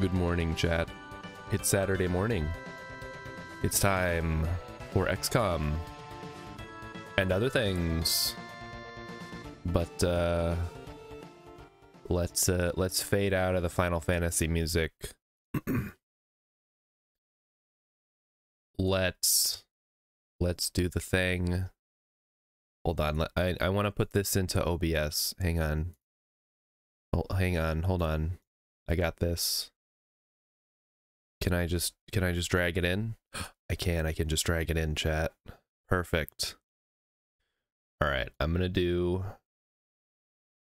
Good morning, chat. It's Saturday morning. It's time for XCOM and other things. But uh let's uh let's fade out of the Final Fantasy music. let's let's do the thing. Hold on. I I want to put this into OBS. Hang on. Oh, hang on. Hold on. I got this. Can I just can I just drag it in? I can. I can just drag it in, chat. Perfect. All right. I'm going to do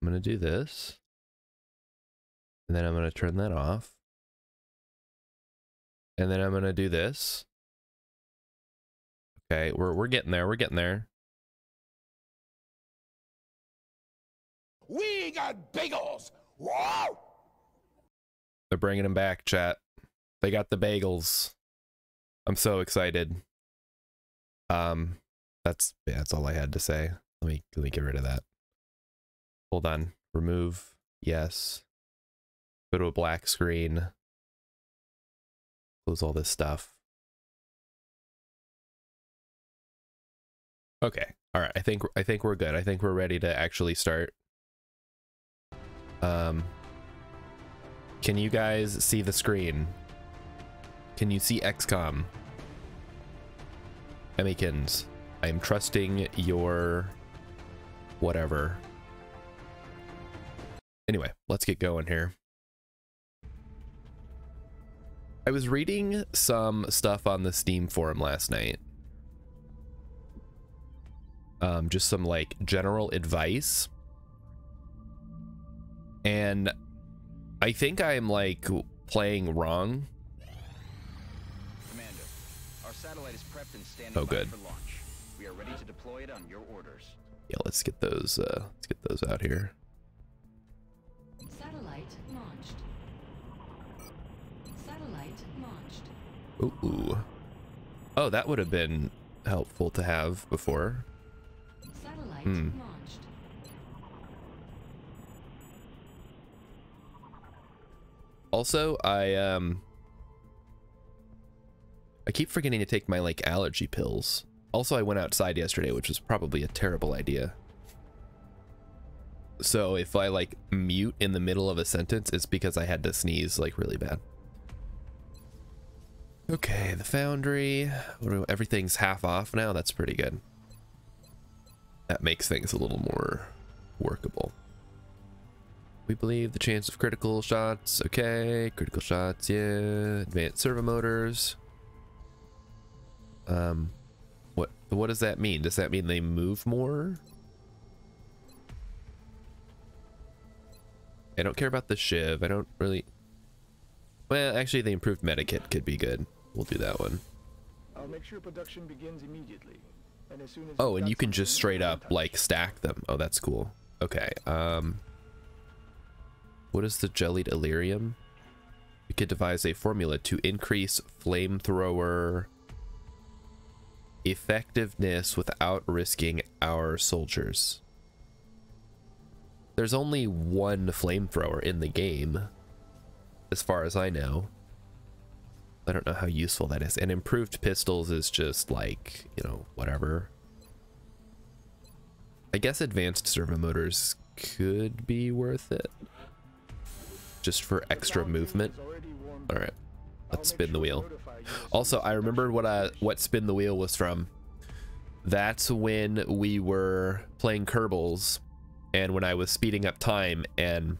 I'm going to do this. And then I'm going to turn that off. And then I'm going to do this. Okay, we're we're getting there. We're getting there. We got bagels! Wow! They're bringing them back, chat. They got the bagels. I'm so excited. Um, that's yeah, that's all I had to say. Let me let me get rid of that. Hold on. Remove. Yes. Go to a black screen. Close all this stuff. Okay. All right. I think I think we're good. I think we're ready to actually start. Um Can you guys see the screen? Can you see XCOM? Emmykins, I am trusting your whatever. Anyway, let's get going here. I was reading some stuff on the Steam forum last night. Um, just some like general advice. And I think I'm like playing wrong Oh, good. launch. We are ready to deploy it on your orders. yeah let's get those uh let's get those out here Satellite launched. Satellite launched. ooh oh that would have been helpful to have before Satellite Hmm. launched. also i um i keep forgetting to take my like allergy pills. Also i went outside yesterday which was probably a terrible idea. So if i like mute in the middle of a sentence it's because i had to sneeze like really bad. Okay the foundry. Everything's half off now. That's pretty good. That makes things a little more workable. We believe the chance of critical shots. Okay, critical shots. Yeah, advanced servo motors. Um, what what does that mean? Does that mean they move more? I don't care about the shiv. I don't really. Well, actually, the improved medikit could be good. We'll do that one. I'll make sure production begins immediately. And as soon as Oh, and you can just straight up be in touch. like stack them. Oh, that's cool. Okay. Um What is the jellied Elerium? We could devise a formula to increase flamethrower effectiveness without risking our soldiers. There's only one flamethrower in the game, as far as I know. I don't know how useful that is. And improved pistols is just like, you know, whatever. I guess advanced servo motors could be worth it. Just for extra movement. is already warmed All up. right. I'll Let's spin the wheel. Notify you as Also, I the remembered what production uh what spin the wheel was from. That's when we were playing Kerbals and when I was speeding up time and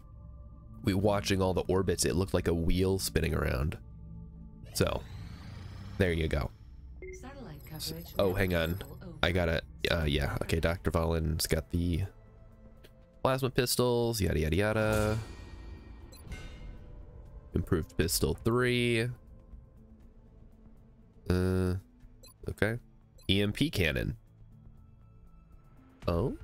we watching all the orbits, it looked like a wheel spinning around. So, there you go. Satellite coverage. Oh, hang on. I got it. Uh, yeah. Okay, Dr. Vahlen's got the plasma pistols, yada yada yada. Improved pistol three. Uh, okay. EMP cannon. Oh,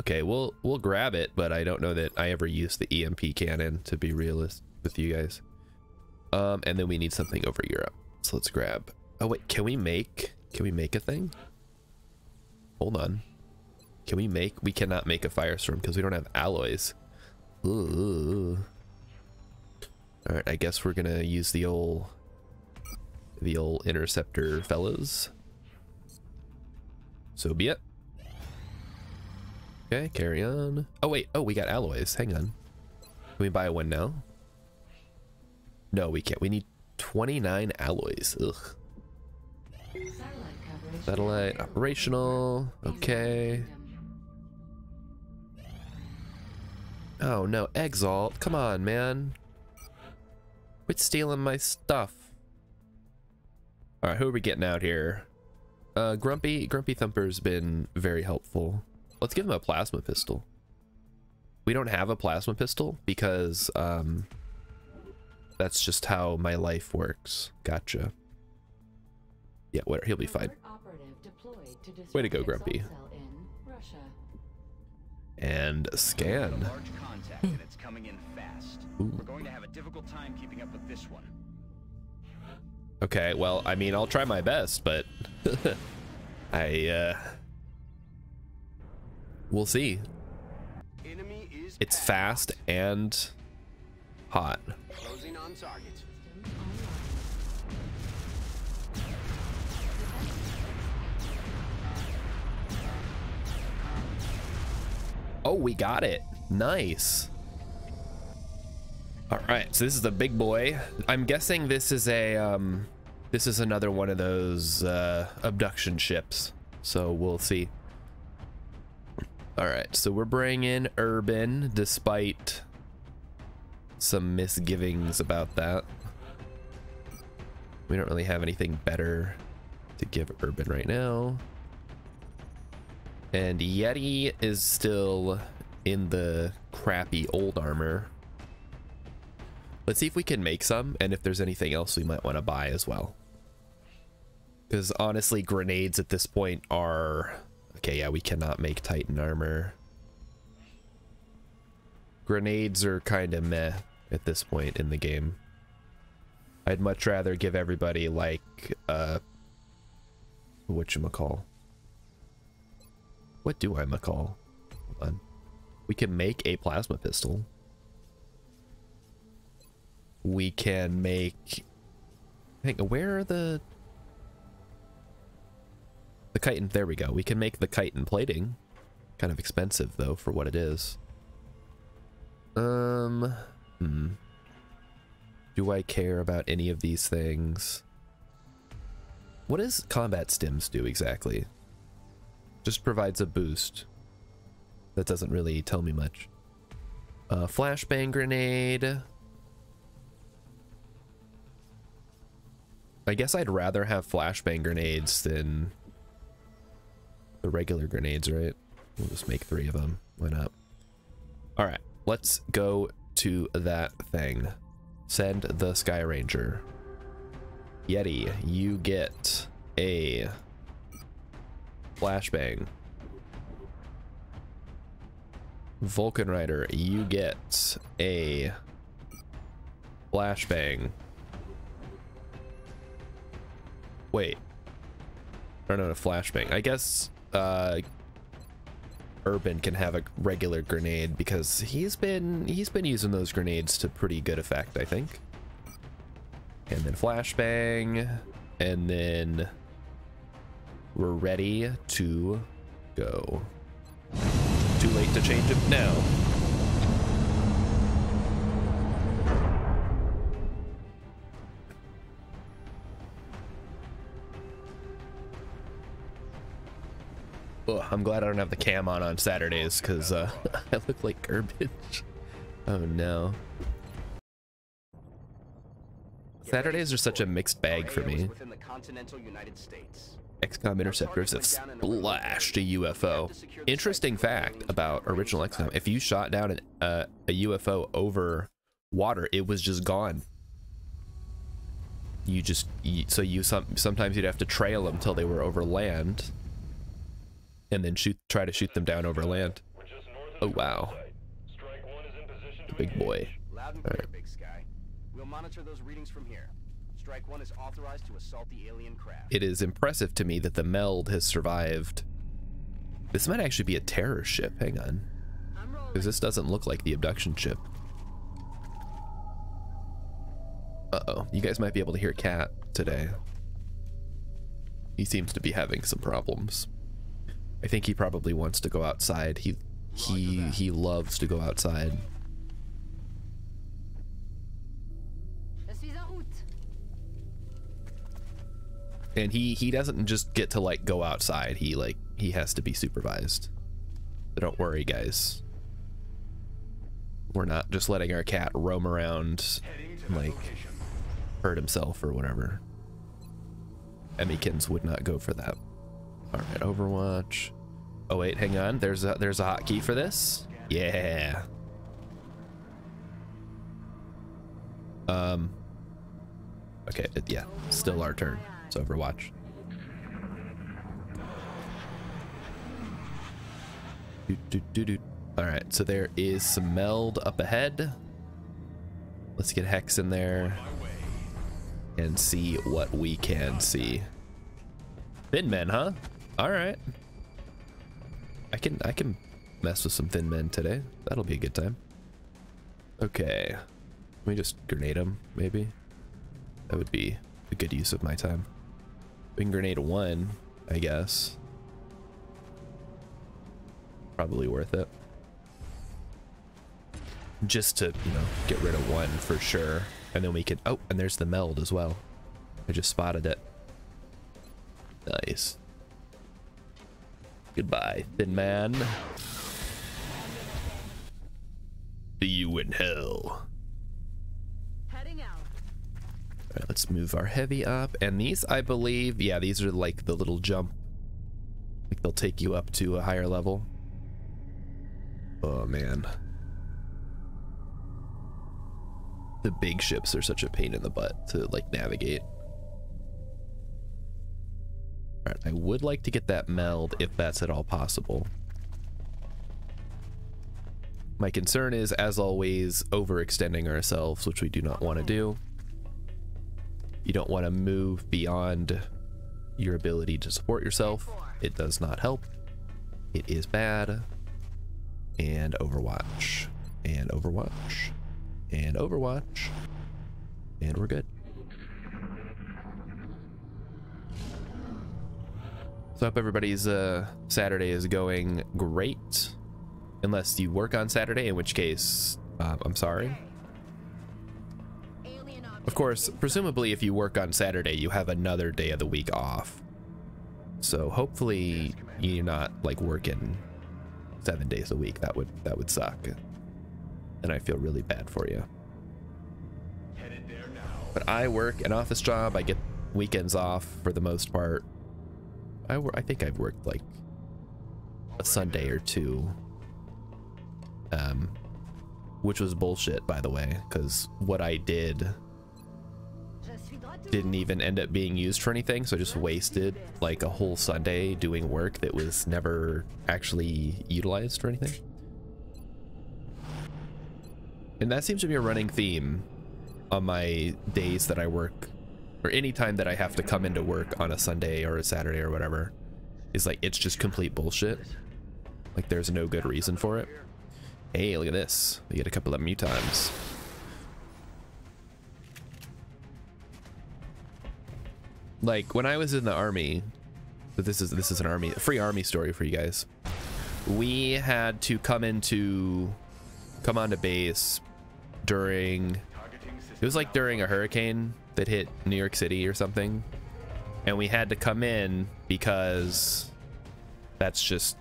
okay. We'll we'll grab it, but I don't know that I ever used the EMP cannon to be realist with you guys. Um, and then we need something over Europe. So let's grab. Oh wait, can we make? Can we make a thing? Hold on. Can we make? We cannot make a firestorm because we don't have alloys. Ooh. All right, I guess we're gonna use the old, the old interceptor fellas. So be it. Okay, carry on. Oh wait, oh we got alloys. Hang on. Can we buy one now? No, we can't. We need 29 alloys. Ugh. Satellite operational. Okay. Oh no, Exalt. Come on, man. Quit stealing my stuff. Alright, who are we getting out here? Uh, Grumpy, Grumpy Thumper's been very helpful. Let's give him a plasma pistol. We don't have a plasma pistol because, um, that's just how my life works. Gotcha. Yeah, whatever, he'll be fine. Alert operative deployed to Way to go, Grumpy. Exalt cell in Russia. And scan. large contact and it's coming in fast. Ooh. We're going to have a difficult time keeping up with this one. Okay, well, I mean, I'll try my best, but I, uh, we'll see. Enemy is It's fast and hot. Closing on target. Oh, we got it. Nice. All right, so this is the big boy. I'm guessing this is a, um, this is another one of those, uh, abduction ships. So we'll see. All right, so we're bringing in Urban despite some misgivings about that. We don't really have anything better to give Urban right now. And Yeti is still in the crappy old armor. Let's see if we can make some and if there's anything else we might want to buy as well. Because honestly, grenades at this point are... Okay, yeah, we cannot make Titan armor. Grenades are kind of meh at this point in the game. I'd much rather give everybody like, uh... Whatchamacall. What do I McCall? Hold on. We can make a plasma pistol. We can make. I think where are the the chitin? There we go. We can make the chitin plating. Kind of expensive though for what it is. Um. Hmm. Do I care about any of these things? What does combat stims do exactly? just provides a boost. That doesn't really tell me much. Uh, flashbang grenade. I guess I'd rather have flashbang grenades than the regular grenades, right? We'll just make three of them. Why not? All right, let's go to that thing. Send the Sky Ranger. Yeti, you get a Flashbang. Vulcan Rider, you get a flashbang. Wait. Or no, a flashbang. I guess uh Urban can have a regular grenade because he's been he's been using those grenades to pretty good effect, I think. And then flashbang and then we're ready to go. Too late to change it now. Ugh, I'm glad I don't have the cam on on Saturdays because uh, I look like garbage. Oh no. Saturdays are such a mixed bag for me. XCOM interceptors have splashed a UFO. Interesting fact about original XCOM: if you shot down an, uh, a UFO over water, it was just gone. You just you, so you some sometimes you'd have to trail them till they were over land, and then shoot try to shoot them down over land. Oh wow, big boy. Loud and clear, Big Sky. We'll monitor those readings from here. Strike One is authorized to assault the alien craft. It is impressive to me that the meld has survived. This might actually be a terror ship. Hang on. Because this doesn't look like the abduction ship. Uh-oh, you guys might be able to hear Cat today. He seems to be having some problems. I think he probably wants to go outside. He he he loves to go outside. Je suis en route. And he he doesn't just get to like go outside. He like he has to be supervised. So don't worry, guys. We're not just letting our cat roam around like hurt himself or whatever. Emmykins would not go for that. All right, Overwatch. Oh wait, hang on. There's a there's a hotkey for this. Yeah. Um. Okay, yeah. Still our turn. It's Overwatch. Doot, doot, doot, doot. All right, so there is some meld up ahead. Let's get Hex in there and see what we can see. Thin men, huh? All right. I can I can mess with some thin men today. That'll be a good time. Okay. Let me just grenade them, maybe. That would be a good use of my time. We can grenade one, I guess. Probably worth it. Just to, you know, get rid of one for sure. And then we can, oh, and there's the meld as well. I just spotted it. Nice. Goodbye, thin man. See you in hell. Heading out. All right, let's move our heavy up. And these, I believe, yeah, these are like the little jump. Like they'll take you up to a higher level. Oh man. The big ships are such a pain in the butt to like navigate. Right, I would like to get that meld if that's at all possible. My concern is, as always, overextending ourselves, which we do not want to do. You don't want to move beyond your ability to support yourself. It does not help. It is bad. And Overwatch. And Overwatch. And Overwatch. And we're good. So I hope everybody's uh, Saturday is going great. Unless you work on Saturday, in which case, uh, I'm sorry. Of course, presumably if you work on Saturday, you have another day of the week off. So hopefully you're not like working seven days a week. That would that would suck. And I feel really bad for you. But I work an office job. I get weekends off for the most part. I I think I've worked like a Sunday or two. Um, which was bullshit, by the way, because what I did didn't even end up being used for anything, so I just wasted like a whole Sunday doing work that was never actually utilized for anything. And that seems to be a running theme on my days that I work, or any time that I have to come into work on a Sunday or a Saturday or whatever, is like it's just complete bullshit. Like there's no good reason for it. Hey, look at this. We get a couple of mutons. like when I was in the army, this is this is an army a free army story for you guys. We had to come into come onto base during it was like during a hurricane that hit New York City or something. And we had to come in because that's just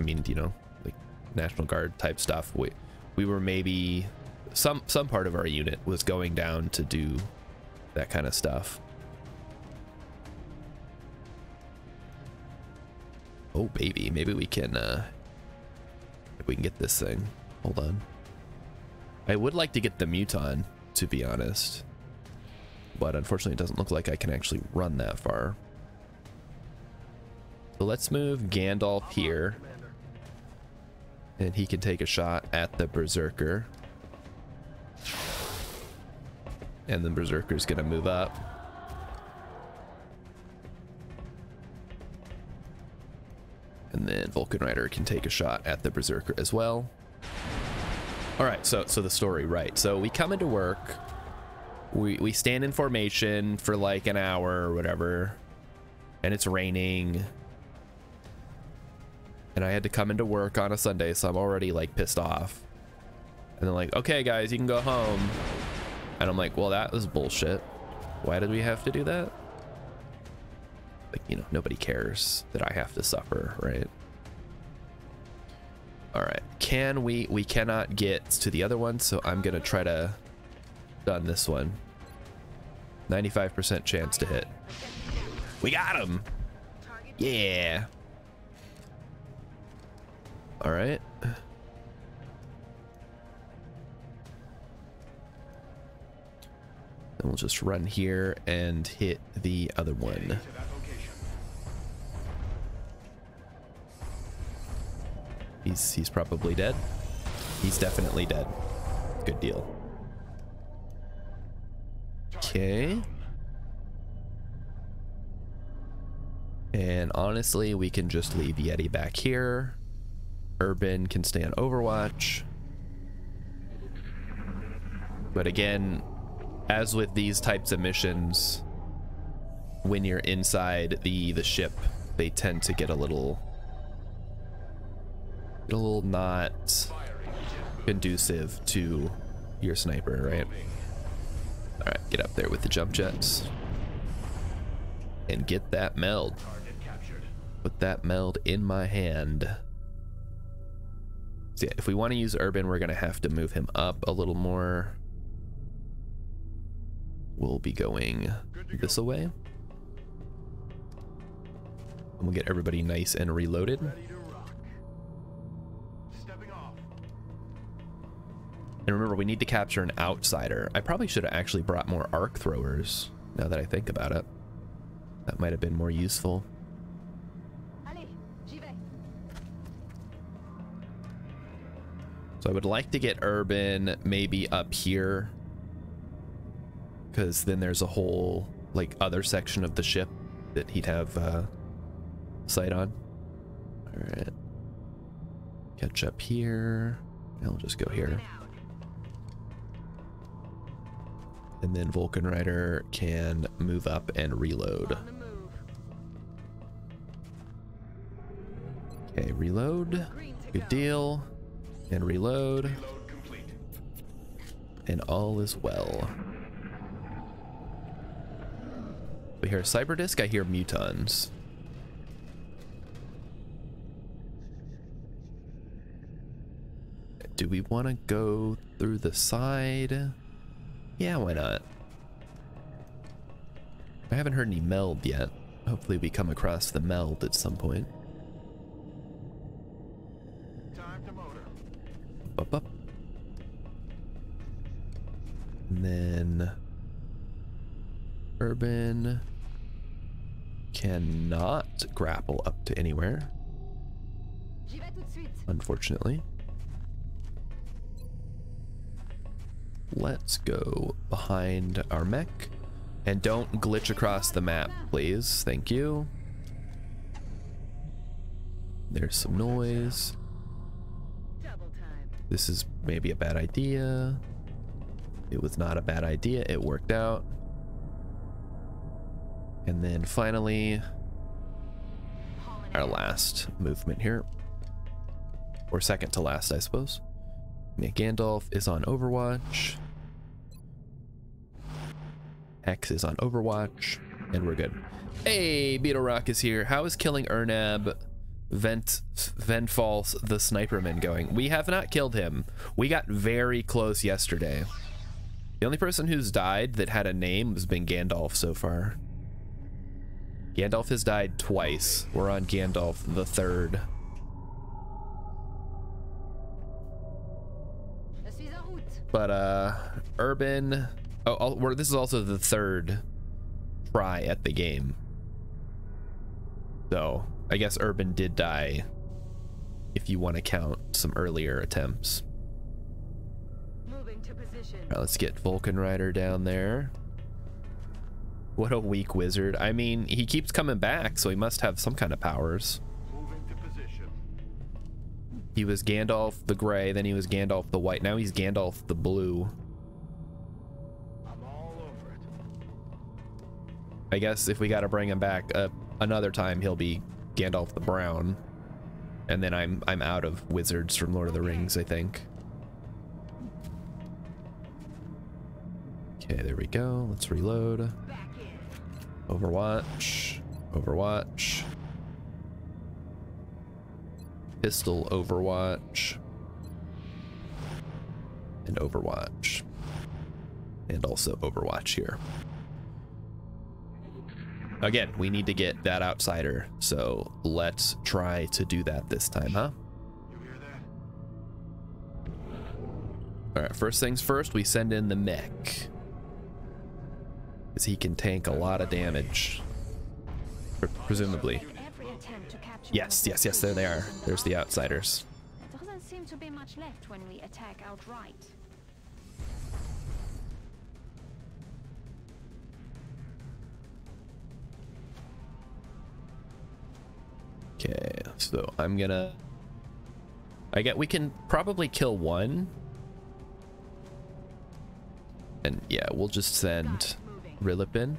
I mean, you know, like National Guard type stuff. We we were maybe some some part of our unit was going down to do that kind of stuff. Oh baby, maybe we can, uh, we can get this thing. Hold on. I would like to get the Muton, to be honest. But unfortunately it doesn't look like I can actually run that far. So let's move Gandalf here. And he can take a shot at the Berserker. And the Berserker's gonna move up. And then Vulcan Rider can take a shot at the Berserker as well. All right, so so the story, right? So we come into work. We we stand in formation for like an hour or whatever, and it's raining. And I had to come into work on a Sunday, so I'm already like pissed off. And they're like, okay, guys, you can go home. And I'm like, well, that was bullshit. Why did we have to do that? Like, you know, nobody cares that I have to suffer, right? All right. Can we? We cannot get to the other one, so I'm to try to done this one. 95% chance to hit. We got him. Yeah. All right. Then we'll just run here and hit the other one. He's he's probably dead. He's definitely dead. Good deal. Okay. And honestly, we can just leave Yeti back here. Urban can stay on Overwatch. But again, as with these types of missions, when you're inside the the ship, they tend to get a little a little not conducive to your sniper, right? All right, get up there with the jump jets and get that meld. Put that meld in my hand. So yeah, if we want to use Urban, we're gonna have to move him up a little more. We'll be going this away. And we'll get everybody nice and reloaded. And remember, we need to capture an outsider. I probably should have actually brought more arc throwers, now that I think about it. That might have been more useful. Allez, j'y vais. So I would like to get Urban maybe up here. Because then there's a whole, like, other section of the ship that he'd have uh, sight on. Alright. Catch up here. I'll just go here. And then Vulcan Rider can move up and reload. Okay, reload. Good go. deal. And reload. And all is well. We hear Cyberdisc, I hear Mutons. Do we want to go through the side? Yeah, why not? I haven't heard any meld yet. Hopefully we come across the meld at some point. Up, up. And then Urban cannot grapple up to anywhere, J'y vais tout de suite. unfortunately. Let's go behind our mech. And don't glitch across the map, please. Thank you. There's some noise. This is maybe a bad idea. It was not a bad idea. It worked out. And then finally, our last movement here. Or second to last, I suppose. Gandalf is on Overwatch. X is on Overwatch. And we're good. Hey, Beetle Rock is here. How is killing Ernab Vent Ventfalls the Sniperman going? We have not killed him. We got very close yesterday. The only person who's died that had a name has been Gandalf so far. Gandalf has died twice. We're on Gandalf the third. But uh Urban oh, we're, this is also the third try at the game. So I guess Urban did die if you want to count some earlier attempts. Moving to position. All right, let's get Vulcan Rider down there. What a weak wizard. I mean, he keeps coming back, so he must have some kind of powers. He was Gandalf the gray, then he was Gandalf the white. Now he's Gandalf the blue. I guess if we got to bring him back uh, another time, he'll be Gandalf the Brown. And then I'm I'm out of wizards from Lord of the Rings, I think. Okay, there we go. Let's reload. Overwatch. Overwatch. Pistol Overwatch. And Overwatch. And also Overwatch here. Again, we need to get that outsider, so let's try to do that this time, huh? Alright, first things first, we send in the mech. Because he can tank a lot of damage. Presumably. Yes, yes, yes, there they are. There's the outsiders. There doesn't seem to be much left when we attack outright. Okay, so I'm gonna. I get we can probably kill one. And yeah, we'll just send. Rilip in.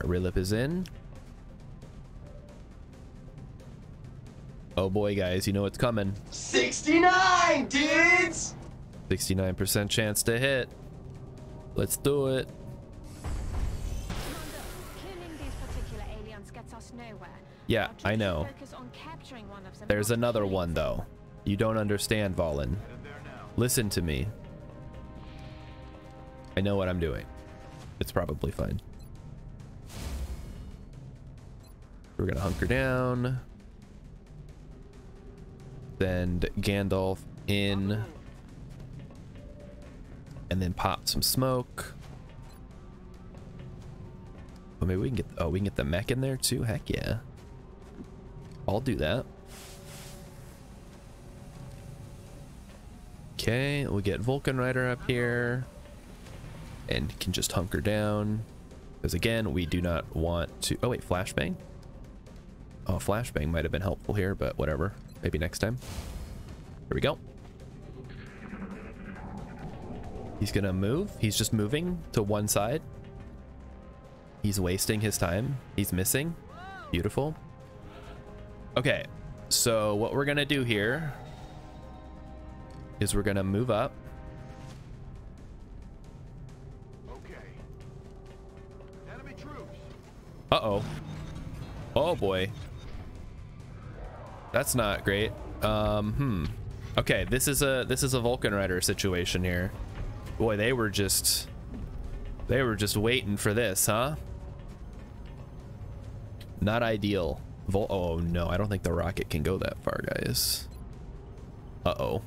Rilip is in. Oh boy, guys, you know what's coming. 69, dudes! 69% chance to hit. Let's do it. Commander, killing these particular aliens gets us nowhere. Yeah, I know. Focus on capturing one of them, There's another one, though. You don't understand, Vahlen. Listen to me. I know what I'm doing. It's probably fine. We're gonna hunker down. Send Gandalf in. And then pop some smoke. Oh, maybe we can get. Oh, we can get the mech in there too. Heck yeah. I'll do that. Okay, we'll get Vulcan Rider up here. And can just hunker down. Because again, we do not want to... Oh wait, Flashbang? Oh, Flashbang might have been helpful here, but whatever. Maybe next time. Here we go. He's gonna move. He's just moving to one side. He's wasting his time. He's missing. Beautiful. Okay, so what we're gonna do here is we're gonna move up. Okay. Enemy troops. Uh-oh. Oh boy. That's not great. Um, hmm. Okay, this is a this is a Vulcan Rider situation here. Boy, they were just they were just waiting for this, huh? Not ideal. Vol oh no, I don't think the rocket can go that far, guys. Uh-oh.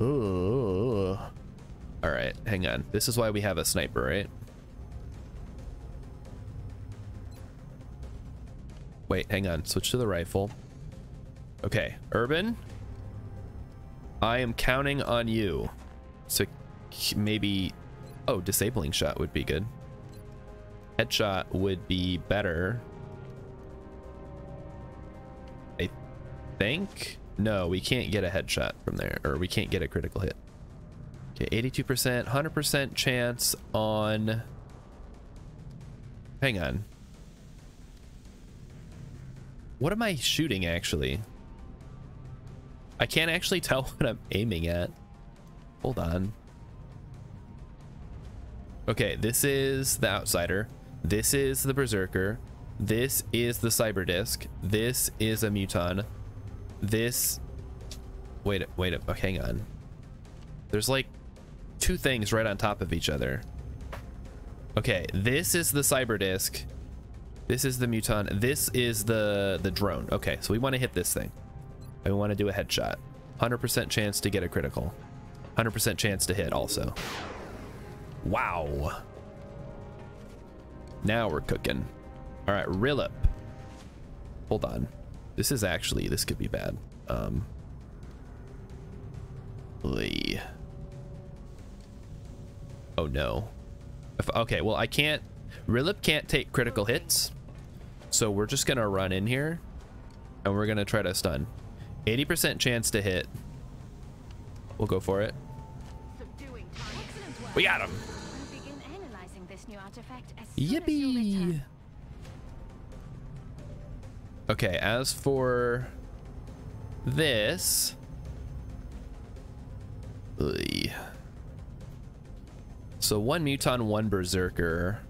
Ooh. All right, hang on. This is why we have a sniper, right? Wait, hang on. Switch to the rifle. Okay, Urban. I am counting on you. So maybe... Oh, disabling shot would be good. Headshot would be better. I think? No, we can't get a headshot from there. Or we can't get a critical hit. Okay, 82%. 100% chance on... Hang on. What am I shooting, actually? I can't actually tell what I'm aiming at. Hold on. Okay, this is the Outsider. This is the Berserker. This is the Cyber Disc. This is a Muton. This... Wait, wait, oh, hang on. There's like two things right on top of each other. Okay, this is the Cyber Disc. This is the Muton. This is the the drone. Okay, so we want to hit this thing. And we want to do a headshot. 100% chance to get a critical. 100% chance to hit also. Wow. Now we're cooking. All right, Rillip. Hold on. This is actually, this could be bad. Um. Lee. Oh no. If, okay, well I can't, Rillip can't take critical hits. So we're just gonna run in here and we're gonna try to stun. 80% chance to hit. We'll go for it. Subduing target. Excellent work. We got him. We'll begin analyzing artifact as soon as you Yippee! Okay, as for this. Oy. So one Muton, one Berserker.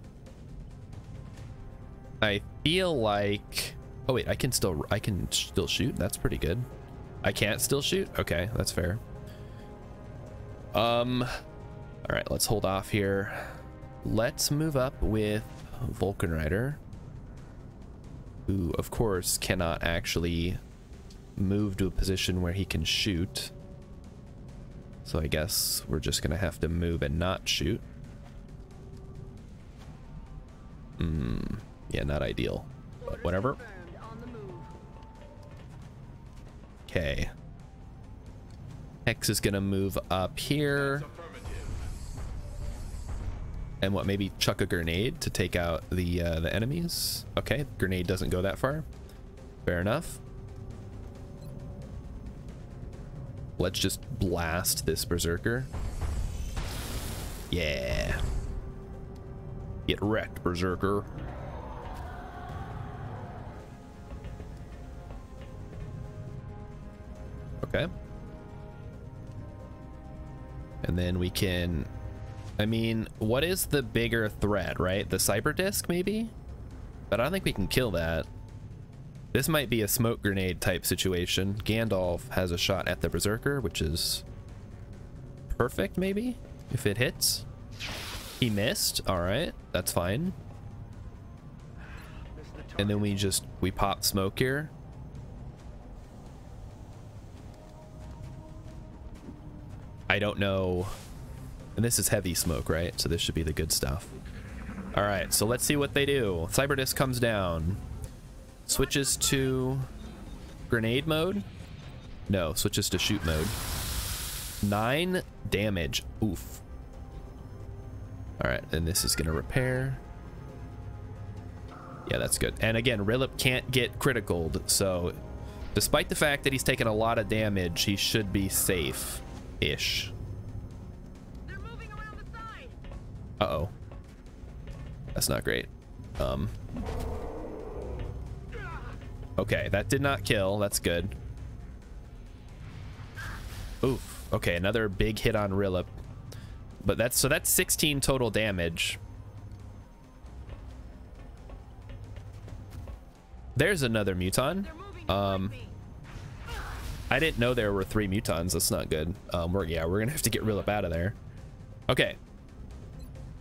I feel like. Oh wait, I can still I can still shoot. That's pretty good. I can't still shoot. Okay, that's fair. Um. All right, let's hold off here. Let's move up with Vulcan Rider who of course cannot actually move to a position where he can shoot. So I guess we're just gonna have to move and not shoot. Hmm, yeah, not ideal, but whatever. Okay. Hex is gonna move up here. And what, maybe chuck a grenade to take out the uh, the enemies? Okay, grenade doesn't go that far. Fair enough. Let's just blast this berserker. Yeah. Get wrecked, berserker. Okay. And then we can I mean, what is the bigger threat, right? The cyber disc, maybe? But I don't think we can kill that. This might be a smoke grenade type situation. Gandalf has a shot at the Berserker, which is perfect, maybe? If it hits. He missed. All right, that's fine. And then we just, we pop smoke here. I don't know. And this is heavy smoke, right? So this should be the good stuff. All right, so let's see what they do. Cyberdisc comes down. Switches to grenade mode. No, switches to shoot mode. Nine damage. Oof. All right, and this is going to repair. Yeah, that's good. And again, Rilip can't get criticaled, so despite the fact that he's taken a lot of damage, he should be safe-ish. Uh-oh. That's not great. Um. Okay, that did not kill. That's good. Oof. Okay, another big hit on Rilip. But that's so that's 16 total damage. There's another muton. Um I didn't know there were three mutons. That's not good. Um we're yeah, we're gonna have to get real Rilip out of there. Okay.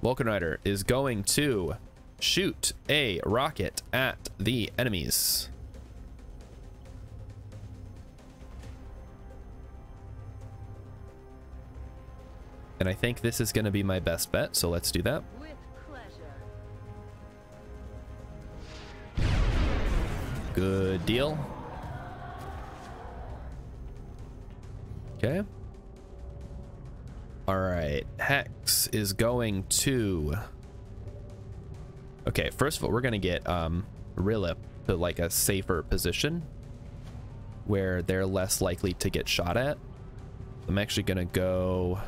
Vulcan Rider is going to shoot a rocket at the enemies. And I think this is going to be my best bet, so let's do that. Good deal. Okay. All right, Hex is going to. Okay, first of all, we're gonna get um Rilip to like a safer position where they're less likely to get shot at. I'm actually gonna go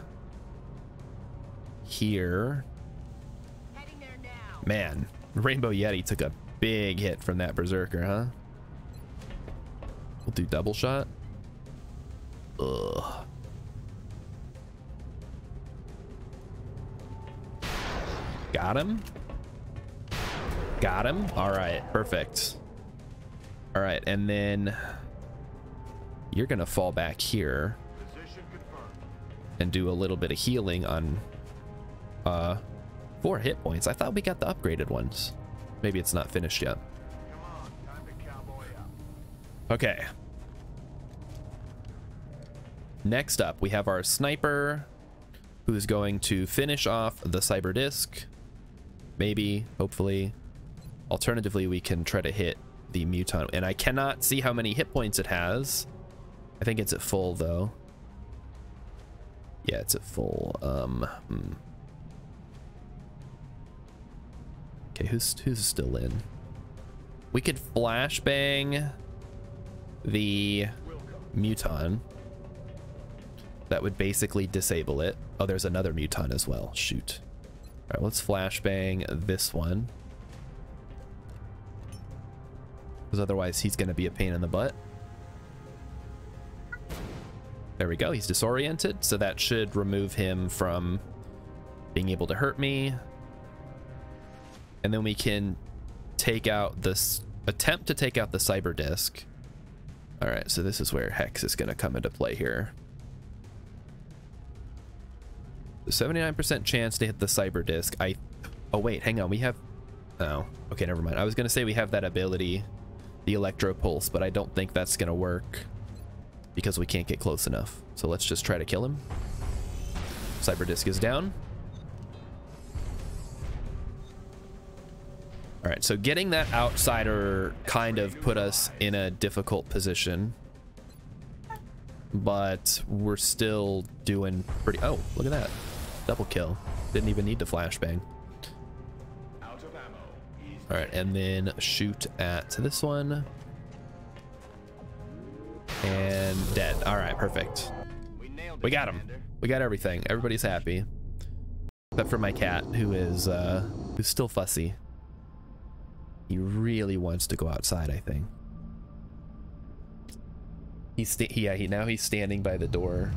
here. Heading there now. Man, Rainbow Yeti took a big hit from that Berserker, huh? We'll do double shot. Ugh. Got him. Got him. All right, perfect. All right, and then you're gonna fall back here and do a little bit of healing on uh four hit points. I thought we got the upgraded ones. Maybe it's not finished yet. Okay. Next up, we have our sniper who's going to finish off the Cyberdisc. Maybe, hopefully. Alternatively, we can try to hit the muton. And I cannot see how many hit points it has. I think it's at full, though. Yeah, it's at full. Um, hmm. Okay, who's who's still in? We could flashbang the muton. That would basically disable it. Oh, there's another muton as well. Shoot. All right, let's flashbang this one. Because otherwise he's going to be a pain in the butt. There we go. He's disoriented, so that should remove him from being able to hurt me. And then we can take out this attempt to take out the Cyberdisc. All right, so this is where Hex is going to come into play here. 79% chance to hit the Cyberdisc. I Oh wait, hang on. We have Oh, okay, never mind. I was going to say we have that ability, the electro pulse, but I don't think that's going to work because we can't get close enough. So let's just try to kill him. Cyberdisc is down. All right, so getting that outsider kind of put us in a difficult position. But we're still doing pretty... Oh, look at that. Double kill. Didn't even need to flashbang. All right, and then shoot at this one. And dead. All right, perfect. We got him. We got everything. Everybody's happy. Except for my cat, who is, uh, who's still fussy. He really wants to go outside, I think. He's, yeah, he, now he's standing by the door.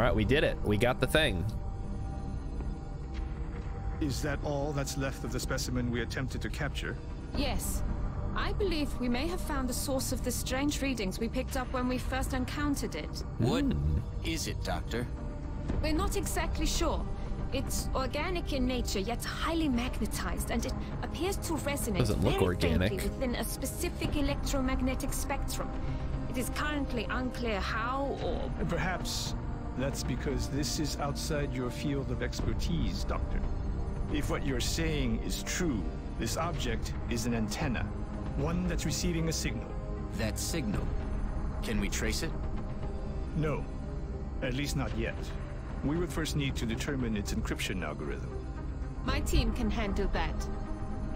All right, we did it. We got the thing. Is that all that's left of the specimen we attempted to capture? Yes. I believe we may have found the source of the strange readings we picked up when we first encountered it. What is it, Doctor? We're not exactly sure. It's organic in nature, yet highly magnetized, and it appears to resonate Doesn't look very organic. faintly within a specific electromagnetic spectrum. It is currently unclear how or perhaps that's because this is outside your field of expertise, Doctor. If what you're saying is true, this object is an antenna, one that's receiving a signal. That signal. Can we trace it? No, at least not yet. We would first need to determine its encryption algorithm. my team can handle that.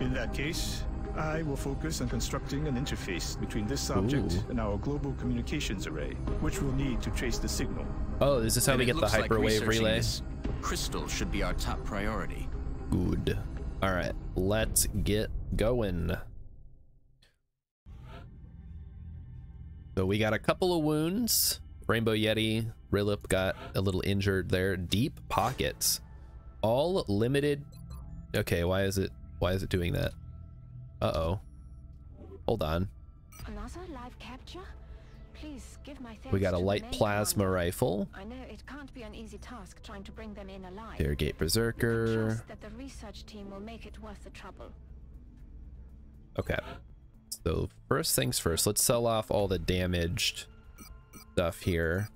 In that case, I will focus on constructing an interface between this object Ooh. and our global communications array, which we'll need to trace the signal. Oh, this is this how Then we get the looks like hyperwave researching relay? this Crystal should be our top priority. Good. All right, let's get going. So we got a couple of wounds. Rainbow Yeti, Rilip got a little injured there. Deep pockets. All limited. Okay, why is it why is it doing that? Uh-oh. Hold on. Another live capture? Please give my thanks We got a light plasma commander. rifle. I know it can't be an easy task trying to bring them in alive. Irrigate Berserker. Trust that the research team will make it worth the trouble. Okay. So first things first, let's sell off all the damaged stuff here.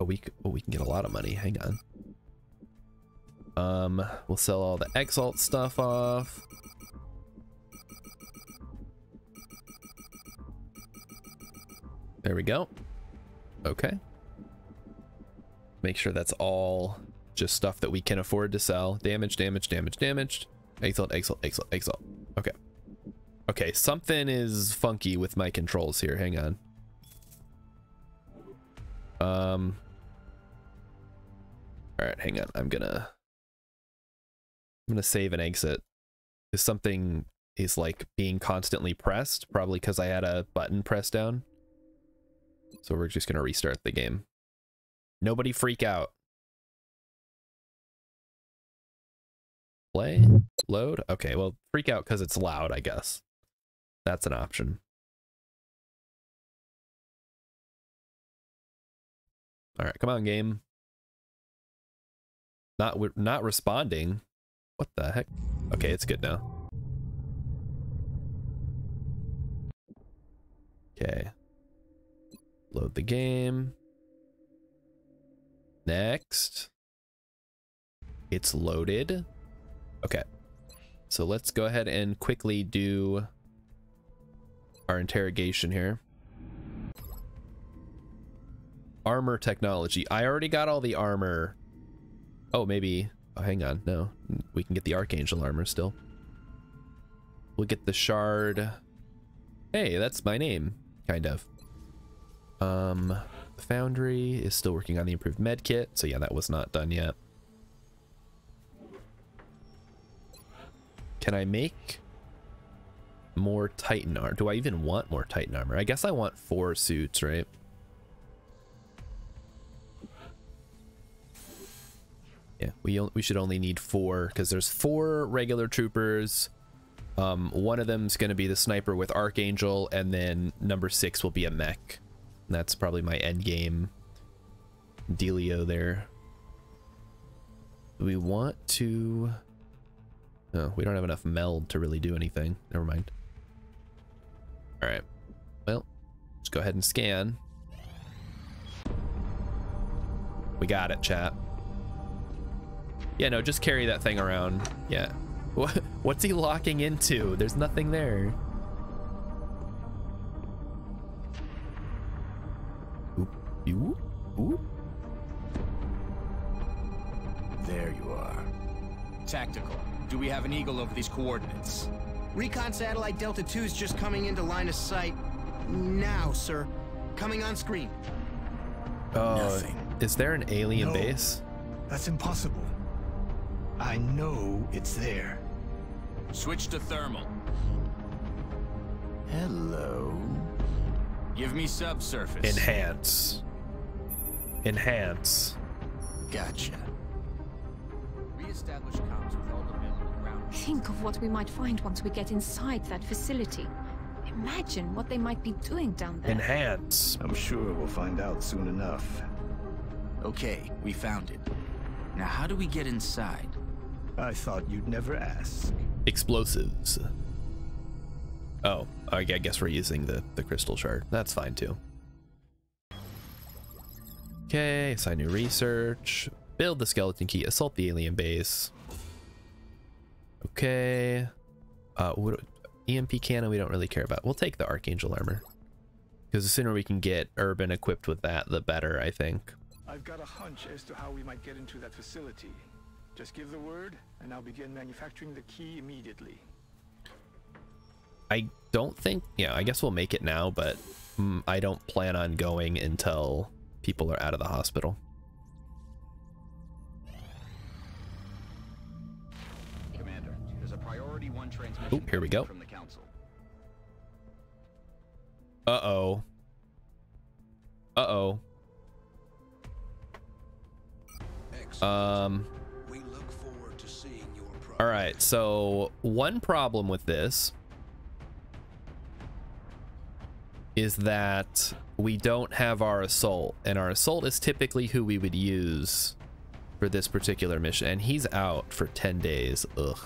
Oh, we oh, we can get a lot of money. Hang on. Um, we'll sell all the Exalt stuff off. There we go. Okay. Make sure that's all just stuff that we can afford to sell. Damage, damage, damage, damaged. Exalt, exalt, exalt, exalt. Okay. Okay, something is funky with my controls here. Hang on. Um. All right, hang on. I'm gonna. I'm gonna save and exit. Is something is like being constantly pressed? Probably because I had a button pressed down. So we're just gonna restart the game. Nobody freak out. Play, load. Okay, well, freak out because it's loud, I guess. That's an option. All right, come on, game. Not not responding. What the heck? Okay, it's good now. Okay. Load the game. Next. It's loaded. Okay. So let's go ahead and quickly do our interrogation here. Armor technology. I already got all the armor. Oh, maybe. Oh, hang on. No. We can get the Archangel armor still. We'll get the shard. Hey, that's my name. Kind of. Um, Foundry is still working on the improved med kit, so yeah, that was not done yet. Can I make more Titan armor? Do I even want more Titan armor? I guess I want four suits, right? Yeah, we we should only need four because there's four regular troopers. Um, one of them's going to be the sniper with Archangel, and then number six will be a mech. That's probably my end game dealio there. We want to... No, we don't have enough meld to really do anything. Never mind. Alright. Well, let's go ahead and scan. We got it, chat. Yeah, no, just carry that thing around. Yeah. What, what's he locking into? There's nothing there. You, oop. There you are. Tactical. Do we have an eagle over these coordinates? Recon satellite Delta 2 is just coming into line of sight now, sir. Coming on screen. Oh, Nothing. is there an alien No. base? That's impossible. I know it's there. Switch to thermal. Hello. Give me subsurface. Enhance. Enhance. Gotcha. Reestablish comms with all available ground. Think of what we might find once we get inside that facility. Imagine what they might be doing down there. Enhance. I'm sure we'll find out soon enough. Okay, we found it. Now how do we get inside? I thought you'd never ask. Explosives. Oh, I I guess we're using the, the crystal shard. That's fine too. Okay, assign new research. Build the skeleton key. Assault the alien base. Okay. Uh, what, EMP cannon we don't really care about. We'll take the Archangel armor. Because the sooner we can get Urban equipped with that, the better, I think. I've got a hunch as to how we might get into that facility. Just give the word, and I'll begin manufacturing the key immediately. I don't think, yeah, I guess we'll make it now, but mm, I don't plan on going until people are out of the hospital. Commander, there's a priority one transmission Oop, here we go. from the council. Uh-oh. Uh-oh. Um, We look forward to seeing your all right, so one problem with this is that we don't have our assault, and our assault is typically who we would use for this particular mission, and he's out for 10 days. Ugh.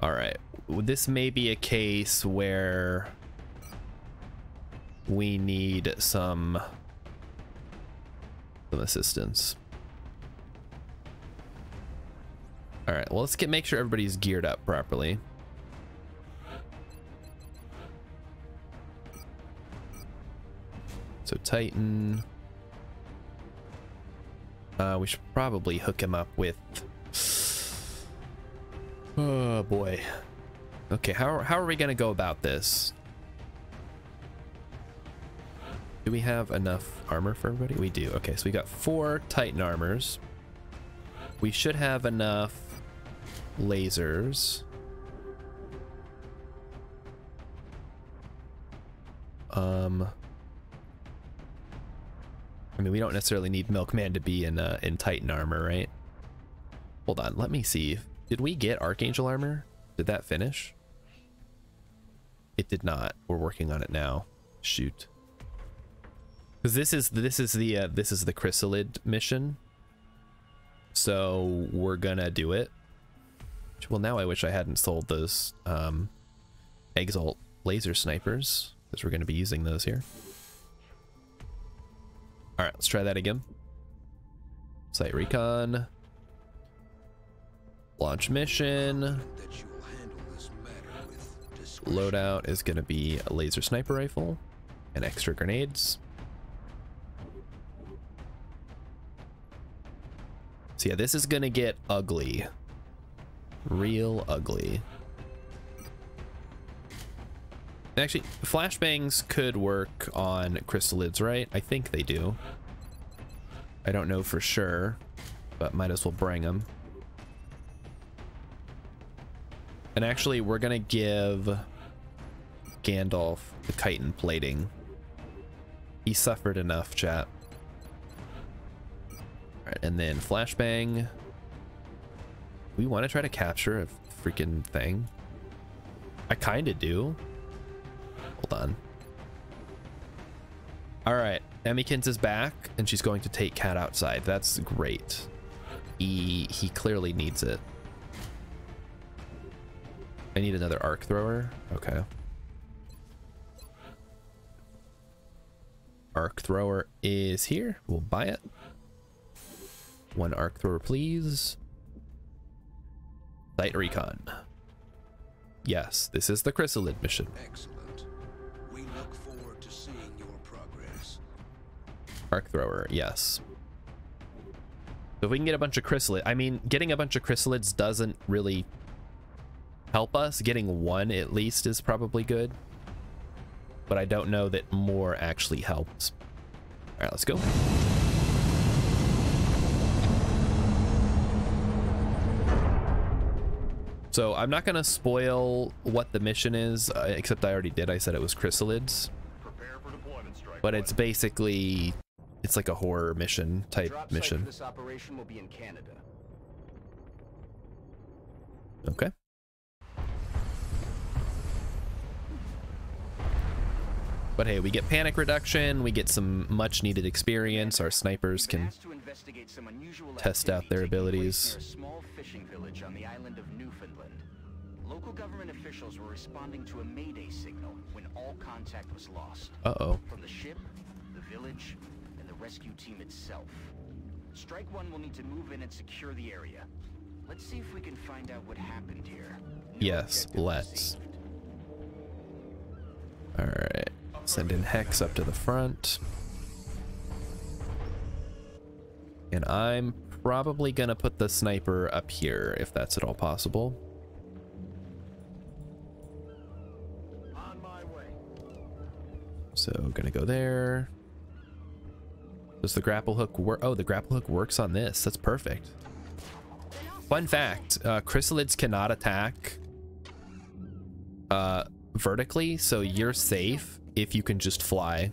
All right, this may be a case where we need some some assistance. All right, well, let's get make sure everybody's geared up properly. So Titan. Uh, we should probably hook him up with. Oh boy. Okay, how how are we gonna go about this? Do we have enough armor for everybody? We do. Okay, so we got four Titan armors. We should have enough lasers. Um, I mean, we don't necessarily need Milkman to be in uh, in Titan armor, right? Hold on, let me see. Did we get Archangel armor? Did that finish? It did not. We're working on it now. Shoot. Because this is this is the uh, this is the chrysalid mission. So we're gonna do it. Well, now I wish I hadn't sold those um, Exalt laser snipers because we're gonna be using those here. All right, let's try that again. Site recon. Launch mission. Loadout is going to be a laser sniper rifle and extra grenades. So yeah, this is going to get ugly. Real ugly. Actually, flashbangs could work on chrysalids, right? I think they do. I don't know for sure, but might as well bring them. And actually, we're gonna give Gandalf the chitin plating. He suffered enough, chat. Alright, and then flashbang. We want to try to capture a freaking thing. I kind of do. Hold on. All right, Emmykins is back, and she's going to take Cat outside. That's great. He he clearly needs it. I need another arc thrower. Okay. Arc thrower is here. We'll buy it. One arc thrower, please. Light recon. Yes, this is the chrysalid mission. Excellent. Arc thrower, yes. So if we can get a bunch of chrysalid, I mean, getting a bunch of chrysalids doesn't really help us. Getting one at least is probably good. But I don't know that more actually helps. All right, let's go. So I'm not going to spoil what the mission is, uh, except I already did. I said it was chrysalids. But it's basically, it's like a horror mission type mission. this operation will be in Canada. Okay. But hey, we get panic reduction, we get some much needed experience, our snipers can Asked to investigate some unusual test out their abilities. a small fishing village on the island of Newfoundland. Local government officials were responding to a mayday signal when all contact was lost. Uh-oh. From the ship, the village, rescue team itself. Strike One will need to move in and secure the area. Let's see if we can find out what happened here. No Yes, let's. Alright. Send in Hex up to the front. And I'm probably gonna put the sniper up here, if that's at all possible. So gonna go there. Does the grapple hook work? Oh, the grapple hook works on this. That's perfect. Fun fact, uh, chrysalids cannot attack uh, vertically, so you're safe if you can just fly.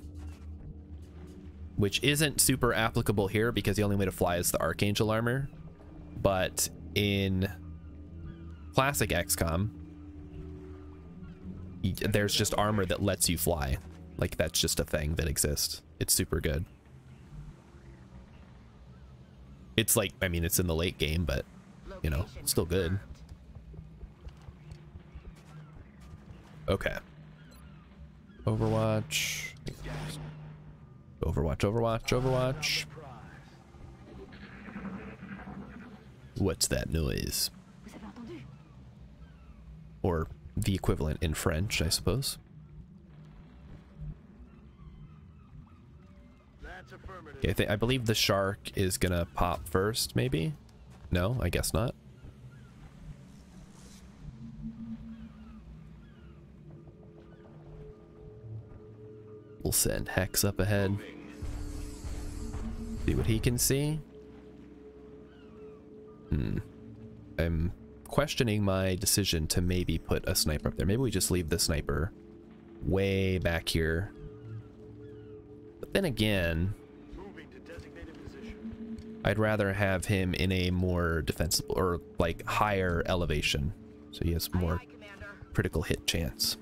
Which isn't super applicable here because the only way to fly is the Archangel armor. But in classic XCOM, there's just armor that lets you fly. Like that's just a thing that exists. It's super good. It's like, I mean, it's in the late game, but you know, still good. Okay. Overwatch. Overwatch, Overwatch, Overwatch. What's that noise? Or the equivalent in French, I suppose. Okay, I, I believe the shark is gonna pop first, maybe? No, I guess not. We'll send Hex up ahead. See what he can see. Hmm. I'm questioning my decision to maybe put a sniper up there. Maybe we just leave the sniper way back here. But then again, I'd rather have him in a more defensible or like higher elevation. So he has more critical hit chance.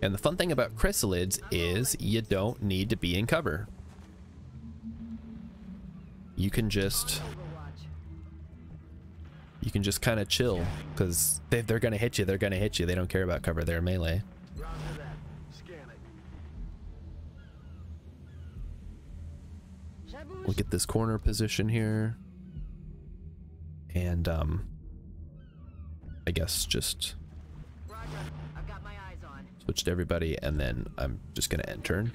And the fun thing about chrysalids is you don't need to be in cover. You can just you can just kind of chill because they, they're gonna hit you. They're gonna hit you. They don't care about cover. They're melee. Look at this corner position here. And um I guess just switch to everybody and then I'm just gonna end turn.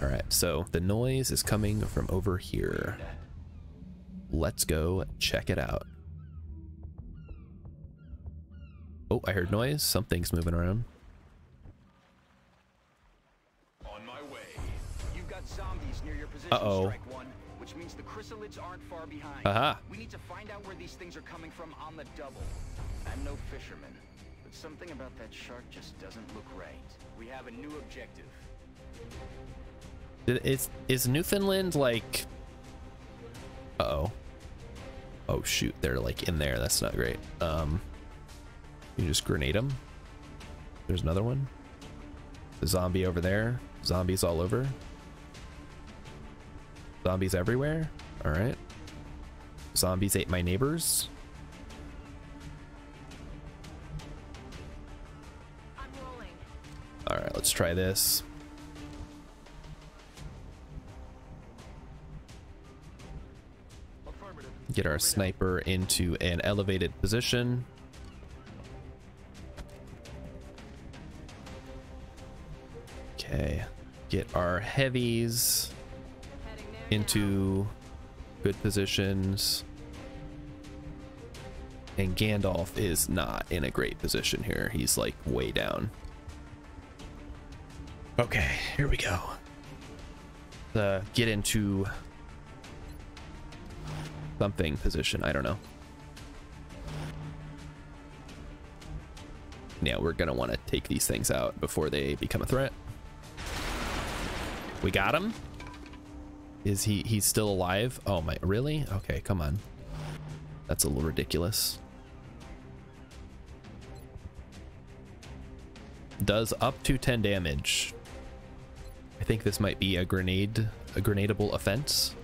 Alright, so the noise is coming from over here. Let's go check it out. Oh, I heard noise. Something's moving around. Uh-oh. Which means the chrysalids aren't far behind. Aha. We need to find out where these things are coming from on the double. I'm no fisherman, but something about that shark just doesn't look right. We have a new objective. Is is Newfoundland like? Uh oh. Oh shoot, they're like in there. That's not great. Um, you just grenade them. There's another one. The zombie over there. Zombies all over. Zombies everywhere. All right. Zombies ate my neighbors. All right, let's try this. Get our sniper into an elevated position. Okay, get our heavies into good positions. And Gandalf is not in a great position here. He's like way down. Okay, here we go. The get into something position. I don't know. Yeah, we're gonna want to take these things out before they become a threat. We got him. Is he he's still alive? Oh my, really? Okay, come on. That's a little ridiculous. Does up to 10 damage. I think this might be a grenade, a grenadable offense.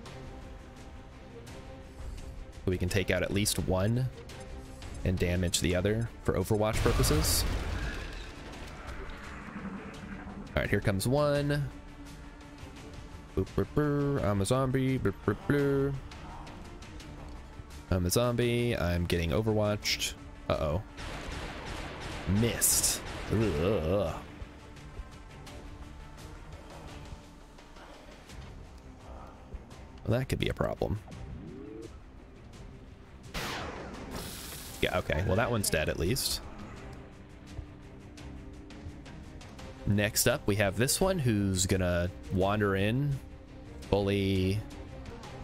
We can take out at least one and damage the other for Overwatch purposes. All right, here comes one. Boop, boop, boop. I'm a zombie. Boop, boop, boop. I'm a zombie. I'm getting overwatched. Uh-oh. Missed. Ugh. Well, that could be a problem. Yeah, okay. Well, that one's dead at least. Next up, we have this one who's gonna wander in, bully.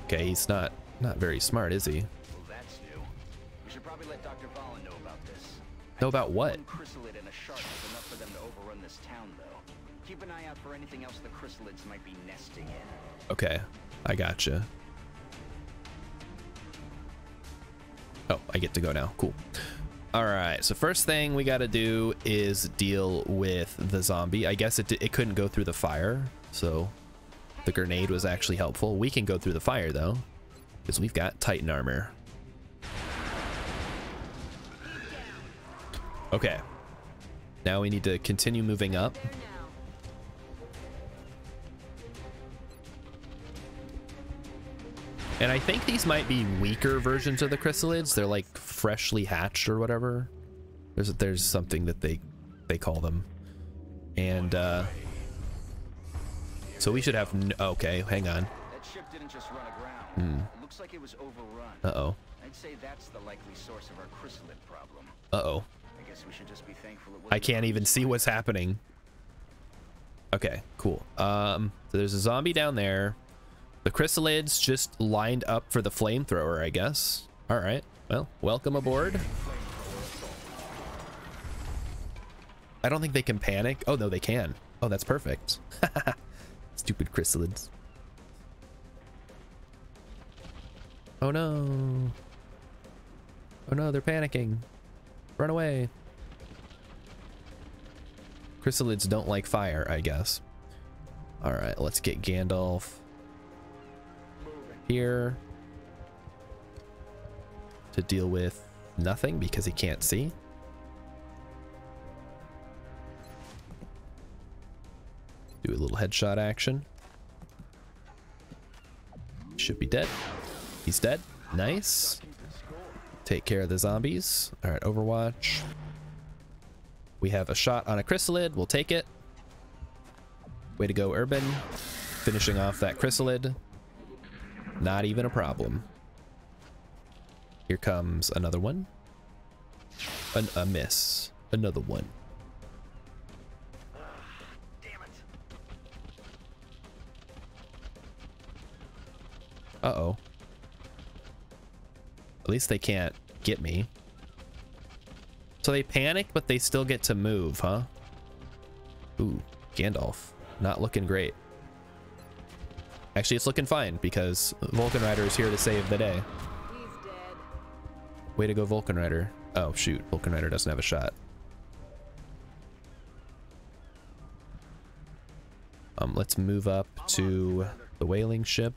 Okay, he's not not very smart, is he? Well, that's new. We should probably let Dr. Vahlen know about this. Know about what? Chrysalid and a shark is enough for them to overrun this town, though. Keep an eye out for anything else the chrysalids might be nesting in. Okay, I gotcha. Oh, I get to go now. Cool. All right. So first thing we got to do is deal with the zombie. I guess it it couldn't go through the fire, so the grenade was actually helpful. We can go through the fire though, because we've got Titan armor. Okay. Now we need to continue moving up. And I think these might be weaker versions of the chrysalids. They're like freshly hatched or whatever. There's there's something that they they call them. And uh so we should have n okay, hang on. That ship didn't just run aground. Hmm. Looks like it was overrun. Uh-oh. I'd say that's the likely source of our chrysalid problem. Uh-oh. I guess we should just be thankful it I can't even see what's happening. Okay, cool. Um so there's a zombie down there. The chrysalids just lined up for the flamethrower, I guess. All right. Well, welcome aboard. I don't think they can panic. Oh, no, they can. Oh, that's perfect. Stupid chrysalids. Oh, no. Oh, no, they're panicking. Run away. Chrysalids don't like fire, I guess. All right, let's get Gandalf here to deal with nothing because he can't see. Do a little headshot action. Should be dead. He's dead. Nice. Take care of the zombies. All right, Overwatch. We have a shot on a chrysalid. We'll take it. Way to go, Urban. Finishing off that chrysalid. Not even a problem. Here comes another one. An, a miss. Another one. Uh-oh. At least they can't get me. So they panic, but they still get to move, huh? Ooh, Gandalf. Not looking great. Actually, it's looking fine because Vulcan Rider is here to save the day. He's dead. Way to go, Vulcan Rider. Oh, shoot. Vulcan Rider doesn't have a shot. Um, let's move up to the whaling ship.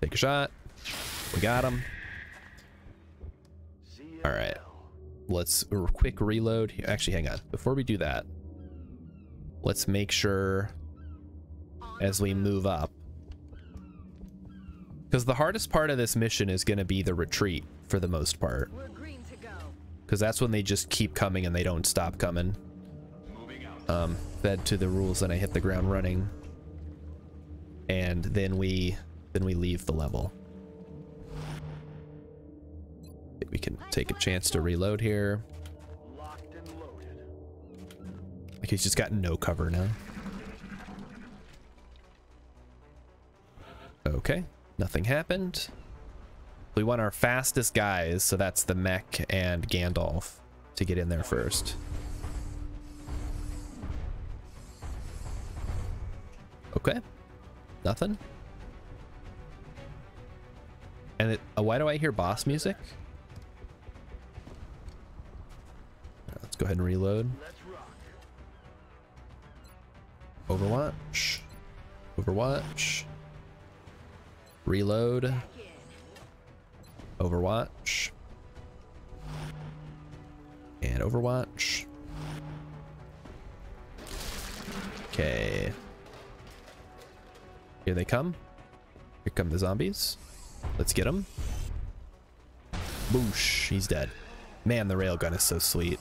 Take a shot. We got him. All right. Let's quick reload. Actually, hang on. Before we do that, let's make sure as we move up. Because the hardest part of this mission is going to be the retreat for the most part. We're green to go. Because that's when they just keep coming and they don't stop coming. Um, fed to the rules and I hit the ground running. And then we then we leave the level. We can take a chance to reload here. Like he's just got no cover now. Okay, nothing happened. We want our fastest guys, so that's the mech and Gandalf to get in there first. Okay, nothing. And it, uh, why do I hear boss music? Let's go ahead and reload. Overwatch. Overwatch. Reload. Overwatch. And Overwatch. Okay. Here they come. Here come the zombies. Let's get them. Boosh. He's dead. Man, the railgun is so sweet.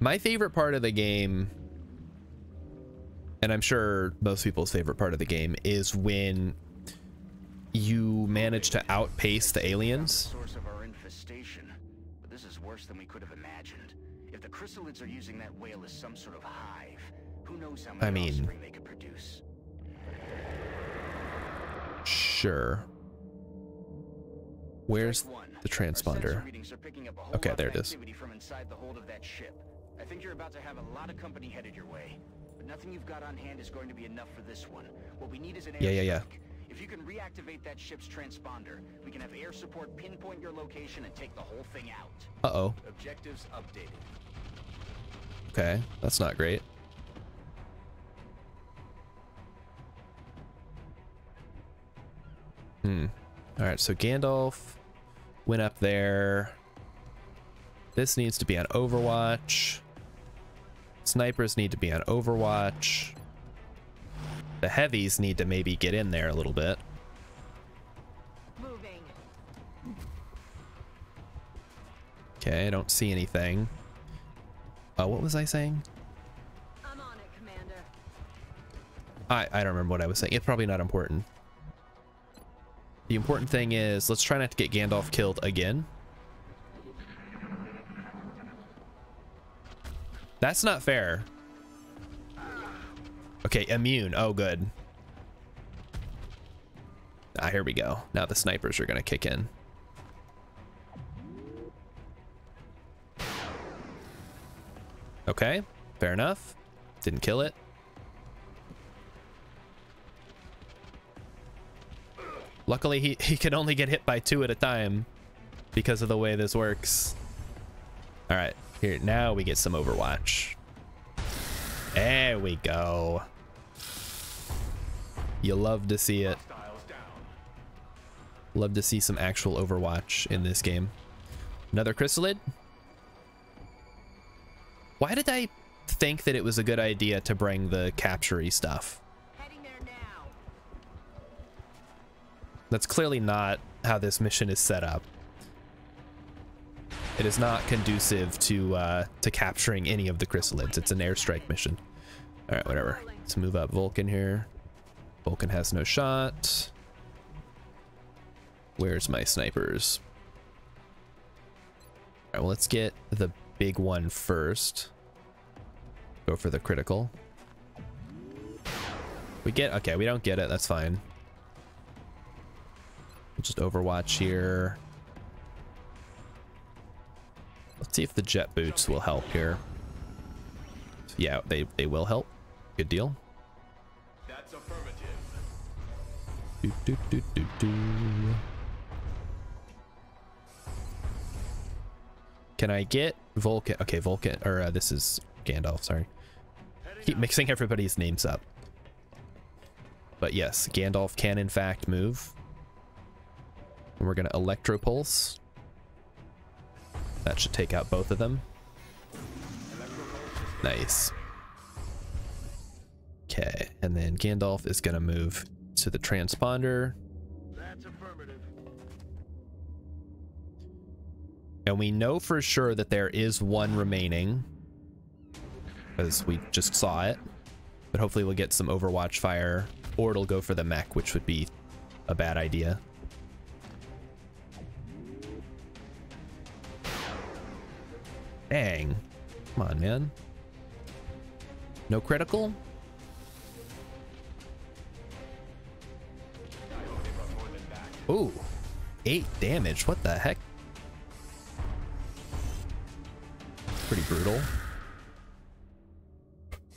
My favorite part of the game, and I'm sure most people's favorite part of the game, is when you manage to outpace the aliens. Source of our infestation, but this is worse than we could have imagined. If the chrysalids are using that whale as some sort of hive, who knows how many I mean- offspring they could produce. Sure. Where's the transponder? readings are picking up a whole Okay, there it is. From inside the hold of that ship. I think you're about to have a lot of company headed your way. Nothing you've got on hand is going to be enough for this one. What we need is an Yeah, yeah, yeah. If you can reactivate that ship's transponder, we can have air support pinpoint your location and take the whole thing out. Uh-oh. Objectives updated. Okay, that's not great. Hmm. All right, so Gandalf went up there. This needs to be on Overwatch. Snipers need to be on Overwatch. The heavies need to maybe get in there a little bit. Moving. Okay, I don't see anything. Uh, what was I saying? I'm on it, Commander. I, I don't remember what I was saying. It's probably not important. The important thing is, let's try not to get Gandalf killed again. That's not fair. Okay, immune. Oh, good. Ah, here we go. Now the snipers are going to kick in. Okay, fair enough. Didn't kill it. Luckily, he, he can only get hit by two at a time because of the way this works. All right, here, now we get some Overwatch. There we go. You love to see it. Love to see some actual Overwatch in this game. Another Chrysalid? Why did I think that it was a good idea to bring the capture stuff? Heading there now. That's clearly not how this mission is set up. It is not conducive to uh, to capturing any of the chrysalids. It's an airstrike mission. All right, whatever. Let's move up Vulcan here. Vulcan has no shot. Where's my snipers? All right, well, let's get the big one first. Go for the critical. We get, okay, we don't get it. That's fine. We'll just overwatch here. Let's see if the jet boots will help here. Yeah, they, they will help. Good deal. That's affirmative. Do, do, do, do, do. Can I get Vulcan? Okay, Vulcan, or uh, this is Gandalf, sorry. Keep mixing everybody's names up. But yes, Gandalf can in fact move. And we're gonna Electro Pulse. That should take out both of them. Nice. Okay, and then Gandalf is gonna move to the transponder. And we know for sure that there is one remaining. Because we just saw it. But hopefully we'll get some Overwatch fire. Or it'll go for the mech, which would be a bad idea. Dang. Come on, man. No critical? Ooh. Eight damage. What the heck? Pretty brutal.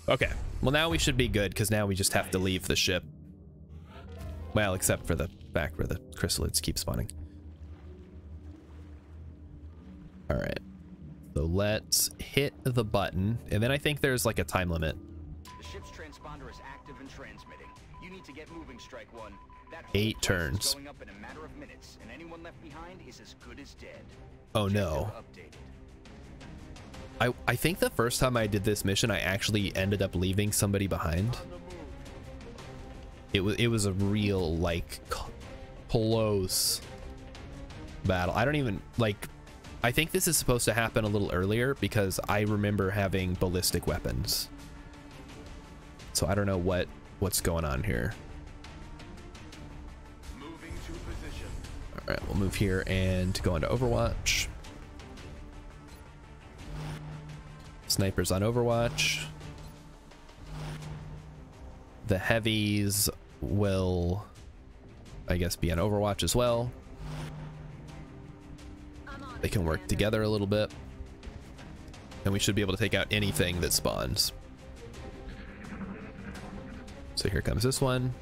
Okay. Well, now we should be good because now we just have to leave the ship. Well, except for the back where the chrysalids keep spawning. All right. So let's hit the button. And then I think there's like a time limit. The ship's transponder is active and transmitting. You need to get moving, Strike One. That Eight turns. Going up in a matter of minutes, and anyone left behind is as good as dead. Oh no. I, I think the first time I did this mission, I actually ended up leaving somebody behind. It was it was a real like close battle. I don't even like. I think this is supposed to happen a little earlier because I remember having ballistic weapons. So I don't know what what's going on here. Moving to position. All right, we'll move here and go into Overwatch. Snipers on Overwatch. The heavies will, I guess, be on Overwatch as well. They can work together a little bit. And we should be able to take out anything that spawns. So here comes this one.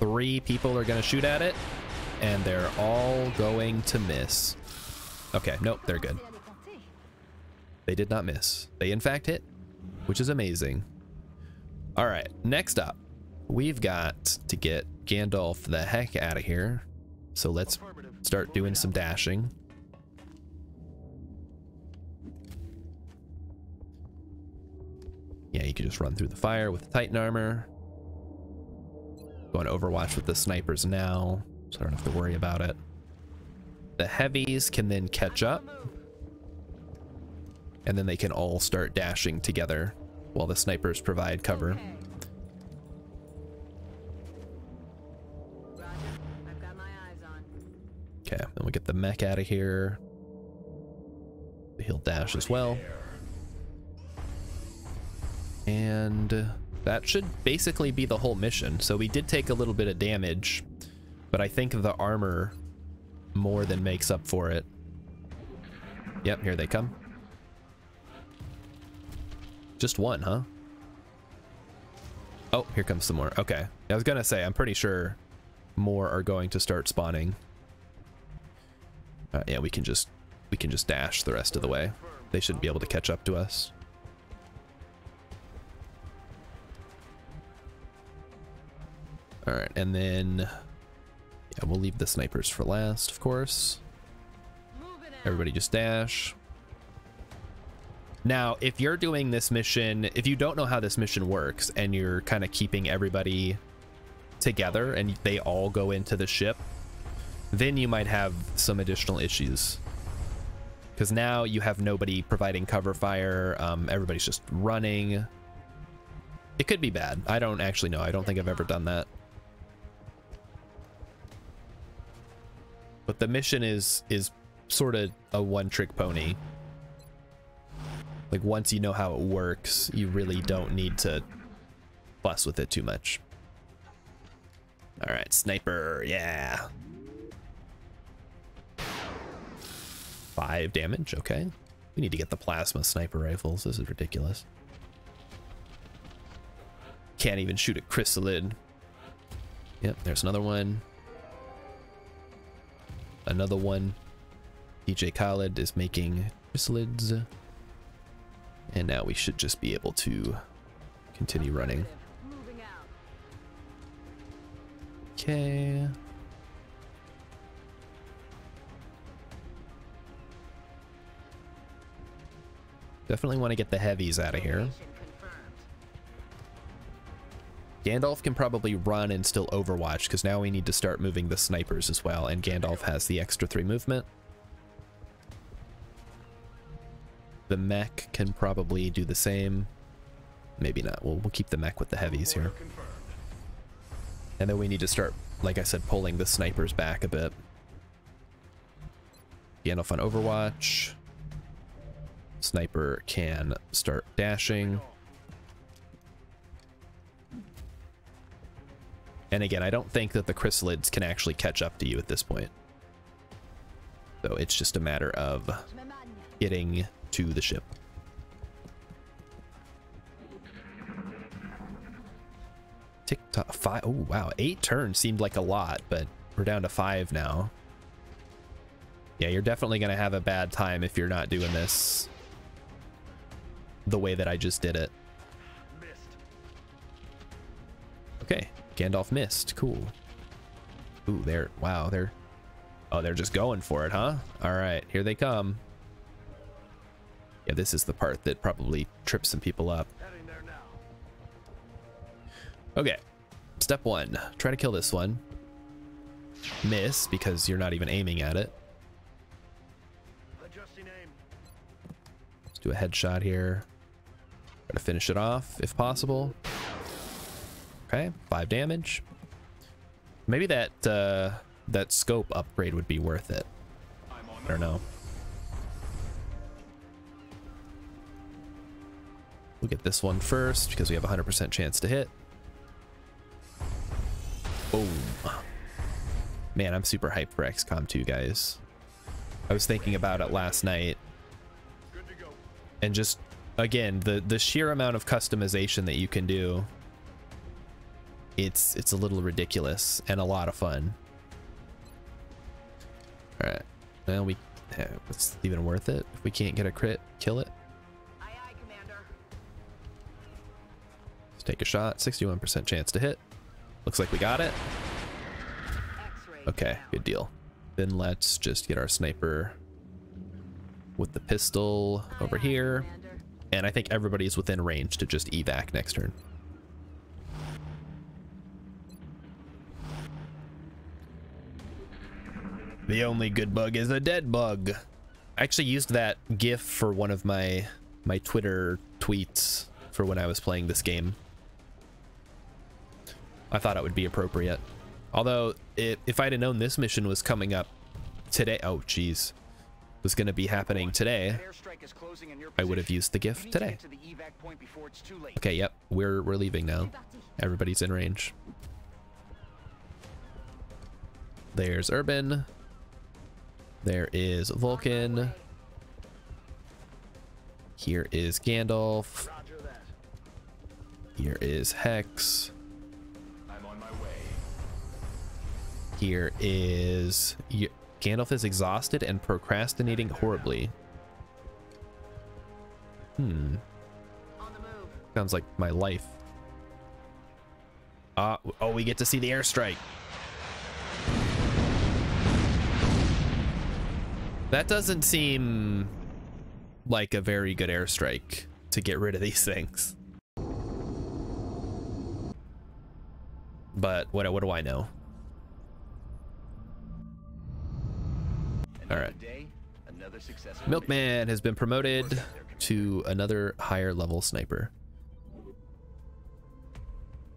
Three people are going to shoot at it, and they're all going to miss. Okay, nope, they're good. They did not miss. They in fact hit, which is amazing. All right, next up, we've got to get Gandalf the heck out of here. So let's start doing some dashing. Yeah, you can just run through the fire with the Titan armor. Going Overwatch with the snipers now, so I don't have to worry about it. The heavies can then catch up. And then they can all start dashing together while the snipers provide cover. Roger. I've got my eyes on. Okay, then we get the mech out of here. He'll dash as well. And that should basically be the whole mission. So we did take a little bit of damage, but I think the armor more than makes up for it. Yep, here they come. Just one, huh? Oh, here comes some more. Okay. I was gonna say, I'm pretty sure more are going to start spawning. Uh, yeah, we can just we can just dash the rest of the way. They shouldn't be able to catch up to us. All right, and then yeah, we'll leave the snipers for last, of course. Everybody just dash. Now, if you're doing this mission, if you don't know how this mission works and you're kind of keeping everybody together and they all go into the ship, then you might have some additional issues. Because now you have nobody providing cover fire, um, everybody's just running. It could be bad. I don't actually know. I don't think I've ever done that. But the mission is is sort of a one-trick pony. Like once you know how it works, you really don't need to fuss with it too much. All right, sniper, yeah. Five damage, okay. We need to get the plasma sniper rifles. This is ridiculous. Can't even shoot a chrysalid. Yep, there's another one. Another one. DJ Khaled is making chrysalids. And now we should just be able to continue running. Okay. Definitely want to get the heavies out of here. Gandalf can probably run and still overwatch because now we need to start moving the snipers as well and Gandalf has the extra three movement. The mech can probably do the same. Maybe not. We'll, we'll keep the mech with the heavies here. And then we need to start, like I said, pulling the snipers back a bit. Gandalf on Overwatch. Sniper can start dashing. And again, I don't think that the chrysalids can actually catch up to you at this point. So it's just a matter of getting to the ship. Tick tock five. Oh wow, eight turns seemed like a lot, but we're down to five now. Yeah, you're definitely gonna have a bad time if you're not doing this the way that I just did it. Okay, Gandalf missed. Cool. Ooh, they're wow, they're oh, they're just going for it, huh? All right, here they come. Yeah, this is the part that probably trips some people up. Okay, step one, try to kill this one. Miss because you're not even aiming at it. Let's do a headshot here. Try to finish it off if possible. Okay, five damage. Maybe that uh, that scope upgrade would be worth it. I don't know. We'll get this one first because we have a 100% chance to hit. Boom. Man, I'm super hyped for XCOM 2, guys. I was thinking about it last night. And just, again, the, the sheer amount of customization that you can do. It's, it's a little ridiculous and a lot of fun. All right. Well, we, yeah, it's even worth it. If we can't get a crit, kill it. Aye, aye, Commander. Let's take a shot. 61% chance to hit. Looks like we got it. Okay, good deal. Then let's just get our sniper with the pistol over here. And I think everybody's within range to just evac next turn. The only good bug is a dead bug. I actually used that GIF for one of my my Twitter tweets for when I was playing this game. I thought it would be appropriate. Although, it, if I'd have known this mission was coming up today, oh jeez, was going to be happening today, That airstrike is closing in your I would have used the GIF today. get to the evac point before it's too late. Okay, yep, we're we're leaving now. Everybody's in range. There's Urban. There is Vulcan. Here is Gandalf. Here is Hex. Here is Gandalf is exhausted and procrastinating horribly. Hmm. Sounds like my life. Uh, oh, we get to see the airstrike. That doesn't seem like a very good airstrike to get rid of these things. But what, what do I know? Another right. Milkman has been promoted to another higher level sniper.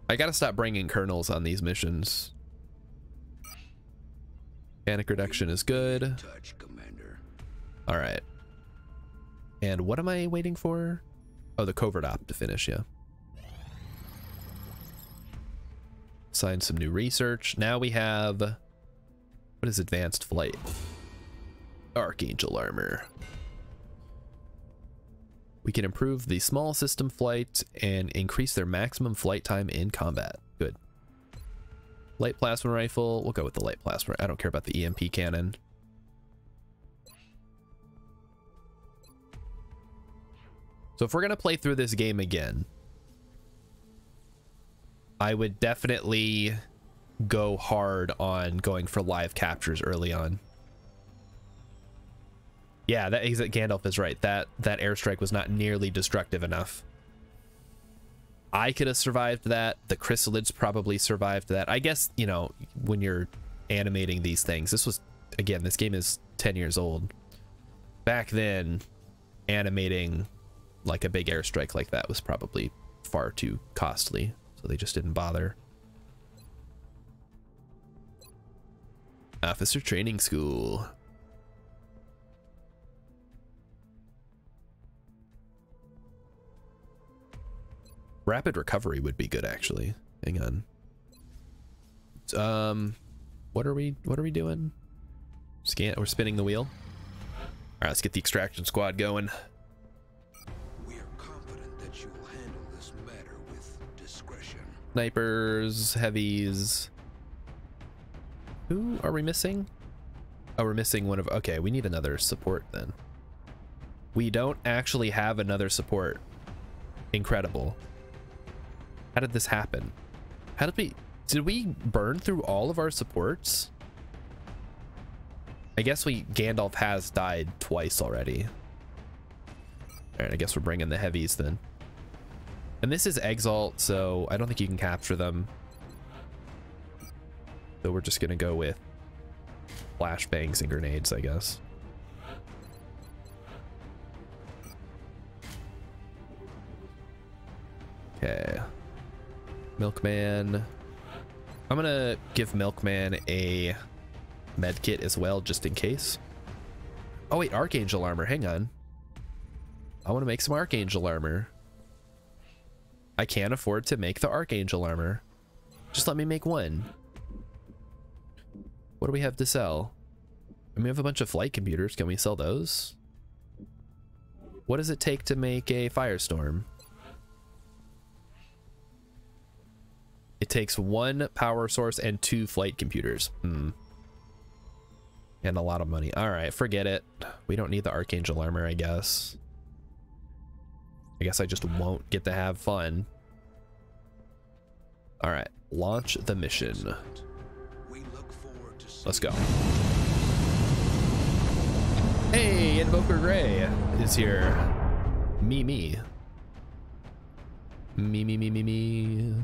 I gotta stop bringing colonels on these missions. Panic reduction is good. All right. And what am I waiting for? Oh, the covert op to finish, yeah. Sign some new research. Now we have... What is advanced flight? Archangel armor. We can improve the small system flight and increase their maximum flight time in combat. Good. Light plasma rifle. We'll go with the light plasma. I don't care about the EMP cannon. So if we're going to play through this game again, I would definitely go hard on going for live captures early on. Yeah, that Gandalf is right. That that airstrike was not nearly destructive enough. I could have survived that. The chrysalids probably survived that. I guess, you know, when you're animating these things, this was, again, this game is 10 years old. Back then, animating like a big airstrike like that was probably far too costly, so they just didn't bother. Officer Training School. Rapid recovery would be good, actually. Hang on. Um, what are we? What are we doing? Scan. We're spinning the wheel. All right, let's get the extraction squad going. Snipers, heavies. Who are we missing? Oh, we're missing one of. Okay, we need another support then. We don't actually have another support. Incredible. How did this happen? How did we... Did we burn through all of our supports? I guess we... Gandalf has died twice already. Alright, I guess we're bringing the heavies then. And this is Exalt, so I don't think you can capture them. So we're just gonna go with flashbangs and grenades, I guess. Okay. Milkman. I'm gonna give Milkman a medkit as well, just in case. Oh wait, Archangel armor, hang on. I want to make some Archangel armor. I can't afford to make the Archangel armor. Just let me make one. What do we have to sell? I mean, we have a bunch of flight computers. Can we sell those? What does it take to make a Firestorm? It takes one power source and two flight computers. Hmm. And a lot of money. All right, forget it. We don't need the Archangel armor, I guess. I guess I just won't get to have fun. All right, launch the mission. Let's go. Hey, Invoker Gray is here. Me, me. Me, me, me, me, me.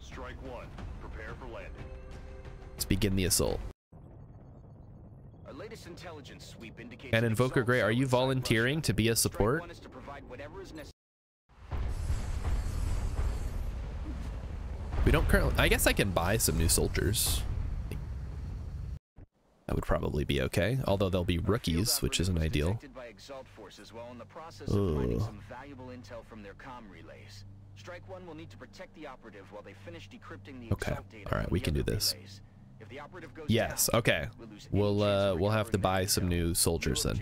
Strike one. Prepare for landing. Let's begin the assault. Our latest intelligence sweep indicates And Invoker Gray, are you volunteering to be a support? one is to provide whatever is necessary. We don't currently. I guess I can buy some new soldiers. That would probably be okay. Although they'll be rookies, which isn't ideal. detected by Exalt forces while in the process of finding Ugh. some valuable intel from their comm relays. Strike one will need to protect the operative while they finish decrypting the Okay. All right, we can do this. relays. If the operative goes Yes. Okay. we'll uh we'll have to buy some new soldiers then.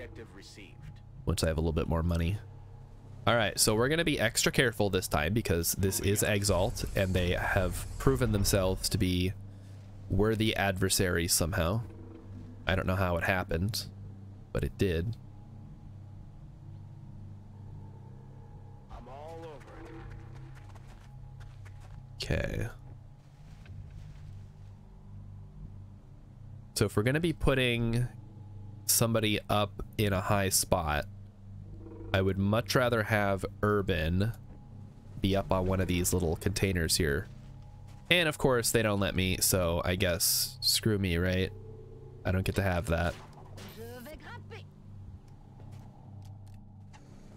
Once I have a little bit more money. All right, so we're gonna be extra careful this time because this is Exalt, and they have proven themselves to be worthy adversaries somehow. I don't know how it happened, but it did. I'm all over it. Okay. So if we're going to be putting somebody up in a high spot, I would much rather have Urban be up on one of these little containers here. And of course, they don't let me, so I guess screw me, right? I don't get to have that.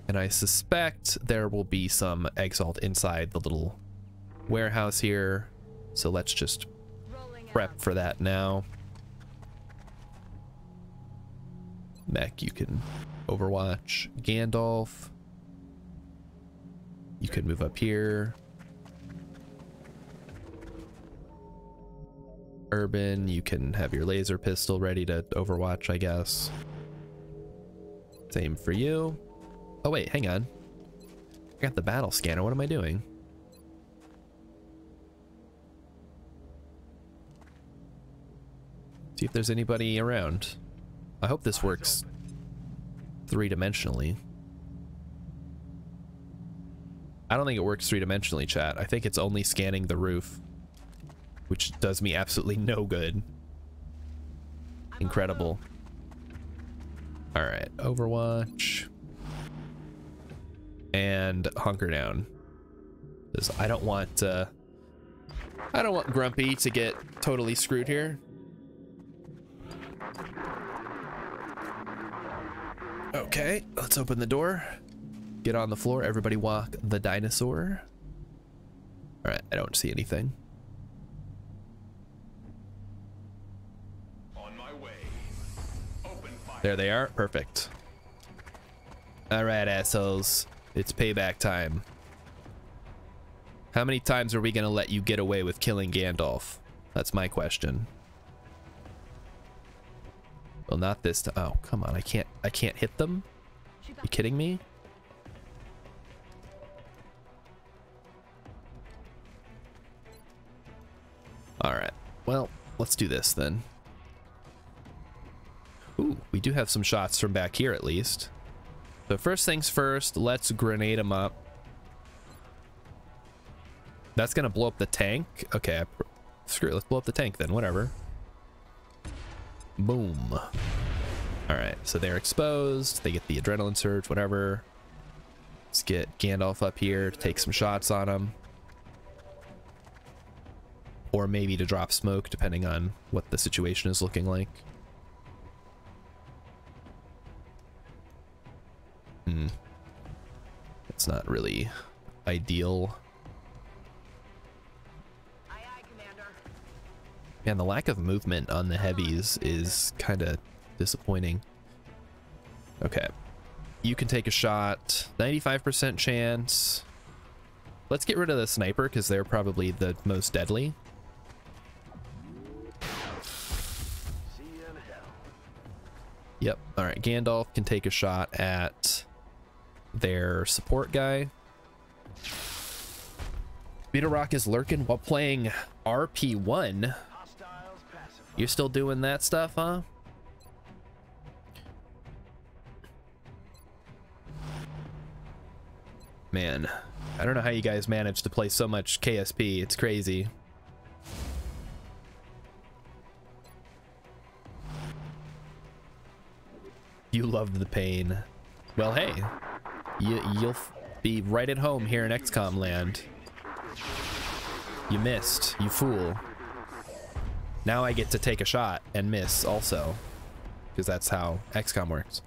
And I suspect there will be some Exalt inside the little warehouse here. So let's just prep for that now. Mech, you can overwatch. Gandalf. You could move up here. Urban, you can have your laser pistol ready to overwatch, I guess. Same for you. Oh wait, hang on. I got the battle scanner. What am I doing? See if there's anybody around. I hope this works three-dimensionally. I don't think it works three-dimensionally, chat. I think it's only scanning the roof, which does me absolutely no good. Incredible. All right, Overwatch. And hunker down. Because I don't want, uh, I don't want Grumpy to get totally screwed here. Okay, let's open the door. Get on the floor. Everybody walk the dinosaur. All right, I don't see anything. On my way. Open fire. There they are. Perfect. All right, assholes. It's payback time. How many times are we going to let you get away with killing Gandalf? That's my question. Well, not this time. Oh, come on. I can't I can't hit them? You kidding me? All right. Well, let's do this then. Ooh, we do have some shots from back here at least. So first things first, let's grenade them up. That's gonna blow up the tank? Okay, screw it, let's blow up the tank then, whatever. Boom. All right, so they're exposed. They get the adrenaline surge, whatever. Let's get Gandalf up here to take some shots on him. Or maybe to drop smoke, depending on what the situation is looking like. Hmm. It's not really ideal. Man, the lack of movement on the heavies is kind of disappointing. Okay. You can take a shot. 95% chance. Let's get rid of the sniper because they're probably the most deadly. Yep. All right. Gandalf can take a shot at their support guy. Beta Rock is lurking while playing RP1. You're still doing that stuff, huh? Man, I don't know how you guys manage to play so much KSP. It's crazy. You love the pain. Well, hey, you, you'll f- be right at home here in XCOM land. You missed, you fool. Now I get to take a shot and miss also. Because that's how XCOM works.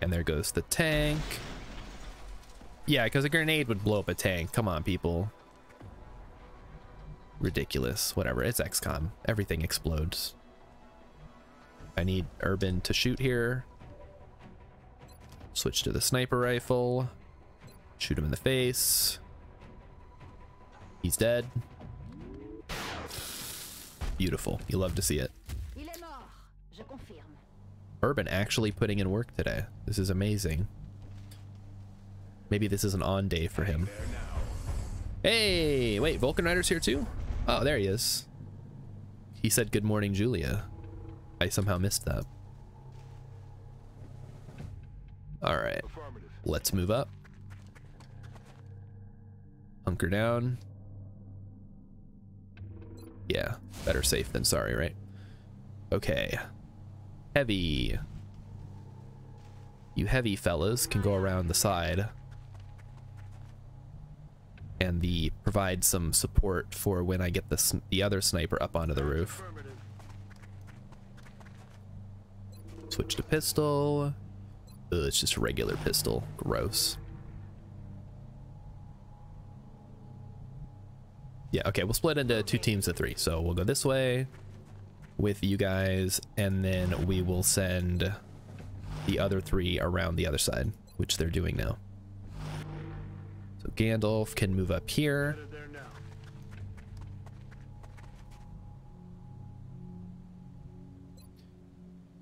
And there goes the tank. Yeah, because a grenade would blow up a tank. Come on, people. Ridiculous. Whatever. It's XCOM. Everything explodes. I need Urban to shoot here. Switch to the sniper rifle. Shoot him in the face. He's dead. Beautiful. You love to see it. Il est mort. Je confirme. Urban actually putting in work today. This is amazing. Maybe this is an on day for him. Hey, wait, Vulcan Rider's here too? Oh, there he is. He said good morning, Julia. I somehow missed that. All right, let's move up. Hunker down. Yeah, better safe than sorry, right? Okay. Heavy. You heavy fellas can go around the side. And the provide some support for when I get the the other sniper up onto the roof. Switch to pistol. Ugh, it's just regular pistol. Gross. Yeah, okay, we'll split into two teams of three. So we'll go this way. with you guys, and then we will send the other three around the other side, which they're doing now. So Gandalf can move up here.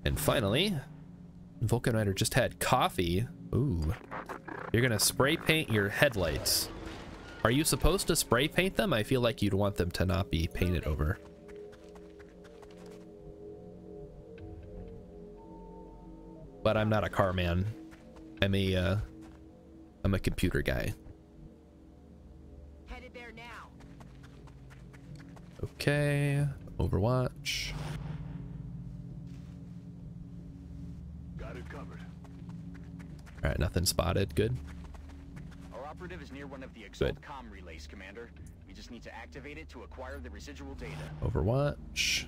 And finally, Vulcan Rider just had coffee. Ooh. You're gonna spray paint your headlights. Are you supposed to spray paint them? I feel like you'd want them to not be painted over. But I'm not a car man. I'm a, uh, I'm a computer guy. Headed there now. Okay, Overwatch. Got it covered. All right, nothing spotted. Good. Our operative is near one of the Exalt comm relays, Commander. We just need to activate it to acquire the residual data. Overwatch.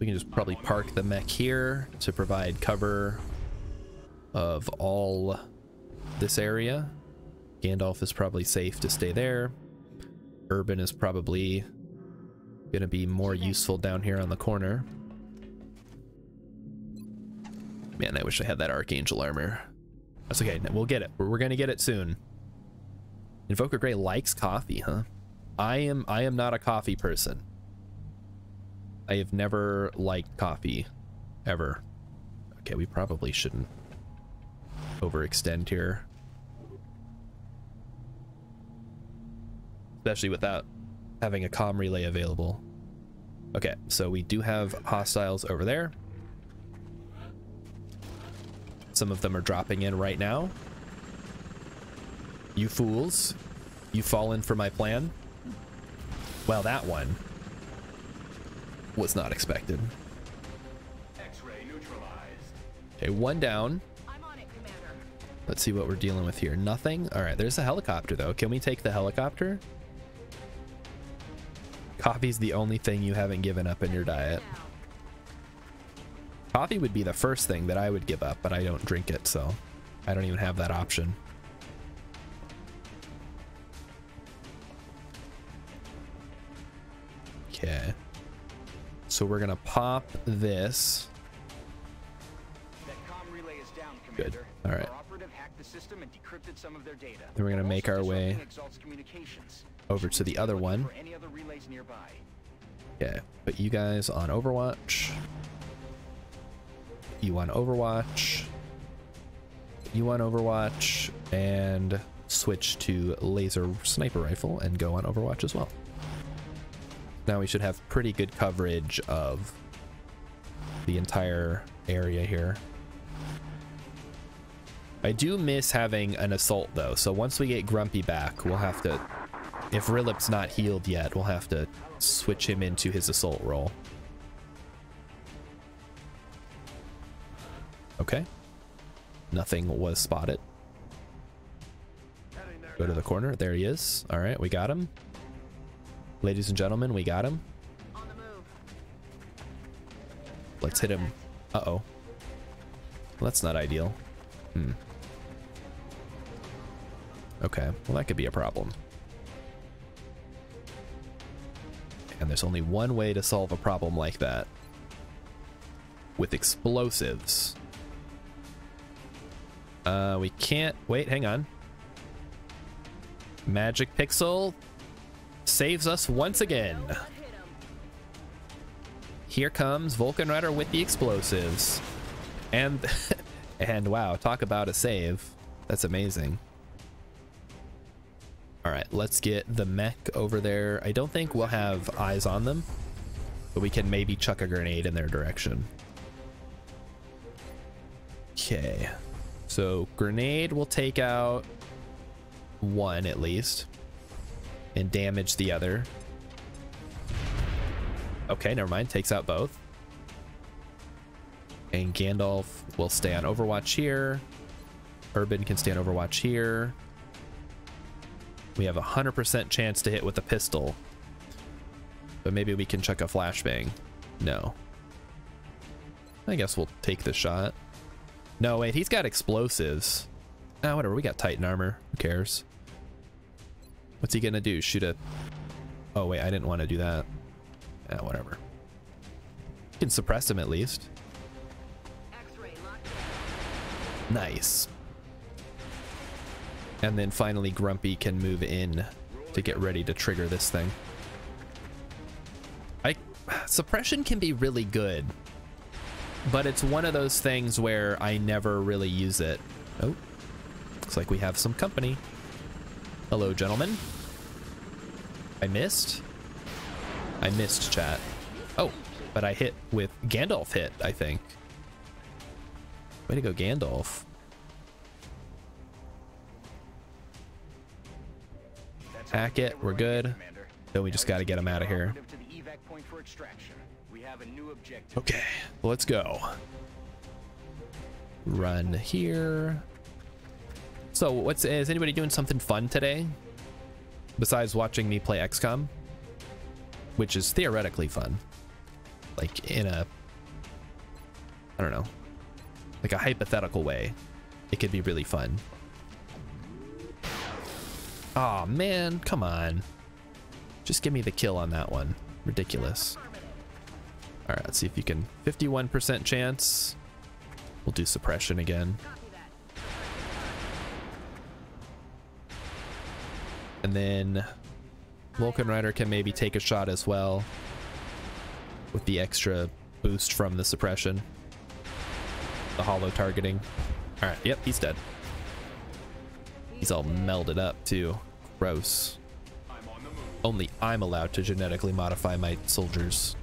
We can just probably park the mech here to provide cover of all this area. Gandalf is probably safe to stay there. Urban is probably going to be more useful down here on the corner. Man, I wish I had that Archangel armor. That's okay. We'll get it. We're, going to get it soon. Invoker Gray likes coffee, huh? I am I am not a coffee person. I have never liked coffee ever. Okay, we probably shouldn't overextend here. Especially without having a comm relay available. Okay, so we do have hostiles over there. Some of them are dropping in right now. You fools. You fallen for my plan? Well, that one was not expected. X-ray neutralized. Okay, one down. I'm on it, Commander. Let's see what we're dealing with here. Nothing? All right, there's a helicopter, though. Can we take the helicopter? Coffee's the only thing you haven't given up in your diet. Coffee would be the first thing that I would give up, but I don't drink it, so I don't even have that option. Okay. So we're gonna pop this. That comm relay is down, Good. All right. Our operative hacked the system and decrypted some of their data. Then we're gonna make our way disrupting Exalt's communications. over to the other one. For any other relays nearby. Okay, put you guys on Overwatch. You on Overwatch. You on Overwatch. And switch to laser sniper rifle and go on Overwatch as well. Now we should have pretty good coverage of the entire area here. I do miss having an assault though, so once we get Grumpy back, we'll have to, if Rilip's not healed yet, we'll have to switch him into his assault role. Okay. Nothing was spotted. Go to the corner. There he is. All right, we got him. Ladies and gentlemen, we got him. Let's hit him. Uh-oh. That's not ideal. Hmm. Okay, well that could be a problem. And there's only one way to solve a problem like that. With explosives. Uh, we can't... Wait, hang on. Magic Pixel saves us once again. Here comes Vulcan Rider with the explosives. And... and wow, talk about a save. That's amazing. All right, let's get the mech over there. I don't think we'll have eyes on them, but we can maybe chuck a grenade in their direction. Okay, so grenade will take out one at least and damage the other. Okay, never mind, takes out both. And Gandalf will stay on Overwatch here. Urban can stay on Overwatch here. We have a 100% chance to hit with a pistol. But maybe we can chuck a flashbang. No. I guess we'll take the shot. No, wait, he's got explosives. Ah, whatever, we got Titan armor. Who cares? What's he gonna do? Shoot a... Oh, wait, I didn't want to do that. Ah, whatever. can suppress him at least. Nice. And then finally Grumpy can move in to get ready to trigger this thing. I suppression can be really good. But it's one of those things where I never really use it. Oh. Looks like we have some company. Hello, gentlemen. I missed. I missed chat. Oh, but I hit with Gandalf hit, I think. Way to go, Gandalf. Hack it, we're good. Then we just got to get him out of here. Okay, let's go. Run here. So, what's is anybody doing something fun today? Besides watching me play XCOM, which is theoretically fun, like in a, I don't know, like a hypothetical way, it could be really fun. Oh man, come on. Just give me the kill on that one. Ridiculous. All right, let's see if you can. 51% chance. We'll do suppression again. And then Vulcan Rider can maybe take a shot as well with the extra boost from the suppression. The holo-targeting. All right, yep, he's dead. He's all melded up too. Gross. Only I'm allowed to genetically modify my soldiers.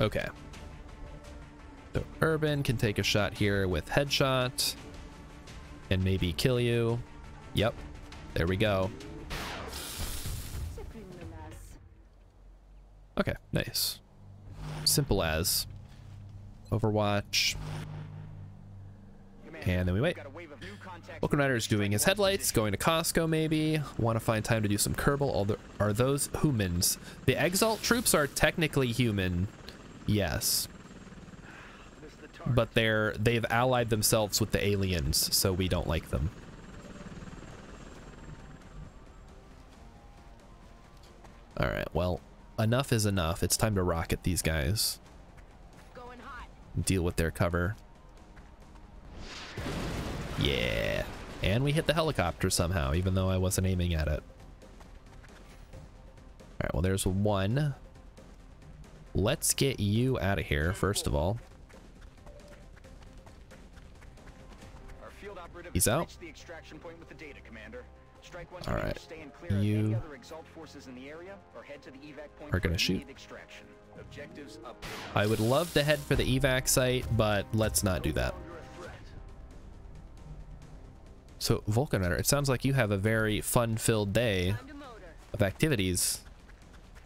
Okay. So Urban can take a shot here with headshot and maybe kill you. Yep. There we go. Okay, nice. Simple as Overwatch. And then we wait. Vulcan Rider is doing his headlights, going to Costco maybe. Want to find time to do some Kerbal. Are those humans? The Exalt troops are technically human. Yes. But they're they've allied themselves with the aliens, so we don't like them. All right, well, enough is enough. It's time to rocket these guys. Deal with their cover. Yeah. And we hit the helicopter somehow, even though I wasn't aiming at it. Alright, well there's one. Let's get you out of here, first of all. Our He's out. reached the extraction point with the data, Commander. Strike one All unit right. to stay and clear You- other Exalt forces in the area or head to the evac point Are gonna shoot. extraction. Objectives up. I would love to head for the evac site, but let's not do that. So, Vulcan Rider, it sounds like you have a very fun-filled day of activities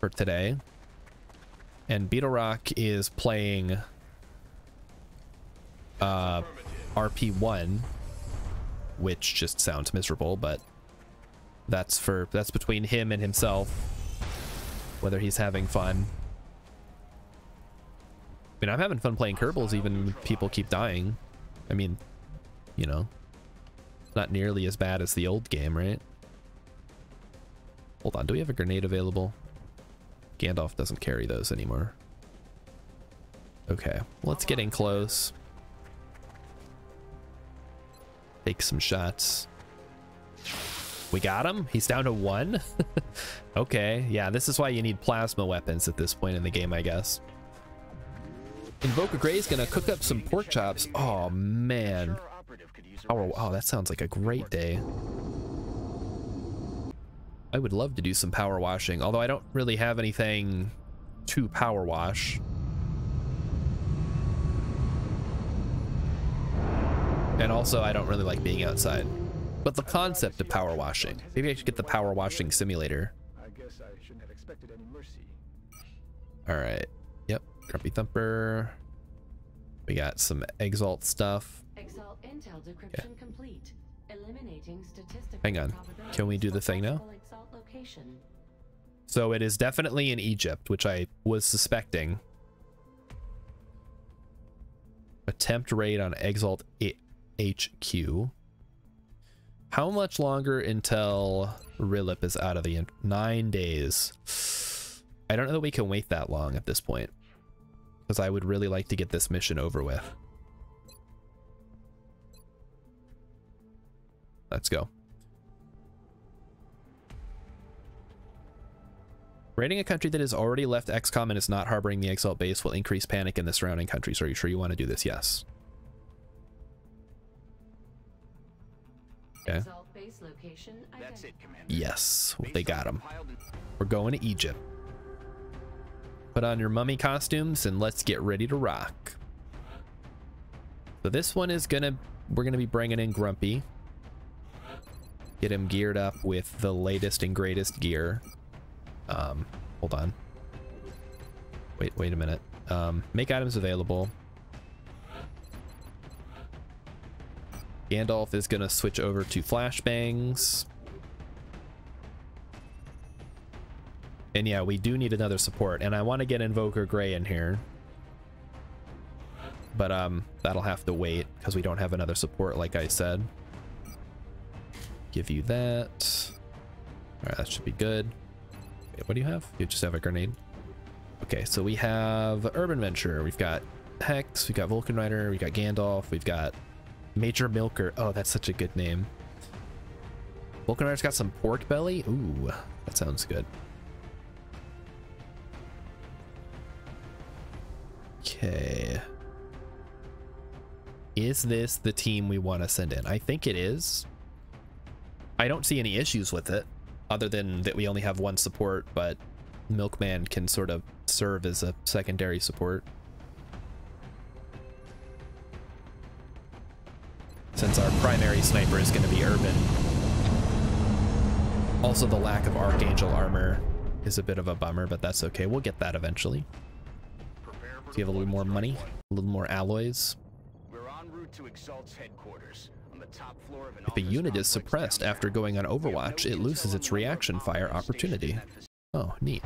for today. And Beetle Rock is playing uh, RP1, which just sounds miserable, but that's for that's between him and himself, whether he's having fun. I mean, I'm having fun playing Kerbals, even people keep dying. I mean, you know, not nearly as bad as the old game, right? Hold on, do we have a grenade available? Gandalf doesn't carry those anymore. Okay, let's get in close. Take some shots. We got him? He's down to one? okay, yeah, this is why you need plasma weapons at this point in the game, I guess. Invoker Gray's gonna cook up some pork chops. Oh, man. Oh, wow, that sounds like a great day. I would love to do some power washing, although I don't really have anything to power wash. And also, I don't really like being outside. But the concept of power washing. Maybe I should get the power washing simulator. I guess I shouldn't have expected any mercy. All right. Yep. Grumpy Thumper. We got some Exalt stuff. Exalt intel decryption complete. Eliminating statistical Hang on. Can we do the thing now? Location. So it is definitely in Egypt, which I was suspecting. Attempt raid on Exalt HQ. How much longer until Rilip is out of the nine days? I don't know that we can wait that long at this point. because I would really like to get this mission over with. Let's go. Raiding a country that has already left XCOM and is not harboring the Exalt base will increase panic in the surrounding countries. Are you sure you want to do this? Yes. Okay. Exalt base location That's it, Commander. Yes, Base they got sites him. We're going to Egypt. Put on your mummy costumes and let's get ready to rock. So this one is gonna, we're gonna be bringing in Grumpy. Get him geared up with the latest and greatest gear. Um, hold on. Wait, wait a minute. Um, make items available. Gandalf is gonna switch over to flashbangs. And yeah, we do need another support, and I want to get Invoker Gray in here. But um, that'll have to wait, because we don't have another support, like I said. Give you that. Alright, that should be good. What do you have? You just have a grenade. Okay, so we have Urban Venture, we've got Hex, we've got Vulcan Rider, we've got Gandalf, we've got Major Milker. Oh, that's such a good name. Vulcan Rider's got some pork belly. Ooh, that sounds good. Okay. Is this the team we want to send in? I think it is. I don't see any issues with it, other than that we only have one support, but Milkman can sort of serve as a secondary support. Since our primary sniper is going to be Urban. Also, the lack of Archangel armor is a bit of a bummer, but that's okay. We'll get that eventually. So you have a little more money, a little more alloys. We're en route to Exalt's headquarters on the top floor of an If a unit is suppressed after going on We have no Overwatch, it loses its the number of reaction fire opportunity. in that facility. Oh, neat.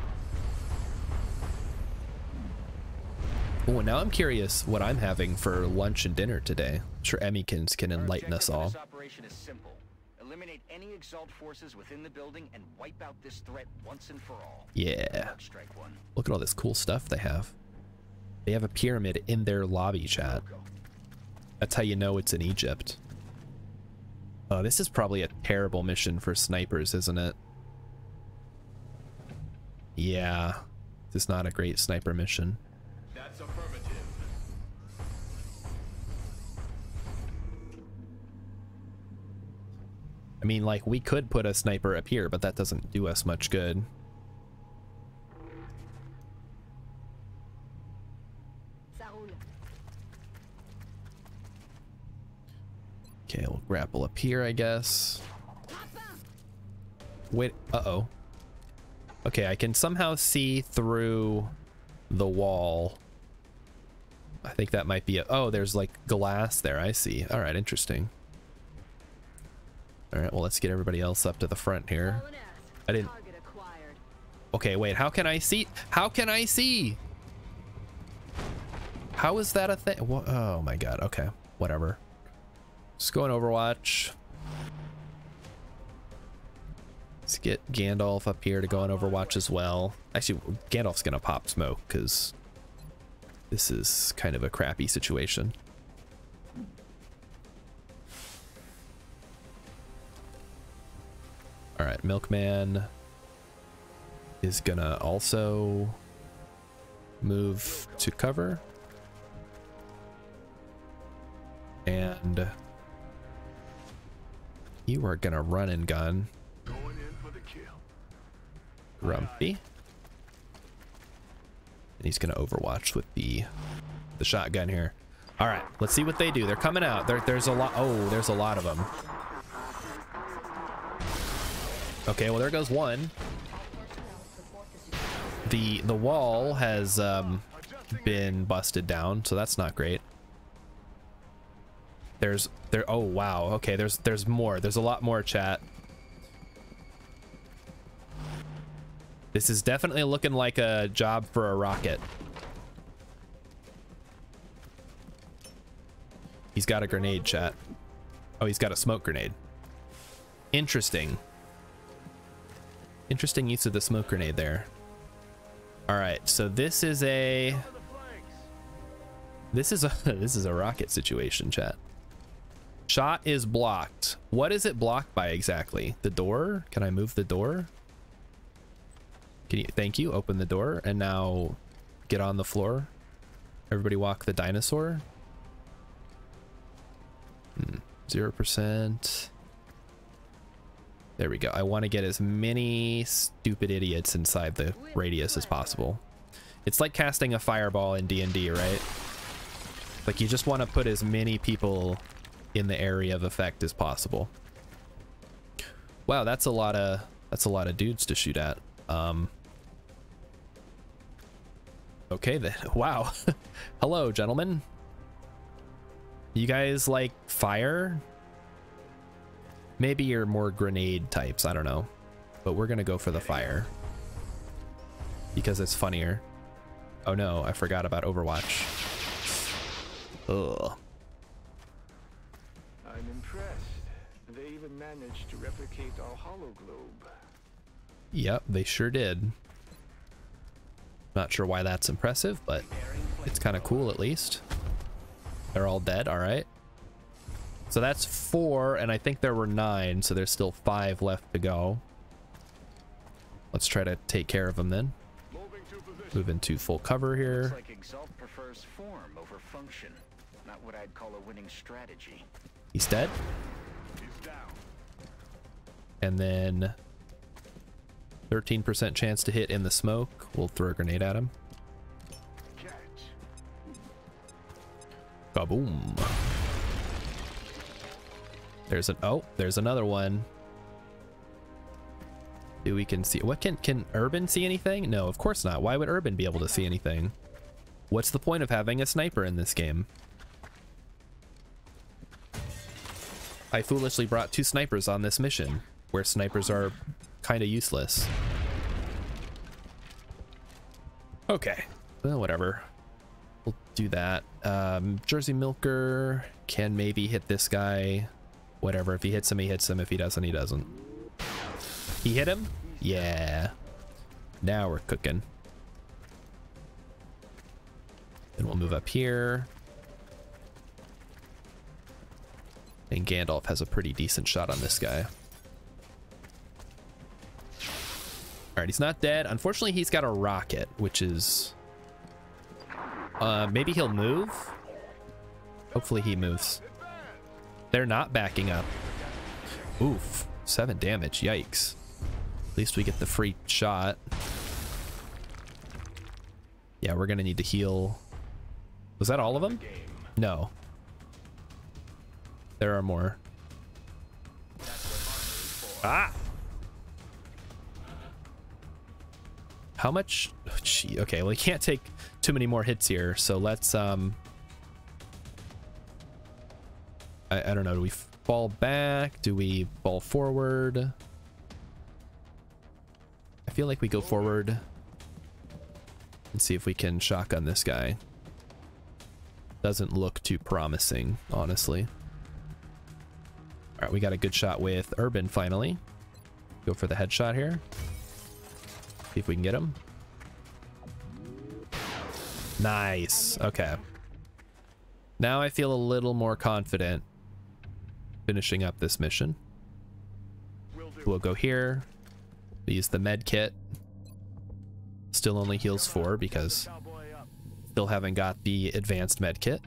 Oh, now I'm curious what I'm having for lunch and dinner today. I'm sure Emmykins can enlighten us all. This operation is simple. Eliminate any Exalt forces within the building and wipe out this threat once and for all. Yeah. Good luck, Strike One. Look at all this cool stuff they have. They have a pyramid in their lobby chat. That's how you know it's in Egypt. Oh, this is probably a terrible mission for snipers, isn't it? Yeah. This is not a great sniper mission. That's affirmative. I mean, like, we could put a sniper up here, but that doesn't do us much good. Okay, we'll grapple up here, I guess. Wait, uh-oh. Okay, I can somehow see through the wall. I think that might be a- oh, there's like glass there, I see. All right, interesting. All right, well, let's get everybody else up to the front here. I didn't... Okay, wait, how can I see? How can I see? How is that a thing? Oh my god, okay, whatever. Let's go on Overwatch. Let's get Gandalf up here to go on Overwatch as well. Actually, Gandalf's gonna pop smoke because this is kind of a crappy situation. All right, Milkman is gonna also move to cover. And you are gonna run and gun. Going in for the kill. Grumpy. And he's gonna overwatch with the the shotgun here. All right, let's see what they do. They're coming out. There, there's a lot. Oh, there's a lot of them. Okay, well there goes one. The the wall has um, been busted down, so that's not great. There's there. Oh wow. Okay, there's there's more. There's a lot more chat. This is definitely looking like a job for a rocket. He's got a grenade, chat. Oh, he's got a smoke grenade. Interesting. Interesting use of the smoke grenade there. All right, so this is a This is a this is a rocket situation, chat. Shot is blocked. What is it blocked by exactly? The door? Can I move the door? Can you thank you, open the door and now get on the floor. Everybody walk the dinosaur. Hmm, Zero percent. There we go. I want to get as many stupid idiots inside the radius as possible. It's like casting a fireball in D&D, right? Like you just want to put as many people in the area of effect as possible. Wow, that's a lot of that's a lot of dudes to shoot at. Um Okay then. Wow. Hello, gentlemen. You guys like fire? Maybe you're more grenade types, I don't know. But we're gonna go for the fire. Because it's funnier. Oh no, I forgot about Overwatch. Ugh. Yep, they sure did. Not sure why that's impressive, but it's kind of cool at least. They're all dead, all right. So that's four, and I think there were nine, so there's still five left to go. Let's try to take care of them then. Move into full cover here. Like Exalt prefers form over function. Not what I'd call a winning strategy. He's dead. And then 13% chance to hit in the smoke. We'll throw a grenade at him. Kaboom. There's an oh, there's another one. Do we can see what can can Urban see anything? No, of course not. Why would Urban be able to see anything? What's the point of having a sniper in this game? I foolishly brought two snipers on this mission, where snipers are kind of useless. Okay, well, whatever. We'll do that. Um, Jersey Milker can maybe hit this guy. Whatever, if he hits him, he hits him. If he doesn't, he doesn't. He hit him? Yeah. Now we're cooking. Then we'll move up here. And Gandalf has a pretty decent shot on this guy. Alright, he's not dead. Unfortunately, he's got a rocket, which is... Uh, maybe he'll move? Hopefully he moves. They're not backing up. Oof. Seven damage. Yikes. At least we get the free shot. Yeah, we're gonna need to heal. Was that all of them? No. There are more. Ah! How much? Oh, gee, okay, well, we can't take too many more hits here, so let's, um... I, I don't know, do we fall back? Do we fall forward? I feel like we go forward and see if we can shotgun this guy. Doesn't look too promising, honestly. All right, we got a good shot with Urban finally. Go for the headshot here. See if we can get him. Nice. Okay. Now I feel a little more confident finishing up this mission. We'll go here. We use the med kit. Still only heals four because still haven't got the advanced med kit.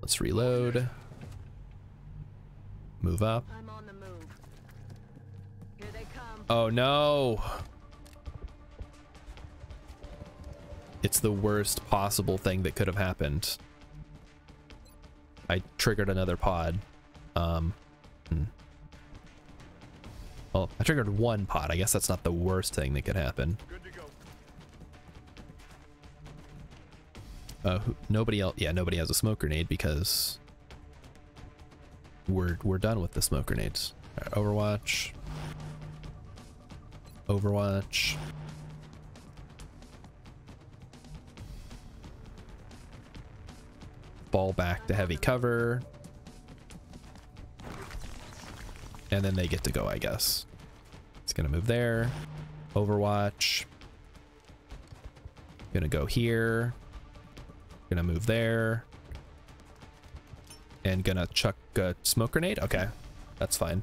Let's reload. Move up. Oh no. It's the worst possible thing that could have happened. I triggered another pod. Um, hmm. Well, I triggered one pod. I guess that's not the worst thing that could happen. Uh, nobody else. Yeah, nobody has a smoke grenade because we're we're done with the smoke grenades. Right, Overwatch. Overwatch. Ball back to heavy cover. And then they get to go, I guess. It's gonna move there. Overwatch. Gonna go here. Gonna move there. And gonna chuck a smoke grenade? Okay, that's fine.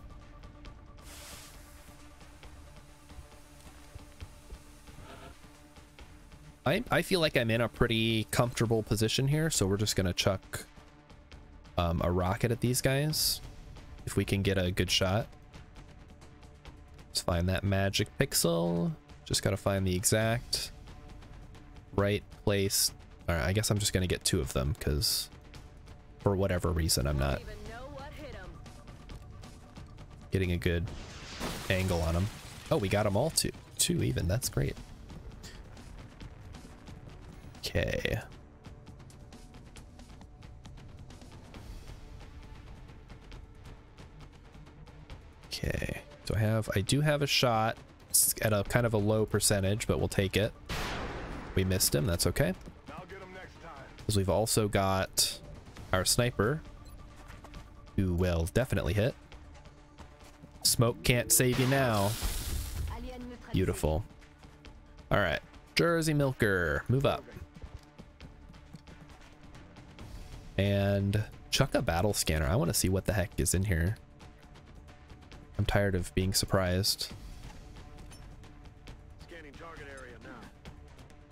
I, I feel like I'm in a pretty comfortable position here, so we're just gonna chuck um, a rocket at these guys if we can get a good shot. Let's find that magic pixel. Just gotta find the exact right place. All right, I guess I'm just gonna get two of them because for whatever reason I'm not getting a good angle on them. Oh, we got them all two, two even. That's great. Okay. Okay. So I have, I do have a shot it's at a kind of a low percentage, but we'll take it. We missed him. That's okay. Because we've also got our sniper, who will definitely hit. Smoke can't save you now. Beautiful. All right. Jersey Milker, move up. And chuck a battle scanner. I want to see what the heck is in here. I'm tired of being surprised.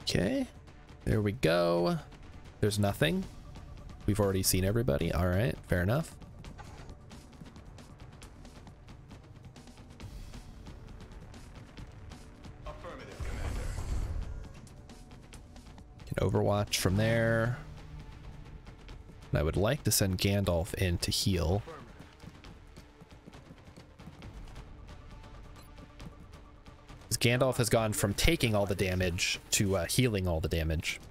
Okay, there we go. There's nothing. We've already seen everybody. All right, fair enough. Can overwatch from there. I would like to send Gandalf in to heal. Gandalf has gone from taking all the damage to uh, healing all the damage.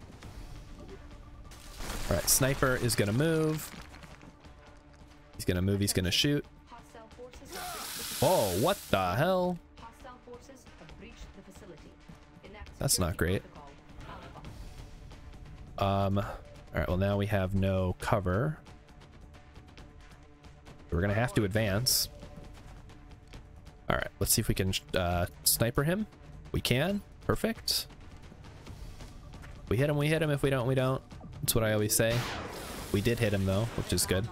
All right, Sniper is going to move. He's going to move, he's going to shoot. Oh, what the hell? That's not great. Um, all right, well now we have no cover. We're gonna have to advance. All right, let's see if we can uh, sniper him. We can, perfect. We hit him, we hit him. If we don't, we don't. That's what I always say. We did hit him though, which is good.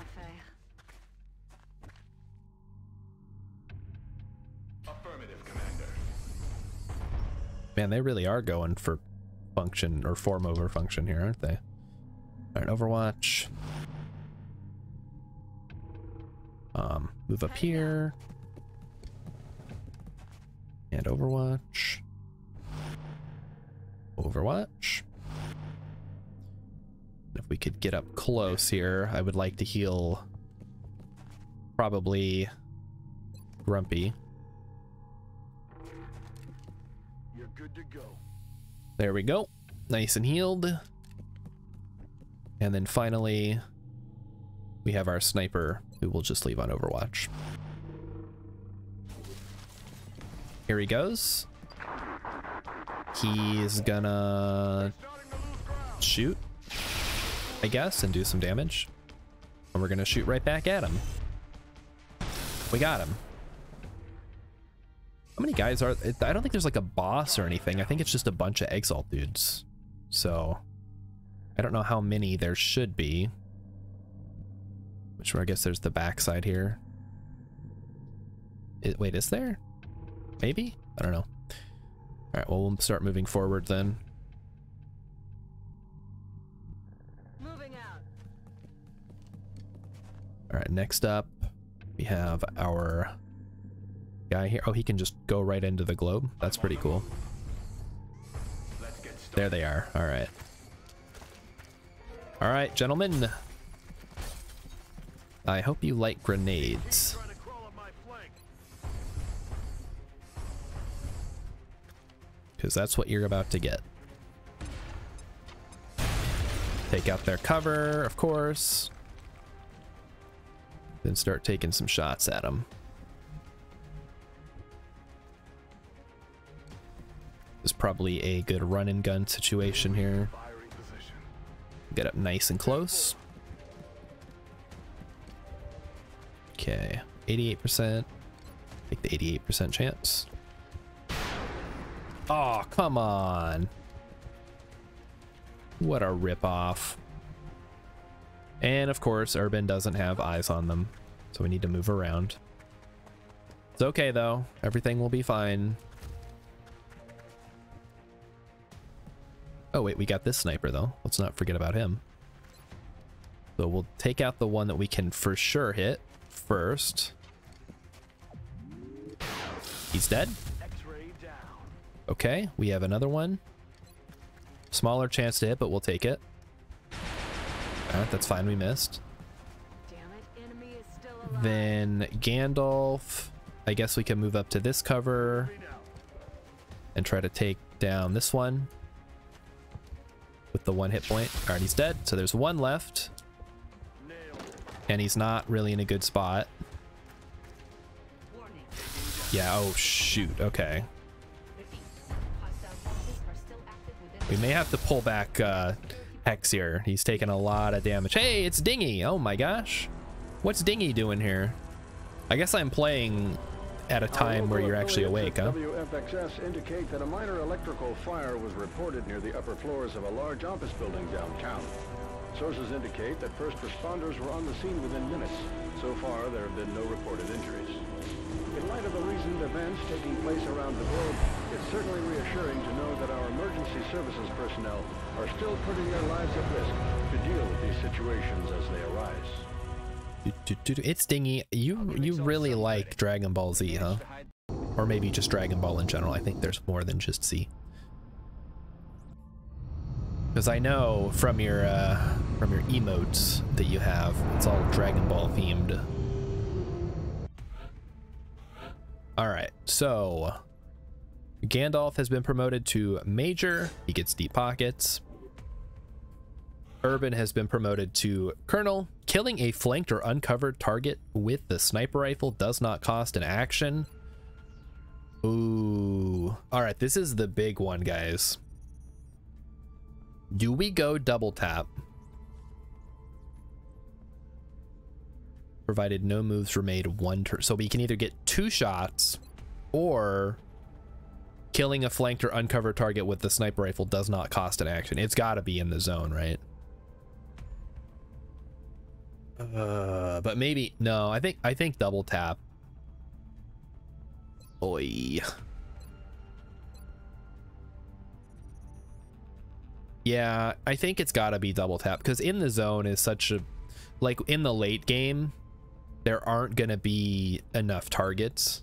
Man, they really are going for function or form over function here, aren't they? All right, Overwatch. Um, move up here. And Overwatch. Overwatch. If we could get up close here, I would like to heal probably Grumpy. You're good to go. There we go. Nice and healed. And then finally, we have our sniper who will just leave on Overwatch. Here he goes. He's gonna shoot, I guess, and do some damage. And we're gonna shoot right back at him. We got him. How many guys are... I don't think there's like a boss or anything. I think it's just a bunch of Exalt dudes. So, I don't know how many there should be. Which I guess there's the backside here. It, wait, is there? Maybe? I don't know. Alright, well, we'll start moving forward then. Moving out. Alright, next up, we have our guy here. Oh, he can just go right into the globe. That's pretty cool. There they are. All right. All right, gentlemen. I hope you like grenades. Because that's what you're about to get. Take out their cover, of course. Then start taking some shots at them. is probably a good run and gun situation here. Get up nice and close. Okay, 88%. Take the 88% chance. Oh, come on. What a ripoff. And of course, Urban doesn't have eyes on them, so we need to move around. It's okay though. Everything will be fine. Oh wait, we got this sniper though. Let's not forget about him. So we'll take out the one that we can for sure hit first. He's dead. Okay, we have another one. Smaller chance to hit, but we'll take it. Alright, that's fine, we missed. Then Gandalf. I guess we can move up to this cover and try to take down this one with the one hit point. Alright, he's dead. So there's one left. And he's not really in a good spot. Yeah, oh shoot, okay. We may have to pull back uh, Hex here. He's taking a lot of damage. Hey, it's Dingy! Oh my gosh. What's Dingy doing here? I guess I'm playing at a time where you're actually awake, huh? WFXS indicate that a minor electrical fire was reported near the upper floors of a large office building downtown. Sources indicate that first responders were on the scene within minutes. So far, there have been no reported injuries. In light of the recent events taking place around the globe, it's certainly reassuring to know that our emergency services personnel are still putting their lives at risk to deal with these situations as they arise. It's Dingy. You you really like Dragon Ball Z, huh? Or maybe just Dragon Ball in general. I think there's more than just Z. Because I know from your uh, from your emotes that you have, it's all Dragon Ball themed. All right, so Gandalf has been promoted to Major. He gets deep pockets. Urban has been promoted to Colonel. Killing a flanked or uncovered target with the sniper rifle does not cost an action. Ooh. All right, this is the big one, guys. Do we go double tap? Provided no moves were made one turn. So we can either get two shots or killing a flanked or uncovered target with the sniper rifle does not cost an action. It's got to be in the zone, right? Uh, but maybe no. I think I think double tap. Oi. Yeah, I think it's got to be double tap because in the zone is such a like in the late game there aren't to be enough targets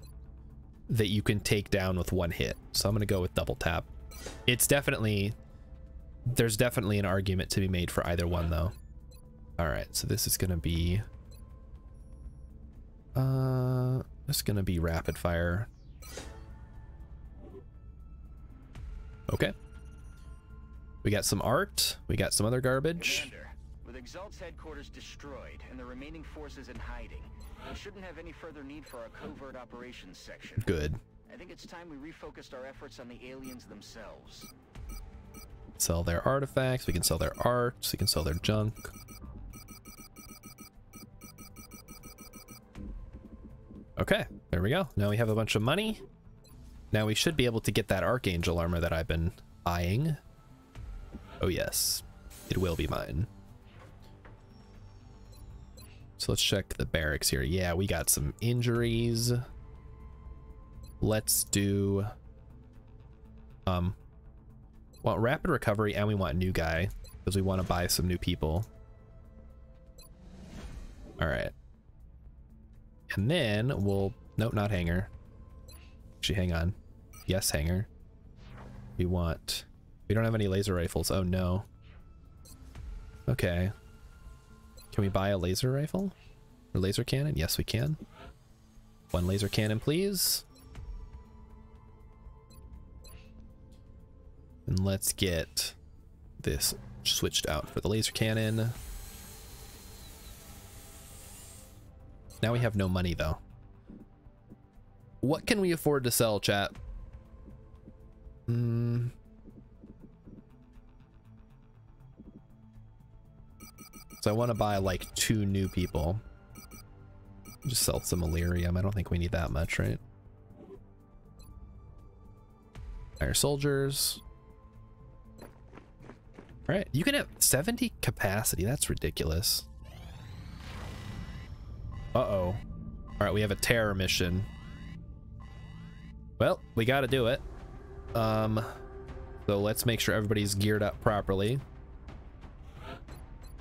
that you can take down with one hit. So I'm to go with double tap. It's definitely there's definitely an argument to be made for either one though. All right, so this is going to be uh this is going to be rapid fire. Okay. We got some art. We got some other garbage. Commander, with Exalt's headquarters destroyed and the remaining forces in hiding, we shouldn't have any further need for our covert operations section. Good. I think it's time we refocused our efforts on the aliens themselves. Sell their artifacts. We can sell their art. We can sell their junk. Okay, there we go. Now we have a bunch of money. Now we should be able to get that Archangel armor that I've been eyeing. Oh yes, it will be mine. So let's check the barracks here. Yeah, we got some injuries. Let's do... Um, want rapid recovery and we want new guy because we want to buy some new people. All right. And then we'll, nope, not hangar. Actually, hang on. Yes, hangar. We want, we don't have any laser rifles. Oh no. Okay. Can we buy a laser rifle? Or laser cannon? Yes, we can. One laser cannon, please. And let's get this switched out for the laser cannon. Now we have no money though. What can we afford to sell, chat? Hmm. So I want to buy like two new people. Just sell some Elerium. I don't think we need that much, right? Fire soldiers. All right, you can have 70 capacity. That's ridiculous. Uh-oh. All right, we have a terror mission. Well, we got to do it. Um, so let's make sure everybody's geared up properly.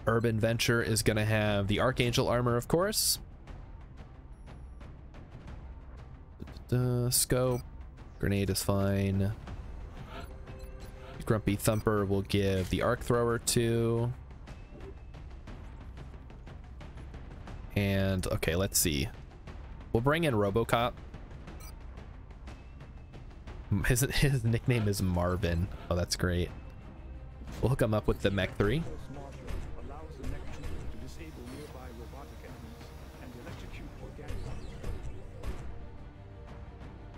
Urban Venture is to have the Archangel armor, of course. scope. Grenade is fine. Grumpy Thumper will give the Arc Thrower to. And, okay, let's see. We'll bring in Robocop. His, his nickname is Marvin. Oh, that's great. We'll hook him up with the Mech 3.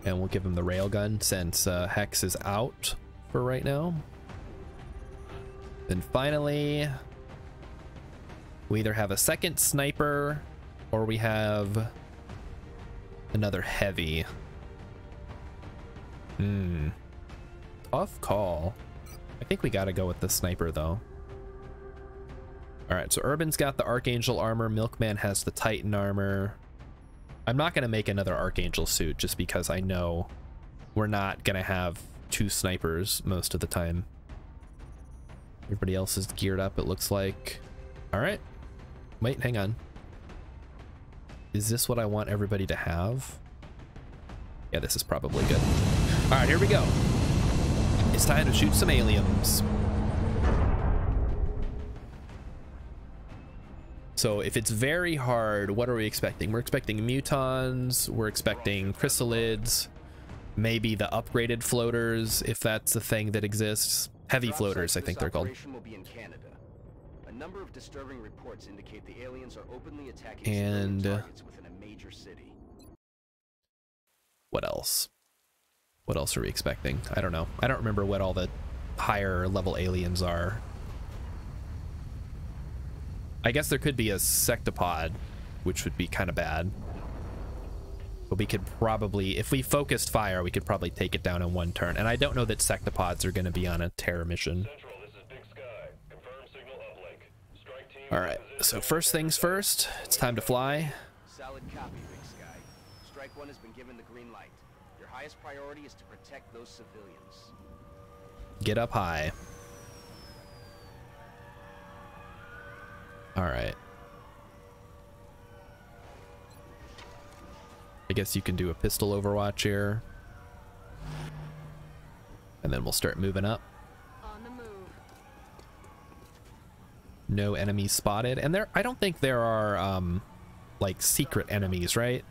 And we'll give him the railgun since uh, Hex is out for right now. Then finally, we either have a second sniper or we have another heavy. Hmm. Tough call. I think we gotta go with the sniper though. Alright, so Urban's got the Archangel armor, Milkman has the Titan armor. I'm not to make another Archangel suit just because I know we're not to have two snipers most of the time. Everybody else is geared up, it looks like. All right. Wait, hang on. Is this what I want everybody to have? Yeah, this is probably good. All right, here we go. It's time to shoot some aliens. So if it's very hard, what are we expecting? We're expecting mutons, we're expecting chrysalids, maybe the upgraded floaters, if that's the thing that exists. Heavy floaters, I think they're called. Number of disturbing reports indicate the aliens are openly attacking and uh, targets within a major city. What else? What else are we expecting? I don't know. I don't remember what all the higher level aliens are. I guess there could be a sectopod, which would be kind of bad. But we could probably, if we focused fire, we could probably take it down in one turn. And I don't know that sectopods are going to be on a terror mission. All right, so first things first, it's time to fly. Solid copy, Big Sky. Strike One has been given the green light. Your highest priority is to protect those civilians. Get up high. All right. I guess you can do a pistol overwatch here. And then we'll start moving up. No enemies spotted. And there I don't think there are um like secret enemies, right?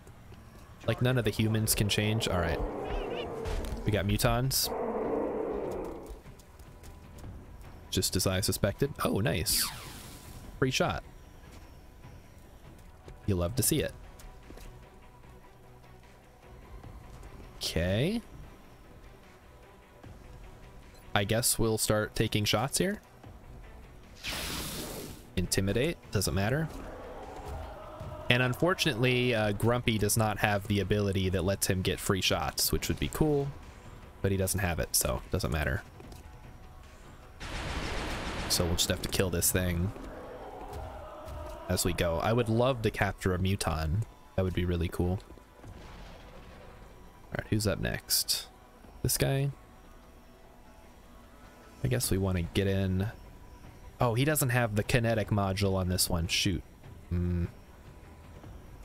Like none of the humans can change. All right. We got mutons. Just as I suspected. Oh, nice free shot. You love to see it. Okay. I guess we'll start taking shots here. Intimidate, doesn't matter. And unfortunately, uh, Grumpy does not have the ability that lets him get free shots, which would be cool, but he doesn't have it, so doesn't matter. So we'll just have to kill this thing as we go. I would love to capture a Muton. That would be really cool. Alright, who's up next? This guy? I guess we want to get in. Oh, he doesn't have the kinetic module on this one. Shoot. Mm.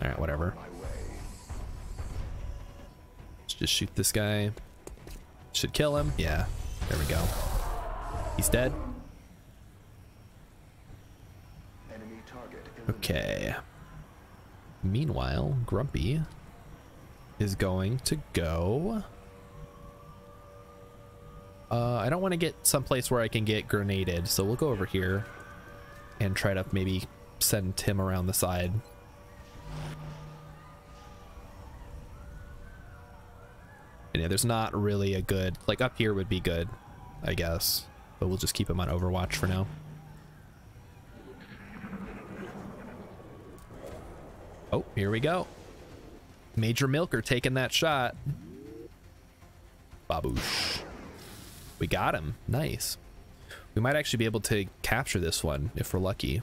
Alright, whatever. Let's just shoot this guy. Should kill him. Yeah, there we go. He's dead. Okay. Meanwhile, Grumpy is going to go... Uh, I don't want to get someplace where I can get grenaded, so we'll go over here and try to maybe send Tim around the side. And yeah, there's not really a good... Like, up here would be good, I guess. But we'll just keep him on Overwatch for now. Oh, here we go. Major Milker taking that shot. Baboosh. We got him. Nice. We might actually be able to capture this one if we're lucky.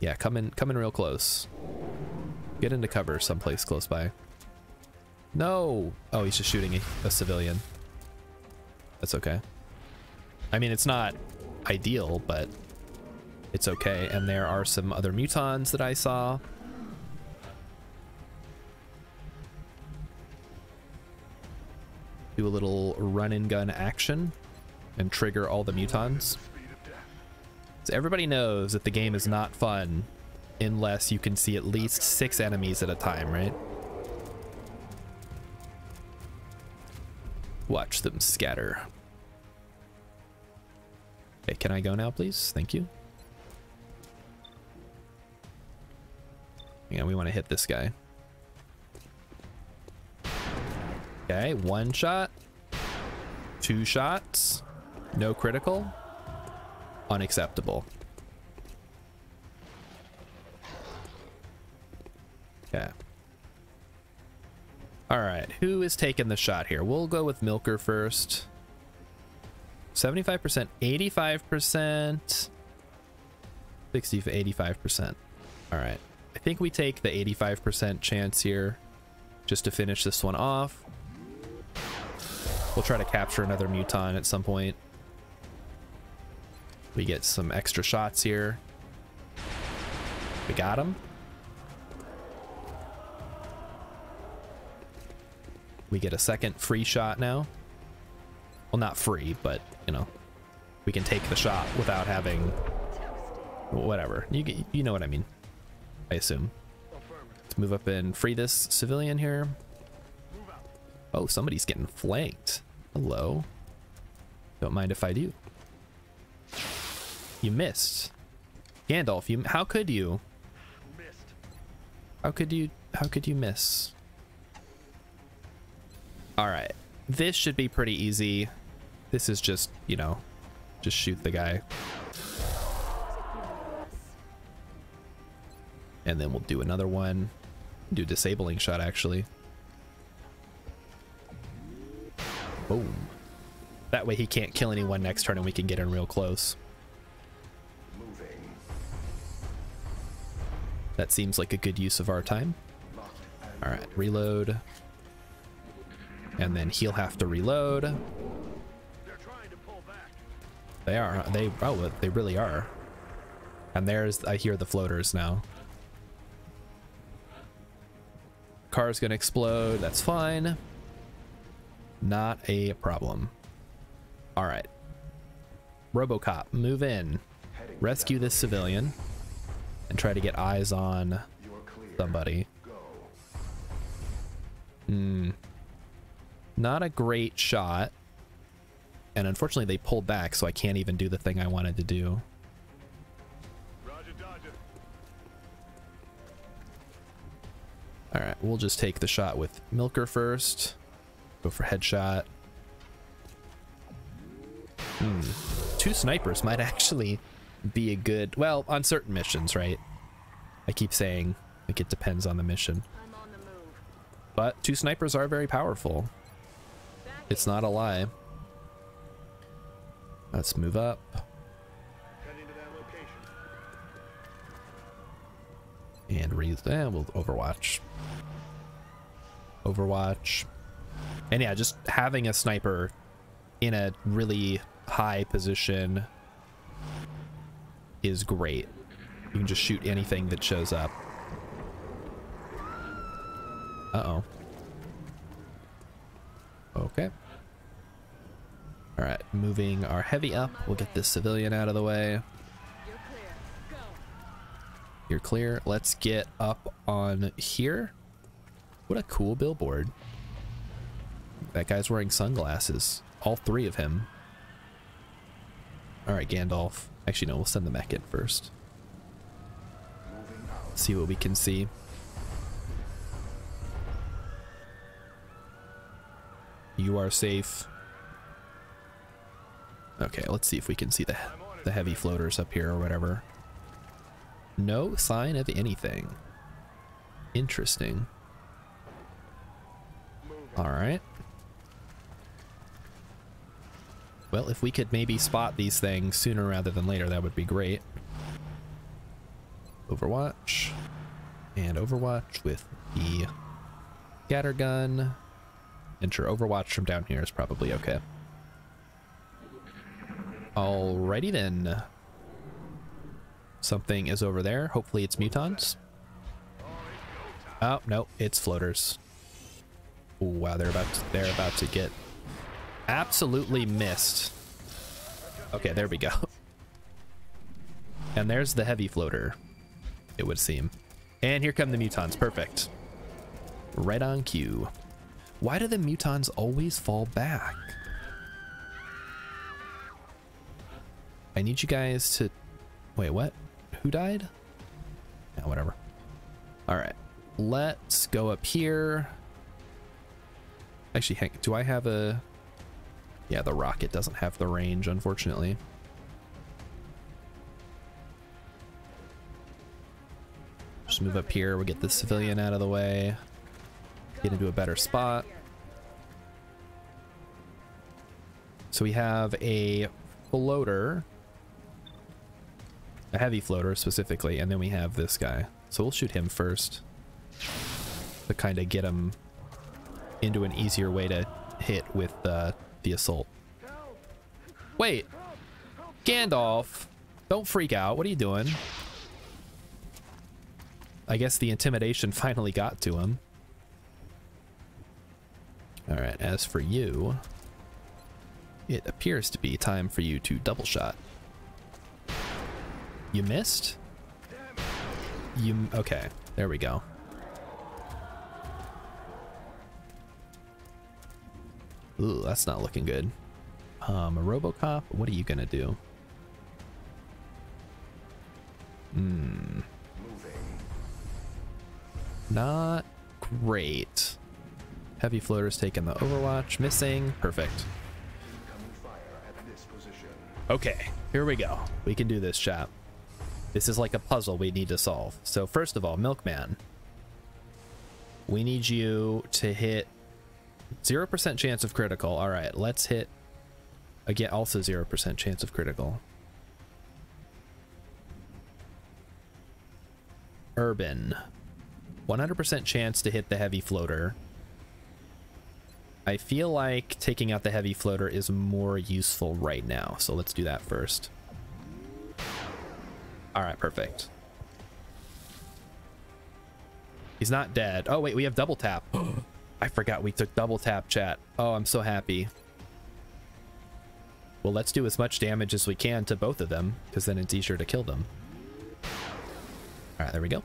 Yeah, come in, come in real close. Get into cover someplace close by. No! Oh, he's just shooting a, a civilian. That's okay. I mean, it's not ideal, but it's okay. And there are some other mutons that I saw. Do a little run and gun action and trigger all the mutons. So everybody knows that the game is not fun unless you can see at least six enemies at a time, right? Watch them scatter. Okay, can I go now, please? Thank you. Yeah, we want to hit this guy. Okay, one shot. Two shots. No critical. Unacceptable. Okay. All right, who is taking the shot here? We'll go with Milker first. 75%, 85%, 60 85%. All right. I think we take the 85% chance here just to finish this one off. We'll try to capture another Muton at some point. We get some extra shots here. We got him. We get a second free shot now. Well, not free, but, you know, we can take the shot without having... Whatever. You, you know what I mean. I assume. Let's move up and free this civilian here. Oh, somebody's getting flanked. Hello. Don't mind if I do. You missed. Gandalf, you how could you? Missed. How could you how could you miss? All right. This should be pretty easy. This is just, you know, just shoot the guy. And then we'll do another one. Do disabling shot actually. Boom. That way he can't kill anyone next turn and we can get in real close. That seems like a good use of our time. All right, reload. And then he'll have to reload. They are. They oh, they really are. And there's I hear the floaters now. Car's gonna explode. That's fine. Not a problem. All right. RoboCop, move in. Rescue this civilian and try to get eyes on somebody. Hmm. Not a great shot. And unfortunately they pulled back, so I can't even do the thing I wanted to do. Alright, we'll just take the shot with Milker first. Go for headshot. Hmm. Two snipers might actually be a good... Well, on certain missions, right? I keep saying, like, it depends on the mission. But two snipers are very powerful. It's not a lie. Let's move up. And re eh, we'll Overwatch. Overwatch. And yeah, just having a sniper in a really high position is great. You can just shoot anything that shows up. Uh-oh. Okay. Alright, moving our heavy up. We'll get this civilian out of the way. You're clear. Let's get up on here. What a cool billboard. That guy's wearing sunglasses. All three of him. Alright, Gandalf. Actually, no, we'll send the mech in first. See what we can see. You are safe. Okay, let's see if we can see the, the heavy floaters up here or whatever. No sign of anything. Interesting. Alright. Well, if we could maybe spot these things sooner rather than later, that would be great. Overwatch. And Overwatch with the scatter gun. Sure, Overwatch from down here is probably okay. Alrighty then. Something is over there. Hopefully it's mutons. Oh, no, it's floaters. Ooh, wow, they're about to, they're about to get absolutely missed. Okay, there we go. And there's the heavy floater, it would seem. And here come the mutons. Perfect. Right on cue. Why do the mutons always fall back? I need you guys to... Wait, what? Who died? Yeah, whatever. All right. Let's go up here. Actually, Hank, do I have a... Yeah, the rocket doesn't have the range, unfortunately. Just move up here. We'll get the civilian out of the way. Get into a better spot. So we have a floater. A heavy floater, specifically. And then we have this guy. So we'll shoot him first. To kind of get him into an easier way to hit with uh, the assault. Wait. Gandalf. Don't freak out. What are you doing? I guess the intimidation finally got to him. Alright, as for you, it appears to be time for you to double shot. You missed? You, okay, there we go. Ooh, that's not looking good. Um, a Robocop, what are you gonna do? Hmm. Not great. Heavy floaters taking the overwatch. Missing. Perfect. Okay, here we go. We can do this, chap. This is like a puzzle we need to solve. So first of all, Milkman. We need you to hit 0% chance of critical. All right, let's hit again also 0% chance of critical. Urban. 100% chance to hit the heavy floater. I feel like taking out the heavy floater is more useful right now, so let's do that first. Alright, perfect. He's not dead. Oh, wait, we have double tap. I forgot we took double tap chat. Oh, I'm so happy. Well, let's do as much damage as we can to both of them, because then it's easier to kill them. Alright, there we go.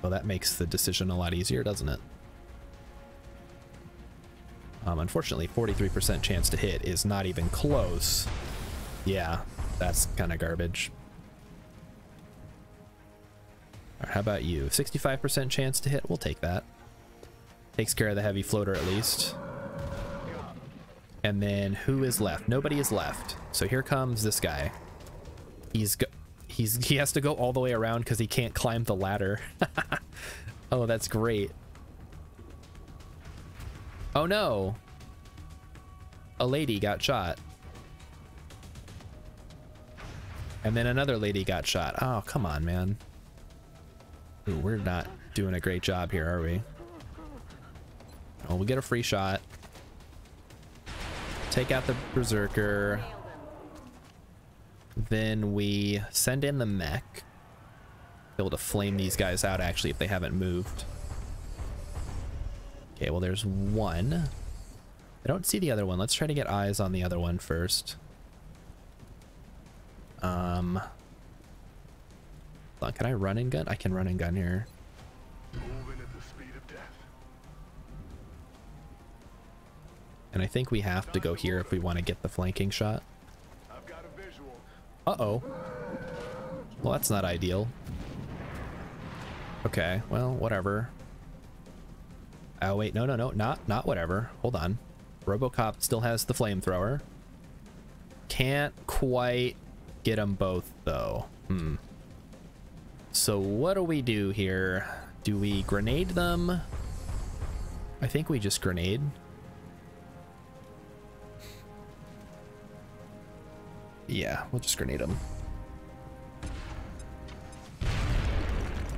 Well, that makes the decision a lot easier, doesn't it? Um, unfortunately, 43% chance to hit is not even close. Yeah, that's kind of garbage. Right, how about you? 65% chance to hit? We'll take that. Takes care of the heavy floater at least. And then who is left? Nobody is left. So here comes this guy. He's go he's he has to go all the way around because he can't climb the ladder. oh, that's great. Oh no. A lady got shot. And then another lady got shot. Oh, come on, man. Ooh, we're not doing a great job here, are we? Oh, we get a free shot. Take out the Berserker. Then we send in the mech. Be able to flame these guys out, actually, if they haven't moved. Okay, well, there's one. I don't see the other one. Let's try to get eyes on the other one first. Um, can I run and gun? I can run and gun here. And I think we have to go here if we want to get the flanking shot. Uh-oh. Well, that's not ideal. Okay, well, whatever. Oh, wait, no, no, no, not, not whatever. Hold on. Robocop still has the flamethrower. Can't quite get them both, though. Hmm. So what do we do here? Do we grenade them? I think we just grenade. Yeah, we'll just grenade them.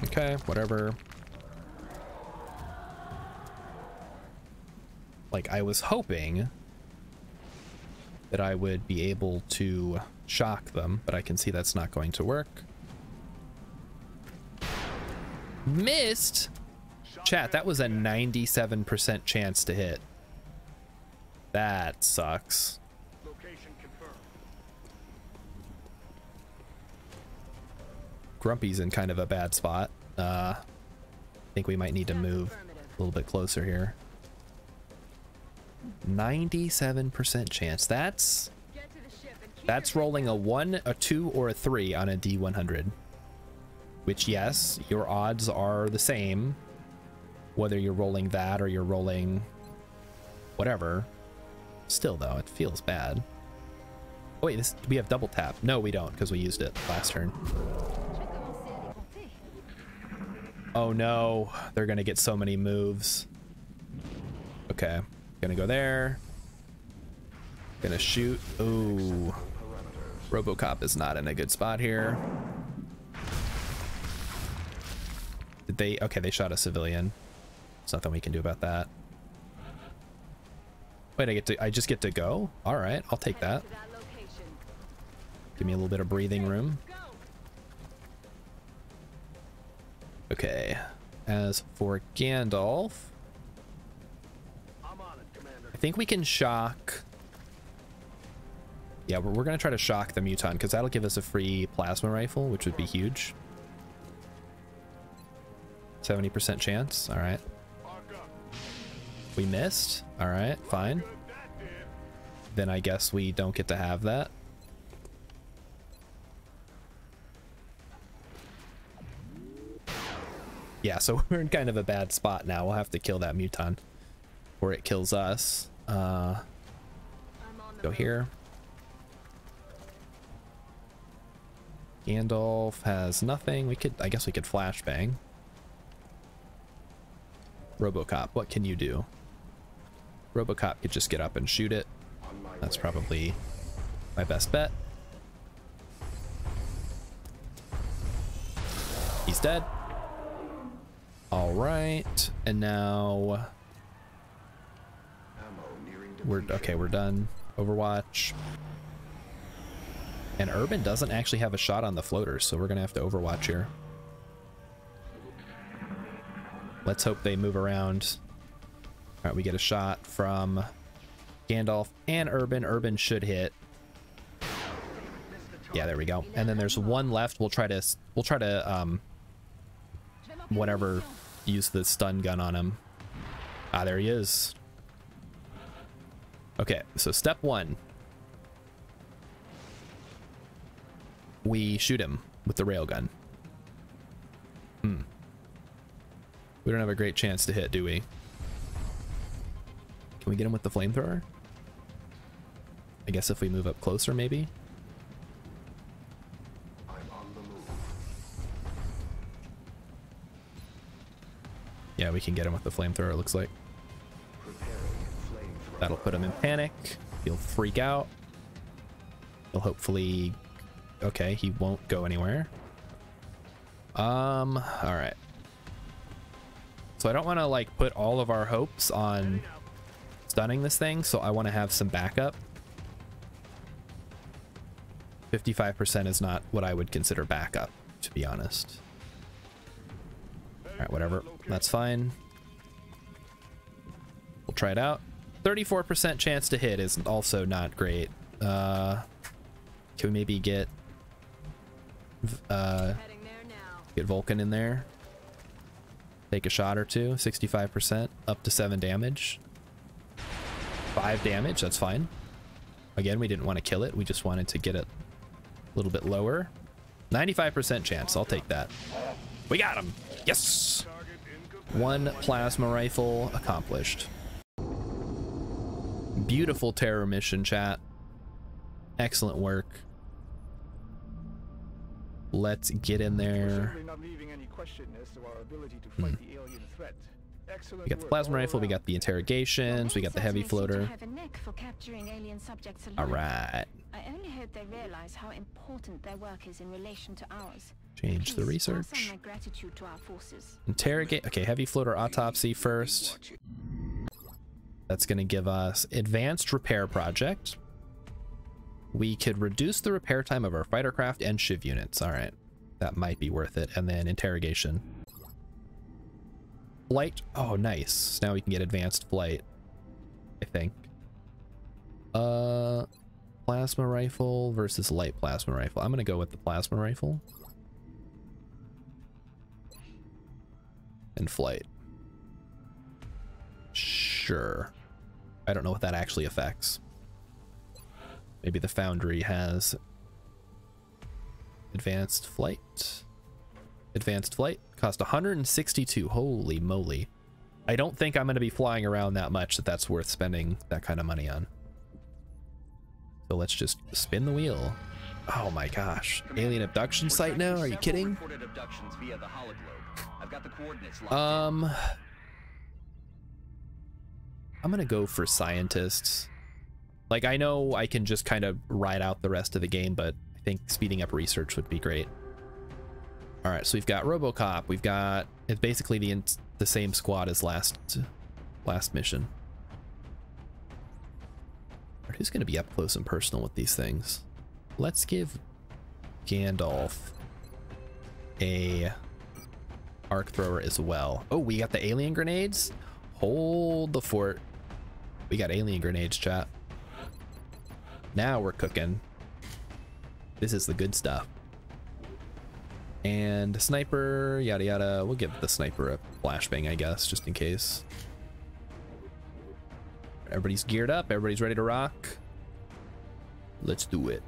Okay, whatever. Like, I was hoping that I would be able to shock them, but I can see that's not going to work. Missed! Chat, that was a 97% chance to hit. That sucks. Grumpy's in kind of a bad spot. Uh, I think we might need to move a little bit closer here. 97% chance. That's that's rolling a 1, a 2, or a 3 on a D100. Which, yes, your odds are the same. Whether you're rolling that or you're rolling whatever. Still, though, it feels bad. Oh, wait, this, we have double tap. No, we don't, because we used it last turn. Oh no, they're gonna get so many moves. Okay, gonna go there. Gonna shoot. Ooh. Robocop is not in a good spot here. Did they? Okay, they shot a civilian. There's nothing we can do about that. Wait, I get to, I just get to go? All right, I'll take that. Give me a little bit of breathing room. Okay, as for Gandalf, I think we can shock. Yeah, we're, we're gonna try to shock the Muton because that'll give us a free plasma rifle, which would be huge. 70% chance, all right. We missed, all right, fine. Then I guess we don't get to have that. Yeah, so we're in kind of a bad spot now. We'll have to kill that Muton or it kills us. Uh, go here. Gandalf has nothing. We could, I guess we could flashbang. Robocop, what can you do? Robocop could just get up and shoot it. That's probably my best bet. He's dead. All right, and now we're okay. We're done. Overwatch. And Urban doesn't actually have a shot on the floaters, so we're gonna have to Overwatch here. Let's hope they move around. All right, we get a shot from Gandalf and Urban. Urban should hit. Yeah, there we go. And then there's one left. We'll try to we'll try to um whatever use the stun gun on him. Ah, there he is. Okay, so step one. We shoot him with the railgun. Hmm. We don't have a great chance to hit, do we? Can we get him with the flamethrower? I guess if we move up closer, maybe? Yeah, we can get him with the flamethrower, it looks like. That'll put him in panic. He'll freak out. He'll hopefully... Okay, he won't go anywhere. Um, alright. So I don't want to, like, put all of our hopes on stunning this thing, so I want to have some backup. 55% is not what I would consider backup, to be honest. Alright, whatever. That's fine. We'll try it out. 34% chance to hit is also not great. Uh, can we maybe get uh, get Vulcan in there? Take a shot or two. 65%, up to 7 damage. 5 damage, that's fine. Again, we didn't want to kill it. We just wanted to get it a little bit lower. 95% chance, I'll take that. We got him! Yes! One plasma rifle accomplished. Beautiful terror mission, chat. Excellent work. Let's get in there. Not leaving any question as to our ability to hmm. fight the alien threat. Excellent We got the plasma all rifle, we got the interrogations, we got the heavy Certainly seem to floater. have a knack for capturing alien subjects alive. All right. I only hope they realize how important their work is in relation to ours. Change the Please pass research. gratitude to our forces. Interrogate. Okay, heavy floater autopsy first. That's going to give us advanced repair project. We could reduce the repair time of our fighter craft and shiv units. All right, that might be worth it. And then interrogation. Flight. Oh, nice. Now we can get advanced flight. I think. Uh, plasma rifle versus light plasma rifle. I'm gonna go with the plasma rifle. and flight. Sure. I don't know what that actually affects. Maybe the Foundry has advanced flight. Advanced flight cost 162. Holy moly. I don't think I'm going to be flying around that much that that's worth spending that kind of money on. So let's just spin the wheel. Oh my gosh. Alien abduction site now? Are you kidding? Reported abductions via the hologlobe. I've got the coordinates locked Um, I'm gonna go for scientists. Like I know I can just kind of ride out the rest of the game, but think speeding up research would be great. All right, so we've got RoboCop. We've got it's basically the the same squad as last last mission. Right, Who's gonna be up close and personal with these things? Let's give Gandalf a arc thrower as well. Oh, we got the alien grenades. Hold the fort. We got alien grenades, chat. Now we're cooking. This is the good stuff. And sniper, yada yada. We'll give the sniper a flashbang, I guess, just in case. Everybody's geared up. Everybody's ready to rock. Let's do it.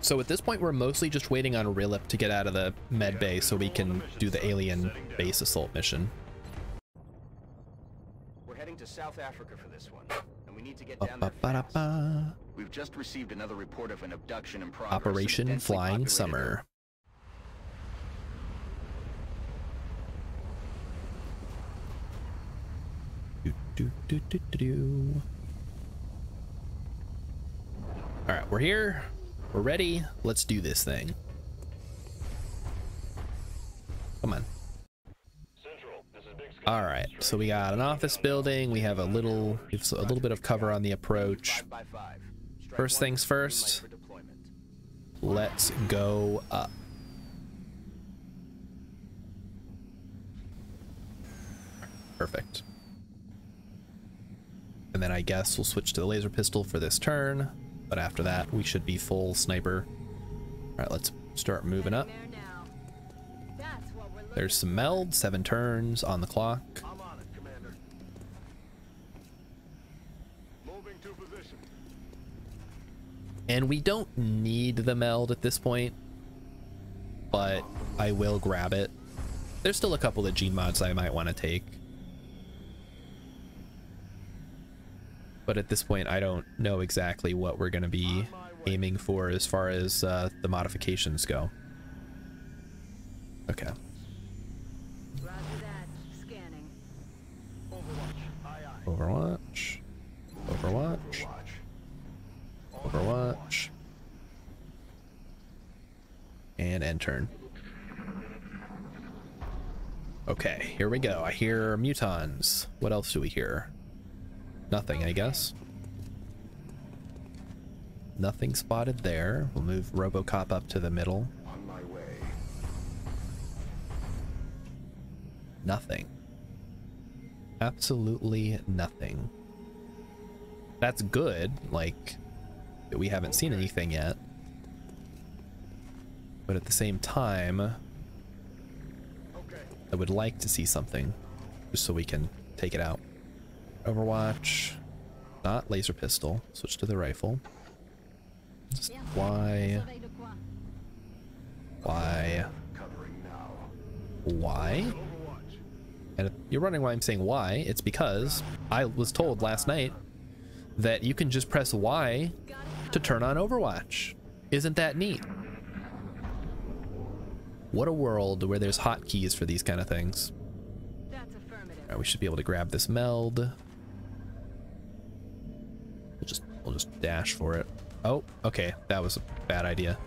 So at this point, we're mostly just waiting on Rilip to get out of the med bay so we can do the alien base assault mission. We're heading to South Africa for this one, and we need to get down there fast. We've just received another report of an abduction in progress. Operation Flying Summer. Do, do, do. All right, we're here. We're ready. Let's do this thing. Come on. All right, so we got an office building. We have a little, a little bit of cover on the approach. First things first. Let's go up. Perfect. And then I guess we'll switch to the laser pistol for this turn. But after that, we should be full sniper. All right, let's start moving up. There's some meld, seven turns on the clock. I'm on it, Commander. Moving to position. And we don't need the meld at this point, but I will grab it. There's still a couple of gene mods I might want to take. But at this point, I don't know exactly what we're going to be aiming for as far as uh, the modifications go. Okay. Roger that. Scanning. Overwatch. Overwatch. Overwatch. And end turn. Okay, here we go. I hear mutons. What else do we hear? Nothing, I guess. Nothing spotted there. We'll move Robocop up to the middle. On my way. Nothing. Absolutely nothing. That's good, like, we haven't seen anything yet. But at the same time, Okay. I would like to see something, just so we can take it out. Overwatch, not laser pistol, switch to the rifle. Just why, why, why? And if you're wondering why I'm saying why, it's because I was told last night that you can just press Y to turn on Overwatch. Isn't that neat? What a world where there's hotkeys for these kind of things. That's affirmative. All right, we should be able to grab this meld. We'll just we'll just dash for it. Oh, okay, that was a bad idea.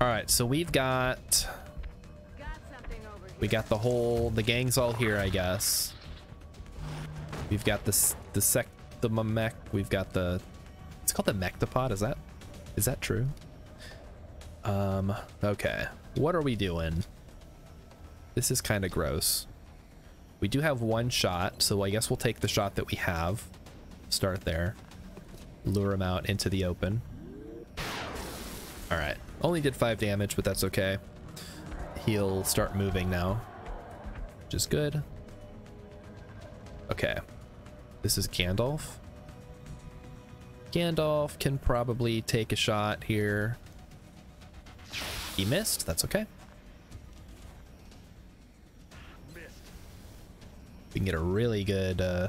All right, so we've got Got something over here. We got the whole the gang's all here, I guess. We've got this the sec the mech. We've got the it's called the mectopod. Is that is that true? Um. Okay. What are we doing? This is kind of gross. We do have one shot, so I guess we'll take the shot that we have. Start there. Lure him out into the open. All right. Only did five damage, but that's okay. He'll start moving now, which is good. Okay. This is Gandalf. Gandalf can probably take a shot here. He missed. That's okay. We can get a really good uh,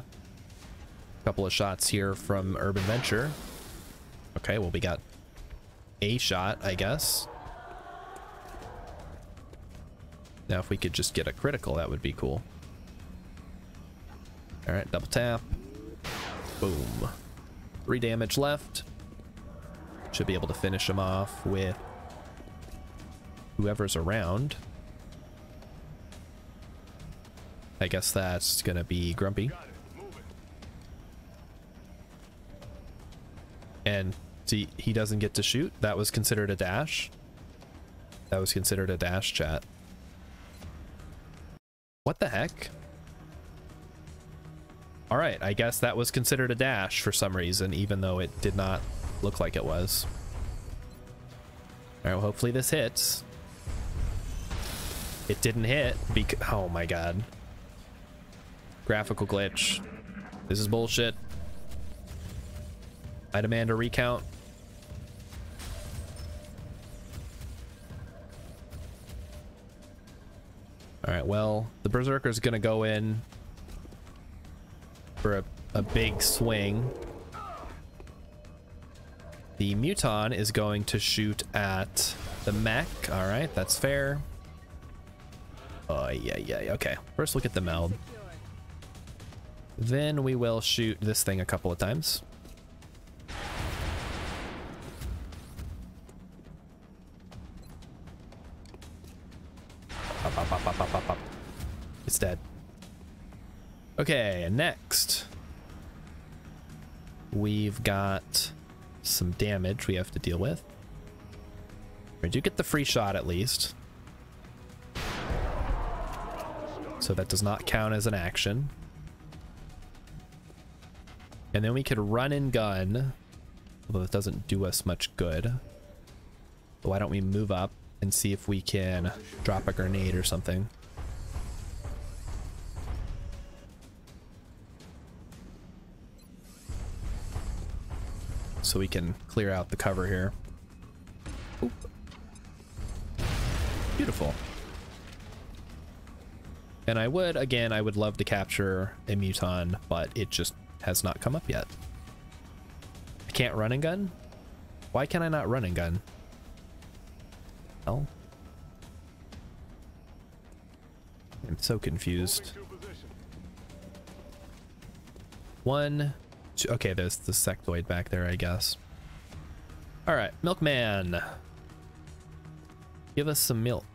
couple of shots here from Urban Venture. Okay, well, we got a shot, I guess. Now, if we could just get a critical, that would be cool. All right, double tap. Boom. Three damage left. Should be able to finish him off with whoever's around. I guess that's gonna be Grumpy. And see, he doesn't get to shoot. That was considered a dash. That was considered a dash chat. What the heck? All right, I guess that was considered a dash for some reason, even though it did not look like it was. All right, well, hopefully this hits. It didn't hit because, oh my god. Graphical glitch. This is bullshit. I demand a recount. All right, well, the Berserker's gonna go in for a, a big swing. The Muton is going to shoot at the mech. All right, that's fair. Oh, yeah, yeah, okay. First look at the meld. Then we will shoot this thing a couple of times. Pop, pop, pop, pop, pop. It's dead. Okay, next. We've got some damage we have to deal with. We do get the free shot at least. So that does not count as an action. And then we could run and gun, although it doesn't do us much good. But why don't we move up and see if we can drop a grenade or something. So we can clear out the cover here. Oop. Beautiful. And I would, again, I would love to capture a Muton, but it just has not come up yet. I can't run and gun? Why can I not run and gun? Hell. I'm so confused. One, two, okay, there's the sectoid back there, I guess. All right, Milkman. Give us some milk.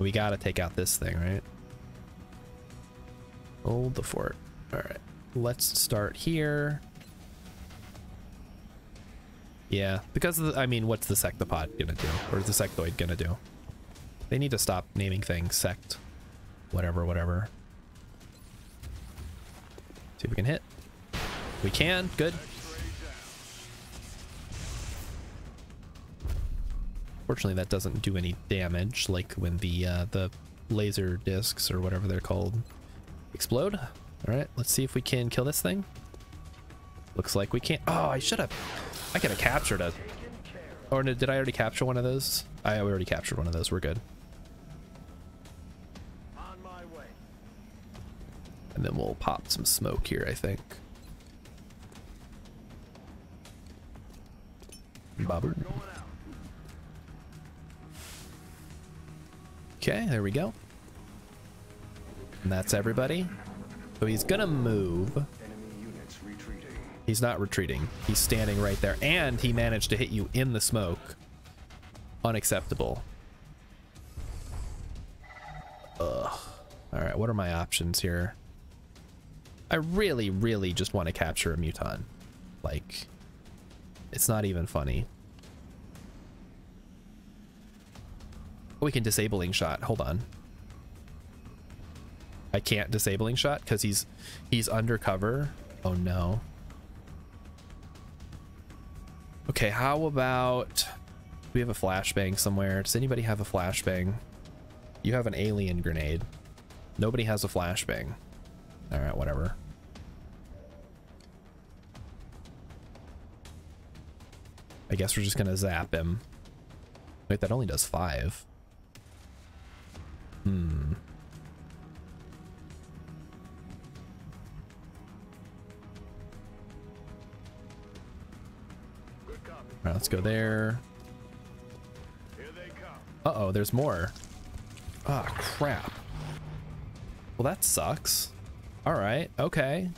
We gotta take out this thing, right? Hold the fort. All right, let's start here. Yeah, because the, I mean, what's the sectopod gonna do? Or is the sectoid gonna do? They need to stop naming things sect. Whatever, whatever. See if we can hit. We can, good. Fortunately, that doesn't do any damage, like when the uh, the laser discs or whatever they're called explode. All right, let's see if we can kill this thing. Looks like we can't. Oh, I should have. I could have captured a. Or did I already capture one of those? I already captured one of those. We're good. And then we'll pop some smoke here, I think. Babu. Okay, there we go. And that's everybody. So he's gonna move. He's not retreating. He's standing right there. And he managed to hit you in the smoke. Unacceptable. Ugh. Alright, what are my options here? I really, really just want to capture a Muton. Like, it's not even funny. Oh, we can disabling shot. Hold on. I can't disabling shot because he's he's undercover. Oh no. Okay, how about we have a flashbang somewhere? Does anybody have a flashbang? You have an alien grenade. Nobody has a flashbang. All right, whatever. I guess we're just gonna zap him. Wait, that only does five. Hmm. Alright, let's go there. Uh-oh, there's more. Ah, oh, crap. Well, that sucks. Alright, okay.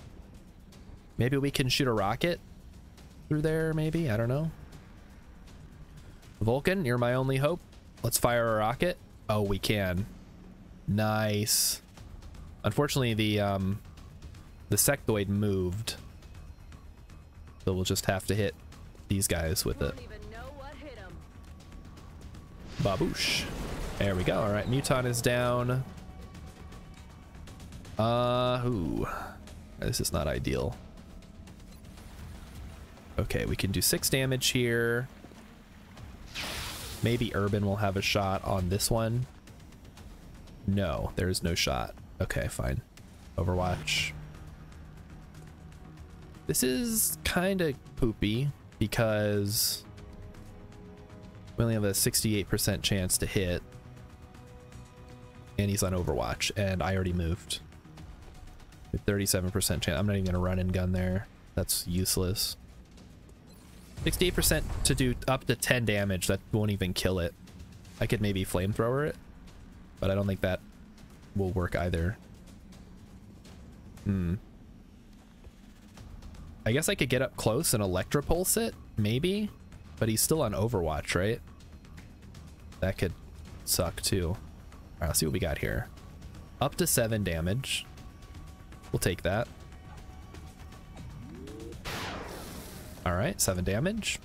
Maybe we can shoot a rocket through there, maybe? I don't know. Vulcan, you're my only hope. Let's fire a rocket. Oh, we can. Nice. Unfortunately, the um, the sectoid moved. So we'll just have to hit these guys with it. Baboosh. There we go. All right, Muton is down. Uh, ooh. This is not ideal. Okay, we can do six damage here. Maybe Urban will have a shot on this one. No, there is no shot. Okay, fine. Overwatch. This is kind of poopy because we only have a 68% chance to hit. And he's on Overwatch, and I already moved. 37% chance. I'm not even going to run and gun there. That's useless. 68% to do up to 10 damage. That won't even kill it. I could maybe flamethrower it, but I don't think that will work either. Hmm. I guess I could get up close and electropulse it, maybe, but he's still on Overwatch, right? That could suck too. All right, let's see what we got here. Up to seven damage. We'll take that. All right, seven damage.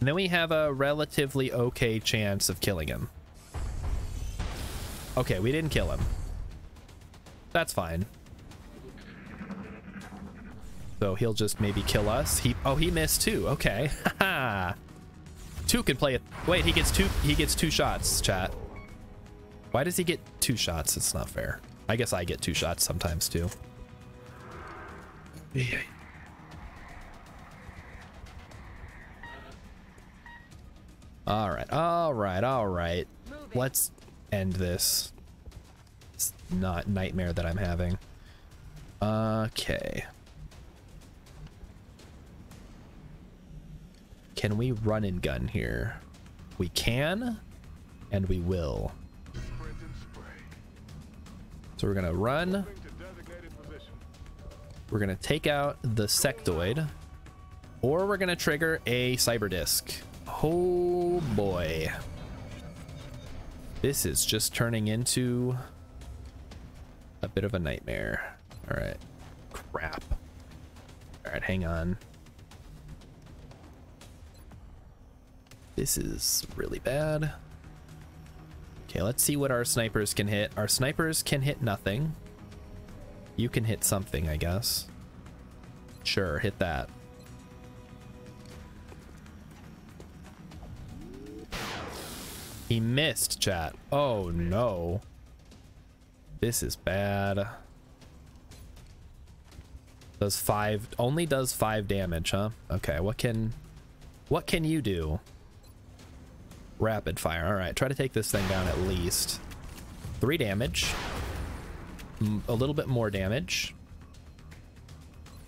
And then we have a relatively okay chance of killing him. Okay, we didn't kill him. That's fine. So he'll just maybe kill us. He oh he missed too. Okay. Two can play it. Wait, he gets two he gets two shots, chat. Why does he get two shots? It's not fair. I guess I get two shots sometimes too. Yeah. All right, all right, all right. Let's end this. It's not nightmare that I'm having. Okay. Can we run and gun here? We can, and we will. So we're gonna run. We're gonna take out the sectoid, or we're gonna trigger a Cyberdisc. Oh boy. This is just turning into a bit of a nightmare. All right. Crap. All right, hang on. This is really bad. Okay, let's see what our snipers can hit. Our snipers can hit nothing. You can hit something, I guess. Sure, hit that. He missed, chat. Oh no. This is bad. Does five, only does five damage, huh? Okay, what can, what can you do? Rapid fire, all right, try to take this thing down at least. Three damage. A little bit more damage.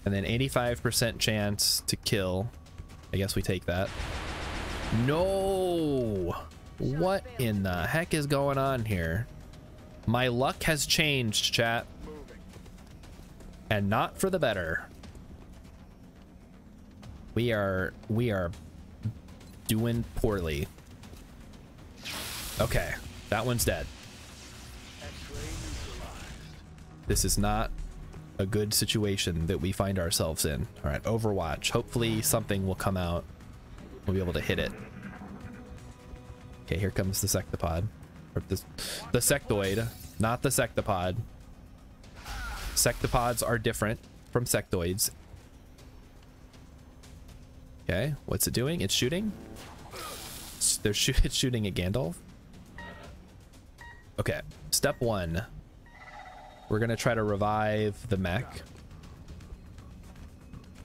And then 85% chance to kill. I guess we take that. No! What in the heck is going on here? My luck has changed, chat. And not for the better. We are we are doing poorly. Okay, that one's dead. This is not a good situation that we find ourselves in. All right, Overwatch. Hopefully something will come out. We'll be able to hit it. Okay, here comes the sectopod. Or the, the sectoid, not the sectopod. Sectopods are different from sectoids. Okay, what's it doing? It's shooting? They're it's shooting at Gandalf. Okay, step one. We're gonna try to revive the mech.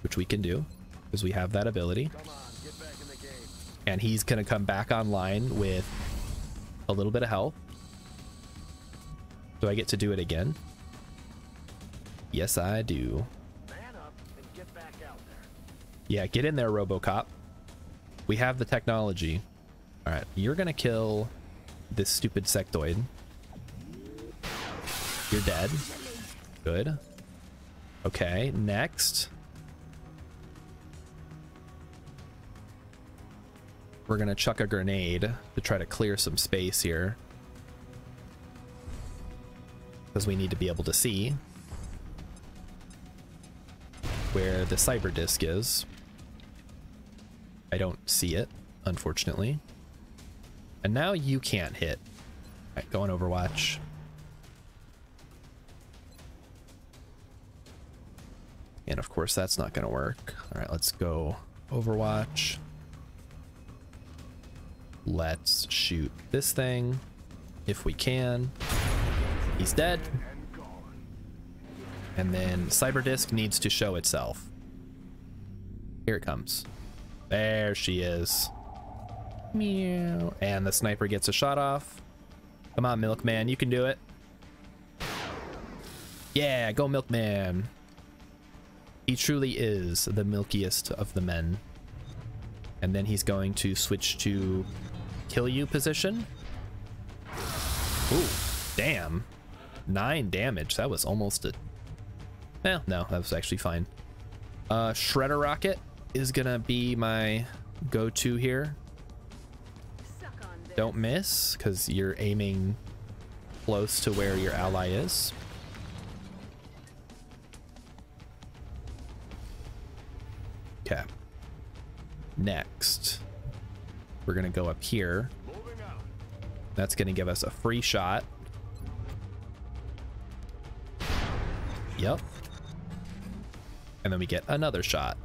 Which we can do, because we have that ability. And he's gonna come back online with a little bit of health. Do I get to do it again? Yes, I do. Yeah, get in there, Robocop. We have the technology. All right, you're gonna kill this stupid sectoid. You're dead. Good. Okay, next. We're gonna chuck a grenade to try to clear some space here. Because we need to be able to see where the Cyberdisc is. I don't see it, unfortunately. And now you can't hit. Alright, go on Overwatch. And of course that's not gonna work. Alright, let's go Overwatch. Let's shoot this thing if we can. He's dead. And then Cyberdisc needs to show itself. Here it comes. There she is. Meow. And the sniper gets a shot off. Come on, Milkman, you can do it. Yeah, go Milkman. He truly is the milkiest of the men. And then he's going to switch to kill you position. Ooh, damn. Nine damage. That was almost a... Well, no, that was actually fine. Uh, Shredder Rocket is gonna be my go-to here. Don't miss, because you're aiming close to where your ally is. Okay. Next, we're gonna go up here. That's gonna give us a free shot. Yep. And then we get another shot.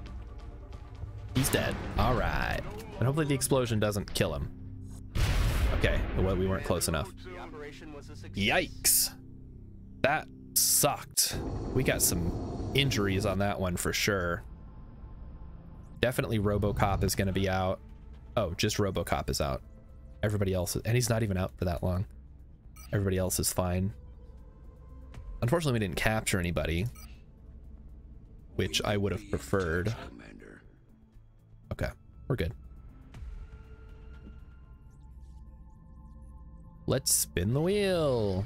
He's dead. All right. And hopefully the explosion doesn't kill him. Okay, well, we weren't close enough. Yikes. That sucked. We got some injuries on that one for sure. Definitely Robocop is going to be out. Oh, just Robocop is out. Everybody else, and he's not even out for that long. Everybody else is fine. Unfortunately, we didn't capture anybody, which I would have preferred. Okay, we're good. Let's spin the wheel.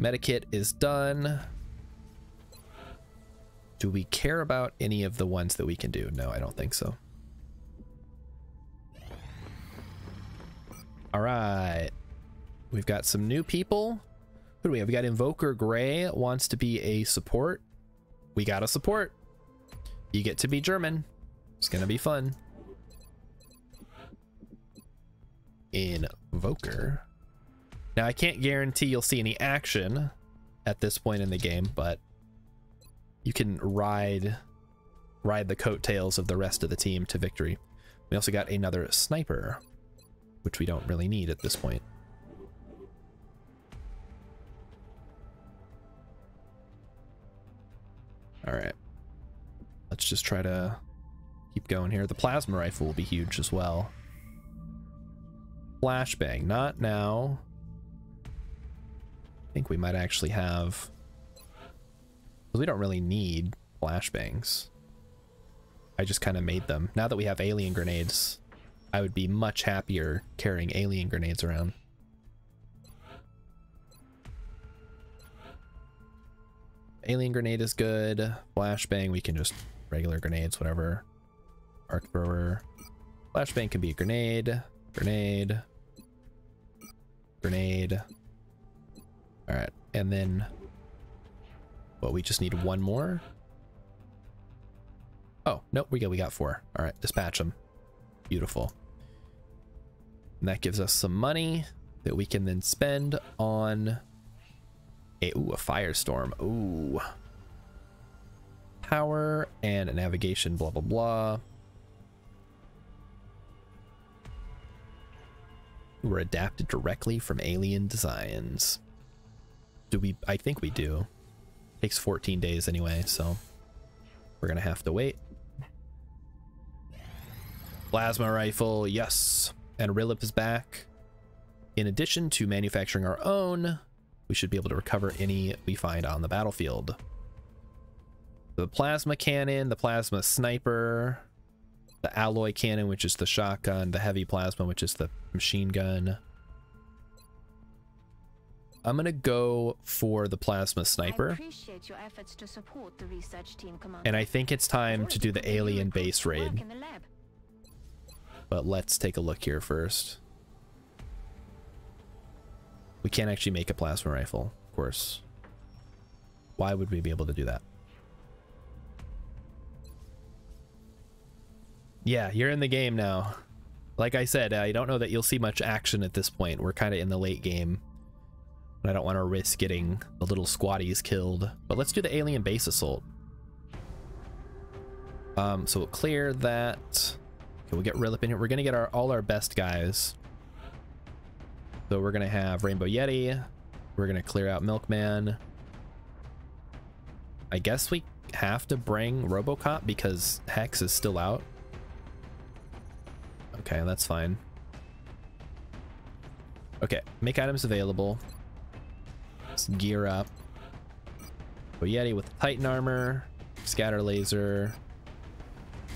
Medikit is done. Do we care about any of the ones that we can do? No, I don't think so. All right. We've got some new people. Who do we have? We got Invoker Gray wants to be a support. We got a support. You get to be German. It's gonna be fun. Invoker. Now I can't guarantee you'll see any action at this point in the game, but you can ride ride the coattails of the rest of the team to victory. We also got another sniper, which we don't really need at this point. All right. Let's just try to keep going here. The plasma rifle will be huge as well. Flashbang, not now. I think we might actually have... We don't really need flashbangs. I just kind of made them. Now that we have alien grenades, I would be much happier carrying alien grenades around. Alien grenade is good. Flashbang, we can just regular grenades, whatever. Arc thrower. Flashbang can be a grenade. Grenade. Grenade. Alright, and then... What, we just need one more? Oh, nope, we got, we got four. Alright, dispatch them. Beautiful. And that gives us some money that we can then spend on a, ooh, a firestorm. Ooh. Power and navigation, blah, blah, blah. We're adapted directly from alien designs. Do we? I think we do. Takes 14 days anyway, so we're gonna have to wait. Plasma rifle, yes. And Rilip is back. In addition to manufacturing our own, we should be able to recover any we find on the battlefield. The plasma cannon, the plasma sniper, the alloy cannon, which is the shotgun, the heavy plasma, which is the machine gun. I'm gonna go for the plasma sniper. and I think it's time to do the alien base raid. But let's take a look here first. We can't actually make a plasma rifle, of course. Why would we be able to do that? Yeah, you're in the game now. Like I said, I don't know that you'll see much action at this point. We're kind of in the late game. I don't want to risk getting the little squatties killed. But let's do the alien base assault. Um, so we'll clear that. Okay, we'll get Rilip in here. We're going to get our all our best guys. So we're going to have Rainbow Yeti. We're going to clear out Milkman. I guess we have to bring Robocop because Hex is still out. Okay, that's fine. Okay, make items available. Gear up. Yeti with Titan armor, scatter laser,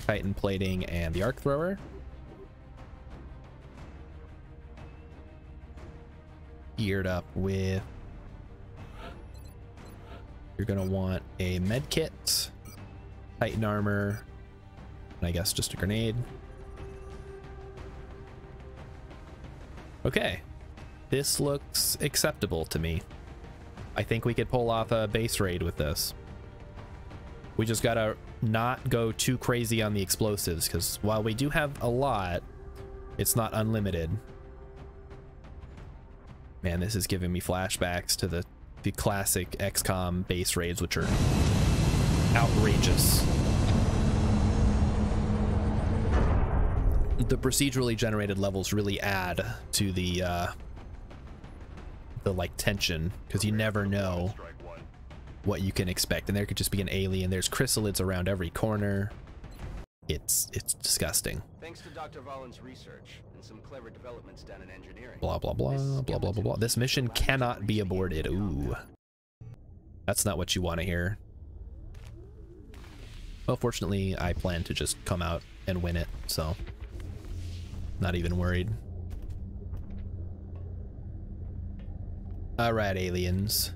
Titan plating, and the arc thrower. Geared up with. You're gonna want a med kit, Titan armor, and I guess just a grenade. Okay. This looks acceptable to me. I think we could pull off a base raid with this. We just gotta not go too crazy on the explosives, because while we do have a lot, it's not unlimited. Man, this is giving me flashbacks to the, the classic XCOM base raids, which are outrageous. the procedurally generated levels really add to the uh, the like tension because you never know what you can expect. And there could just be an alien. There's chrysalids around every corner. It's it's disgusting. Thanks to dr Vahlen's research and some clever developments done in engineering blah blah blah blah blah blah blah. this mission cannot be aborted. ooh. That's not what you want to hear. Well fortunately i plan to just come out and win it so not even worried. Uh, Alright, aliens.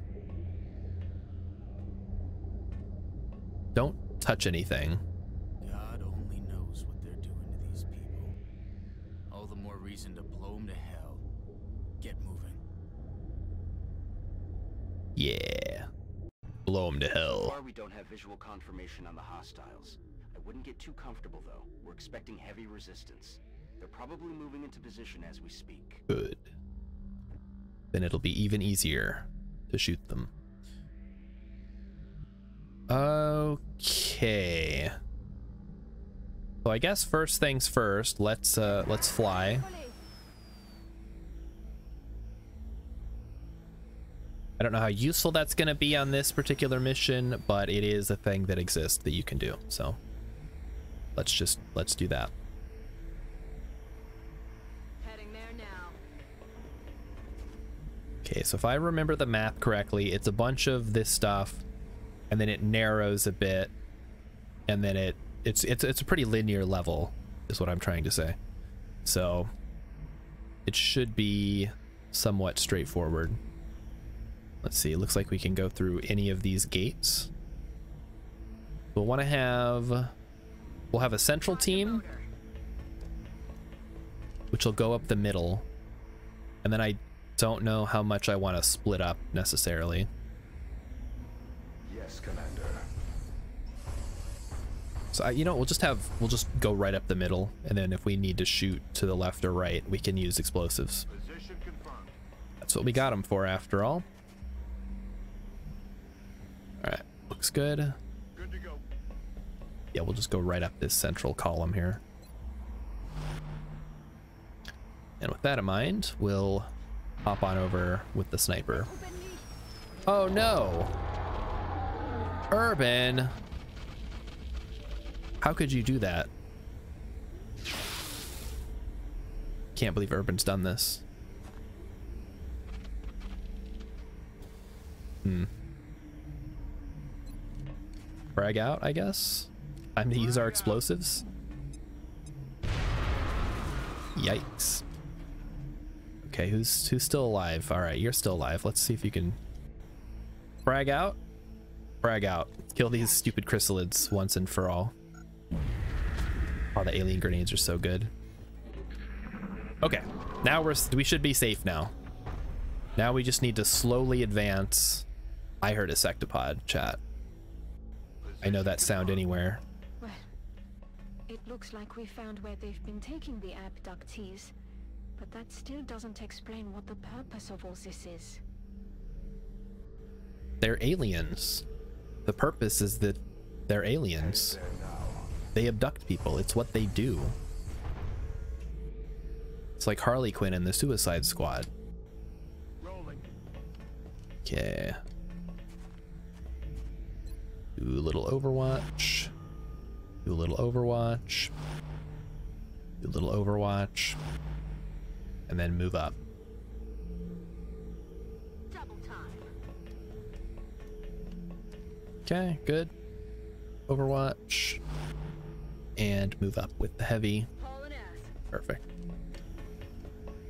Don't touch anything. God only knows what they're doing to these people. All the more reason to blow them to hell. Get moving. Yeah. Blow them to hell. So far, we don't have visual confirmation on the hostiles. I wouldn't get too comfortable, though. We're expecting heavy resistance. They're probably moving into position as we speak. Good. Then it'll be even easier to shoot them. Okay. So I guess first things first, let's uh let's fly. I don't know how useful that's going to be on this particular mission, but it is a thing that exists that you can do. So let's just let's do that. Okay, so if I remember the map correctly, it's a bunch of this stuff, and then it narrows a bit, and then it it's it's it's a pretty linear level, is what I'm trying to say. So it should be somewhat straightforward. Let's see, it looks like we can go through any of these gates. We'll want to have, we'll have a central team, which will go up the middle. And then I don't know how much I want to split up necessarily. Yes, Commander. So I, you know, we'll just have, we'll just go right up the middle. And then if we need to shoot to the left or right, we can use explosives. That's what we got them for after all. All right, looks good. Good to go. Yeah, we'll just go right up this central column here. And with that in mind, we'll hop on over with the sniper. Oh no! Urban! How could you do that? Can't believe Urban's done this. Hmm. Frag out, I guess? Time to use our explosives? Yikes. Okay, who's who's still alive? All right, you're still alive. Let's see if you can frag out. Frag out. Kill these stupid chrysalids once and for all. Oh, the alien grenades are so good. Okay, now we're we should be safe now. Now we just need to slowly advance. I heard a sectopod chat. I know that sound anywhere. Well, it looks like we found where they've been taking the abductees. But that still doesn't explain what the purpose of all this is. They're aliens. The purpose is that they're aliens. They abduct people. It's what they do. It's like Harley Quinn and the Suicide Squad. Okay. Do a little Overwatch. Do a little Overwatch. Do a little Overwatch. And then move up. Okay, good. Overwatch. And move up with the heavy. Perfect.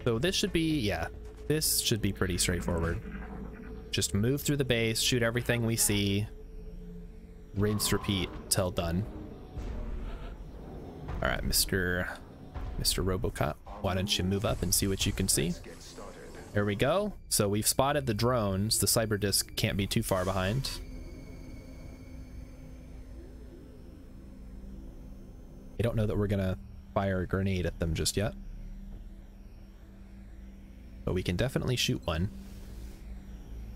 So this should be, yeah, this should be pretty straightforward. Just move through the base, shoot everything we see, rinse, repeat till done. All right, Mr. Mr. Robocop, why don't you move up and see what you can see? There we go. So we've spotted the drones. The Cyberdisc can't be too far behind. I don't know that we're gonna fire a grenade at them just yet. But we can definitely shoot one.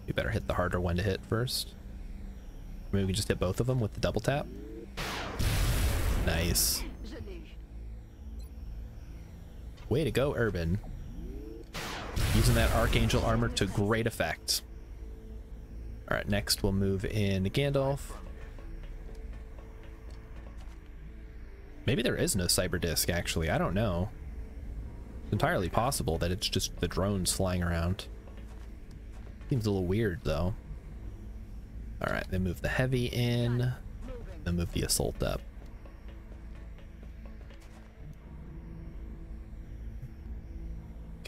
We better hit the harder one to hit first. Maybe we can just hit both of them with the double tap. Nice. Way to go, Urban. Using that Archangel armor to great effect. Alright, next we'll move in Gandalf. Maybe there is no Cyberdisc, actually. I don't know. It's entirely possible that it's just the drones flying around. Seems a little weird, though. Alright, they move the heavy in. Then move the assault up.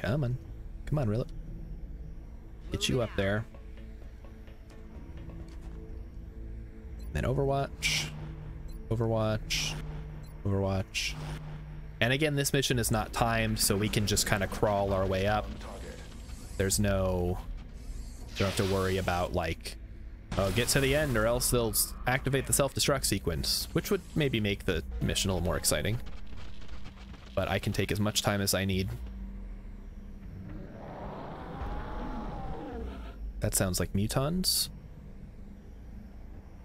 Come on. Come on, Rillet. Get you up there. Then Overwatch. Overwatch. Overwatch. And again, this mission is not timed, so we can just kind of crawl our way up. There's no... Don't have to worry about, like, oh, get to the end or else they'll activate the self-destruct sequence, which would maybe make the mission a little more exciting. But I can take as much time as I need. That sounds like mutons.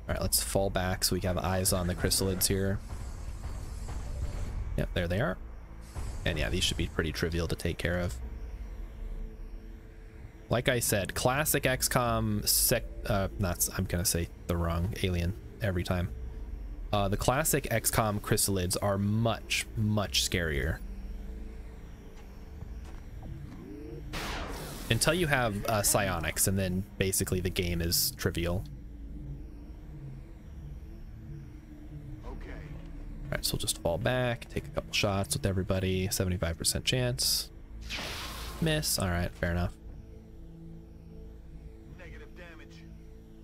All right, let's fall back so we can have eyes on the chrysalids here. Yep, there they are. And yeah, these should be pretty trivial to take care of. Like I said, classic XCOM sec uh not I'm gonna say the wrong alien every time. Uh the classic XCOM chrysalids are much, much scarier. Until you have uh, psionics, and then basically the game is trivial. Okay. Alright, So we'll just fall back, take a couple shots with everybody. 75% chance. Miss. All right, fair enough. Negative damage.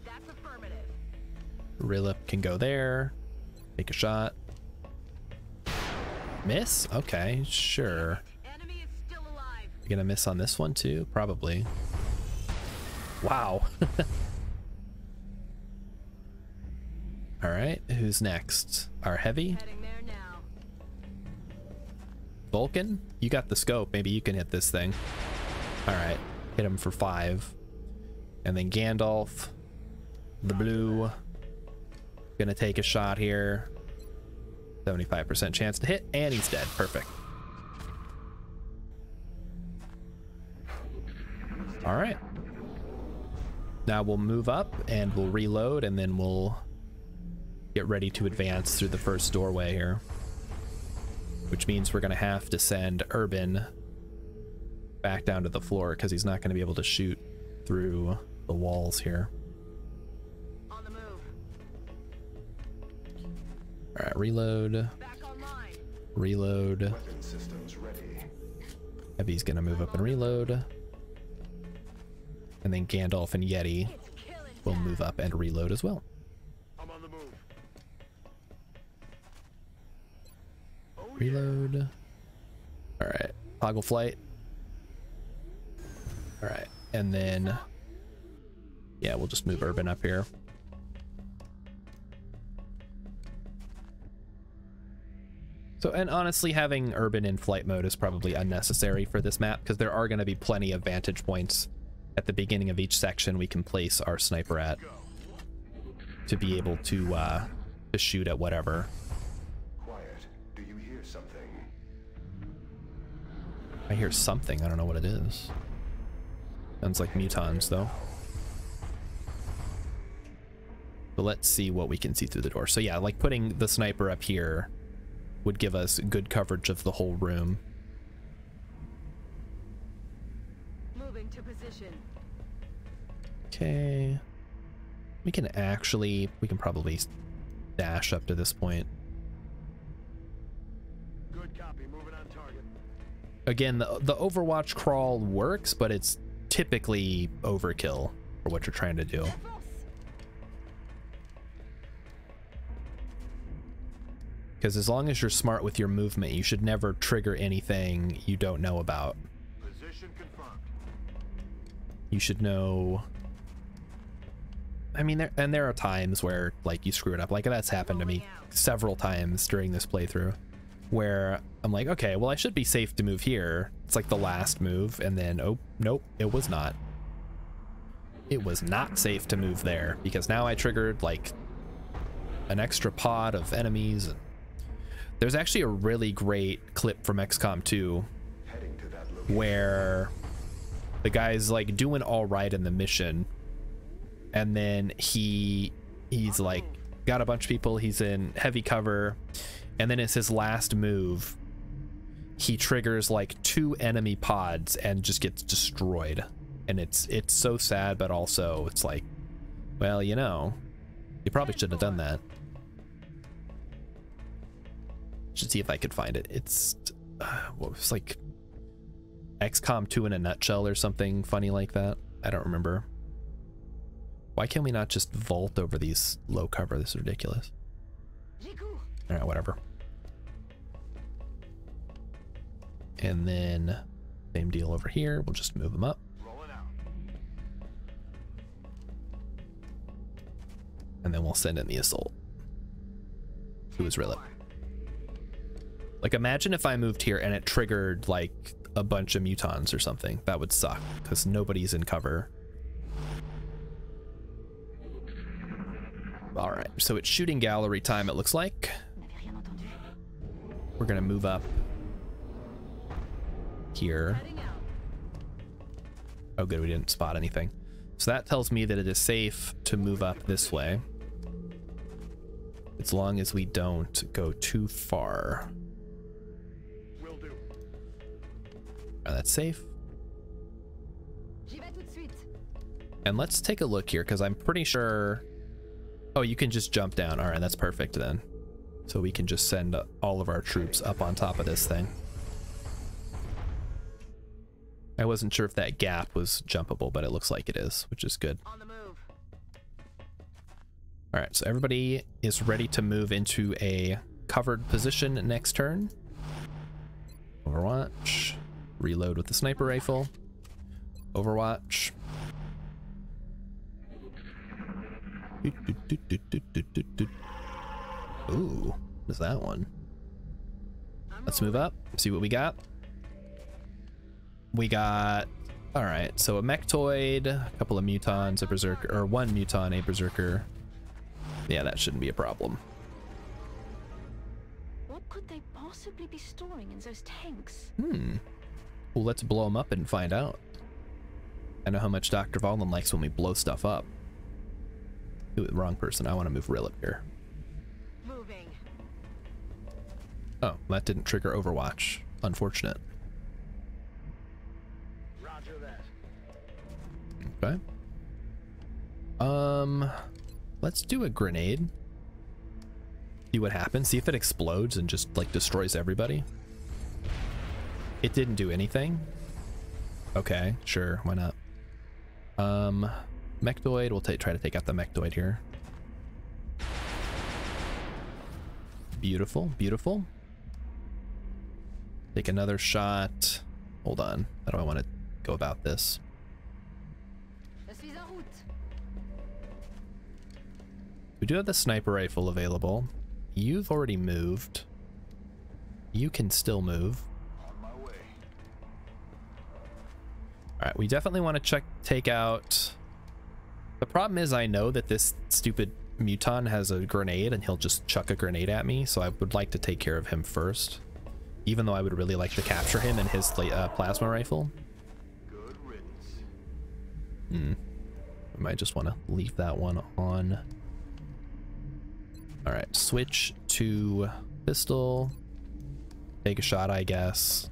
That's affirmative. Rilip can go there. Take a shot. Miss? Okay, sure. Enemy is still alive. You gonna miss on this one too? Probably. Wow. All right, who's next? Our heavy? Heading there now. Vulcan? You got the scope. Maybe you can hit this thing. All right, hit him for five. And then Gandalf, the blue, gonna take a shot here. 75% chance to hit, and he's dead. Perfect. All right. Now we'll move up and we'll reload and then we'll get ready to advance through the first doorway here. Which means we're going to have to send Urban back down to the floor because he's not going to be able to shoot through the walls here. On the move. All right, reload. Back online. Reload. Systems. Heavy's going to move up and reload. And then Gandalf and Yeti will move up and reload as well. I'm on the move. Reload. All right, toggle flight. All right, and then yeah, we'll just move Urban up here. So, and honestly, having Urban in flight mode is probably unnecessary for this map because there are going to be plenty of vantage points at the beginning of each section we can place our sniper at to be able to uh, to shoot at whatever. Quiet. Do you hear something? I hear something. I don't know what it is. Sounds like mutons, though. But let's see what we can see through the door. So yeah, like putting the sniper up here would give us good coverage of the whole room. Okay. We can actually, we can probably dash up to this point. Good copy. Moving on target. Again, the, the Overwatch crawl works, but it's typically overkill for what you're trying to do. Because as long as you're smart with your movement, you should never trigger anything you don't know about. Position confirmed. You should know. I mean, there and there are times where like you screw it up. Like that's happened to me several times during this playthrough, where I'm like, okay, well I should be safe to move here. It's like the last move, and then oh nope, it was not. It was not safe to move there because now I triggered like an extra pod of enemies. There's actually a really great clip from XCOM 2 Heading to that where the guy's like doing all right in the mission and then he he's like got a bunch of people he's in heavy cover. And then it's his last move. He triggers like two enemy pods and just gets destroyed. And it's it's so sad but also it's like well you know you probably shouldn't have done that. Should see if i could find it. It's uh, what was like XCOM 2 in a nutshell or something funny like that. I don't remember. Why can't we not just vault over these low cover? This is ridiculous. Alright, whatever. And then same deal over here. We'll just move them up. And then we'll send in the assault. Who is Rilip? Like imagine if I moved here and it triggered like a bunch of mutons or something. That would suck because nobody's in cover. All right, so it's shooting gallery time, it looks like. We're gonna move up here. Oh, good, we didn't spot anything. So that tells me that it is safe to move up this way. As long as we don't go too far. Will do. Oh, that's safe. J'y vais tout de suite. And let's take a look here because I'm pretty sure. Oh, you can just jump down. All right, that's perfect then. So we can just send all of our troops up on top of this thing. I wasn't sure if that gap was jumpable, but it looks like it is, which is good. On the move. All right, so everybody is ready to move into a covered position next turn. Overwatch. Reload with the sniper rifle. Overwatch. Ooh, what is that one? Let's move up, see what we got. We got, all right, so a Mechtoid, a couple of Mutons, a Berserker, or one Muton, a Berserker. Yeah, that shouldn't be a problem. What could they possibly be storing in those tanks? Hmm. Well, let's blow them up and find out. I know how much Dr. Vahlen likes when we blow stuff up. Ooh, wrong person. I want to move Rilip here. Moving. Oh, that didn't trigger Overwatch. Unfortunate. Roger that. Okay. Um, let's do a grenade. See what happens. See if it explodes and just like destroys everybody. It didn't do anything. Okay, sure, why not? Um, Mechtoid, we'll try to take out the Mechtoid here. Beautiful, beautiful. Take another shot. Hold on, how do I want to go about this? Je suis en route. We do have the sniper rifle available. You've already moved. You can still move. Alright, we definitely want to check take out... The problem is I know that this stupid Muton has a grenade and he'll just chuck a grenade at me, so I would like to take care of him first. Even though I would really like to capture him and his uh, plasma rifle. Hmm. I might just want to leave that one on. Alright, switch to pistol. Take a shot, I guess.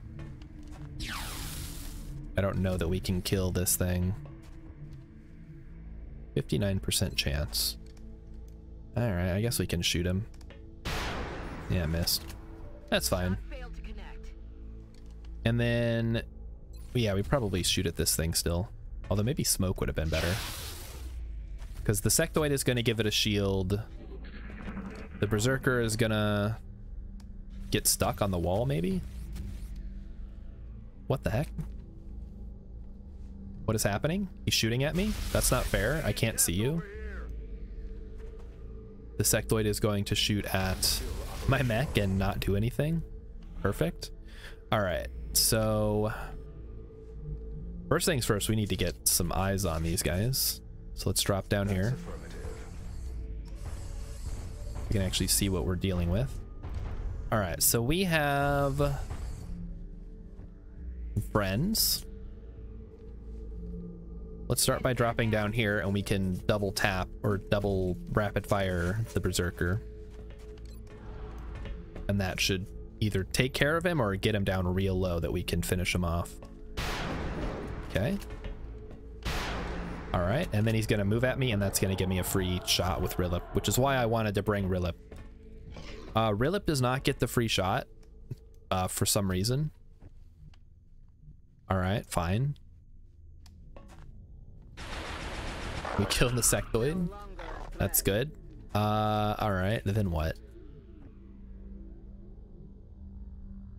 I don't know that we can kill this thing. 59% chance. Alright, I guess we can shoot him. Yeah, missed. That's fine. And then, yeah, we probably shoot at this thing still. Although maybe smoke would have been better. Because the sectoid is going to give it a shield. The berserker is going to get stuck on the wall, maybe? What the heck? What is happening? He's shooting at me? That's not fair. I can't see you. The sectoid is going to shoot at my mech and not do anything. Perfect. All right, so first things first, we need to get some eyes on these guys. So let's drop down here. We can actually see what we're dealing with. All right, so we have friends. Let's start by dropping down here and we can double tap or double rapid fire the berserker. And that should either take care of him or get him down real low that we can finish him off. Okay. All right, and then he's gonna move at me and that's gonna give me a free shot with Rilip, which is why I wanted to bring Rilip. Uh, Rilip does not get the free shot uh, for some reason. All right, fine. We killed the sectoid. That's good. Uh, all right, then what?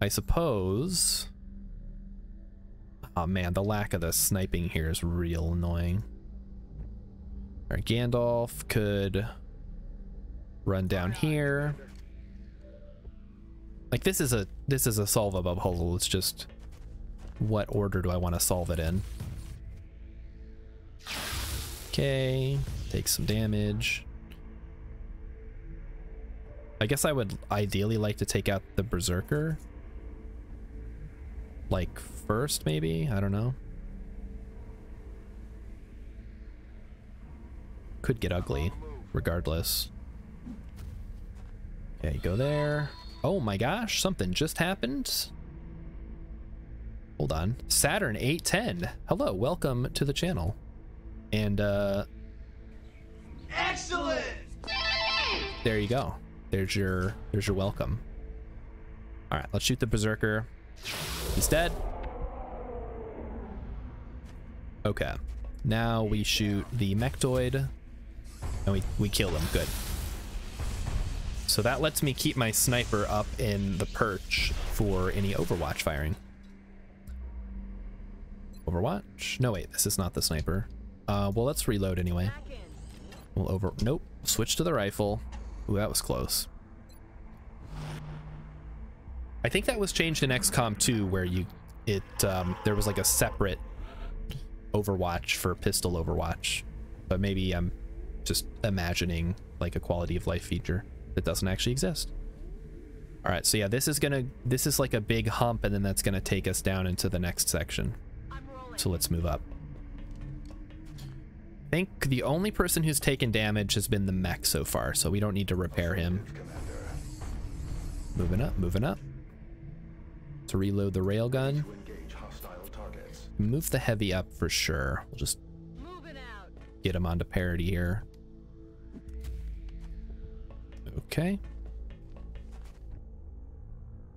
I suppose... Oh man, the lack of the sniping here is real annoying. Alright, Gandalf could run down here. Like this is a this is a solvable puzzle. It's just what order do I want to solve it in? Okay, take some damage. I guess I would ideally like to take out the Berserker. Like first, maybe? I don't know. Could get ugly, regardless. Okay, go there. Oh my gosh, something just happened. Hold on. Saturn 810. Hello, welcome to the channel. And, uh... Excellent! There you go. There's your there's your welcome. All right, let's shoot the berserker. He's dead. Okay. Now we shoot the mechtoid and we we kill him. Good. So that lets me keep my sniper up in the perch for any overwatch firing. Overwatch? No, wait, this is not the sniper. Uh, well, let's reload anyway. We'll over, nope, switch to the rifle. Ooh, that was close. I think that was changed in XCOM 2 where you, it, um, there was like a separate Overwatch for pistol Overwatch, but maybe I'm just imagining like a quality of life feature that doesn't actually exist. All right, so yeah, this is gonna, this is like a big hump and then that's gonna take us down into the next section. So let's move up. I think the only person who's taken damage has been the mech so far, so we don't need to repair him. Moving up, moving up. To reload the railgun. Move the heavy up for sure. We'll just get him onto parity here. Okay.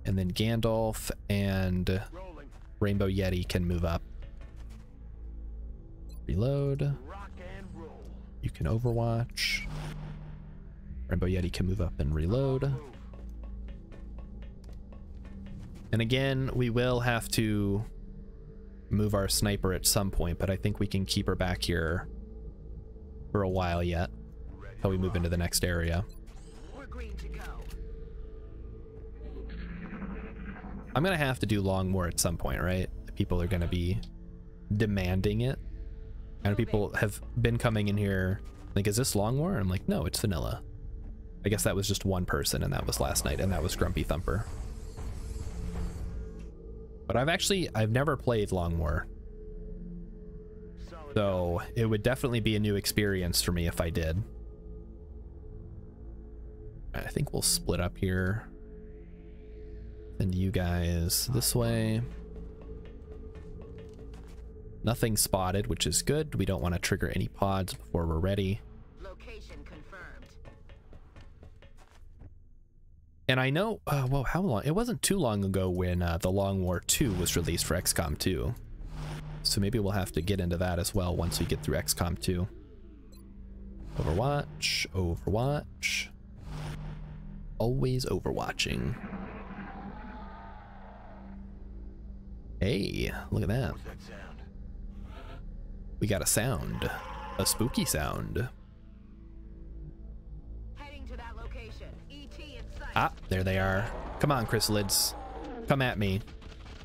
And then Gandalf and Rainbow Yeti can move up. Reload. You can overwatch. Rainbow Yeti can move up and reload. And again, we will have to move our sniper at some point, but I think we can keep her back here for a while yet until we move into the next area. I'm gonna have to do long war at some point, right? People are gonna be demanding it. And people have been coming in here like, is this long war? I'm like, no, it's vanilla. I guess that was just one person and that was last night and that was Grumpy Thumper. But I've actually, I've never played Long War. So it would definitely be a new experience for me if I did. I think we'll split up here. Send you guys this way. Nothing spotted, which is good. We don't want to trigger any pods before we're ready. Location confirmed. And I know, uh, whoa, how long? It wasn't too long ago when uh, The Long War 2 was released for XCOM 2. So maybe we'll have to get into that as well once we get through XCOM 2. Overwatch, Overwatch. Always overwatching. Hey, look at that. We got a sound. A spooky sound. Heading to that location. ET in sight. Ah, there they are. Come on, chrysalids. Come at me.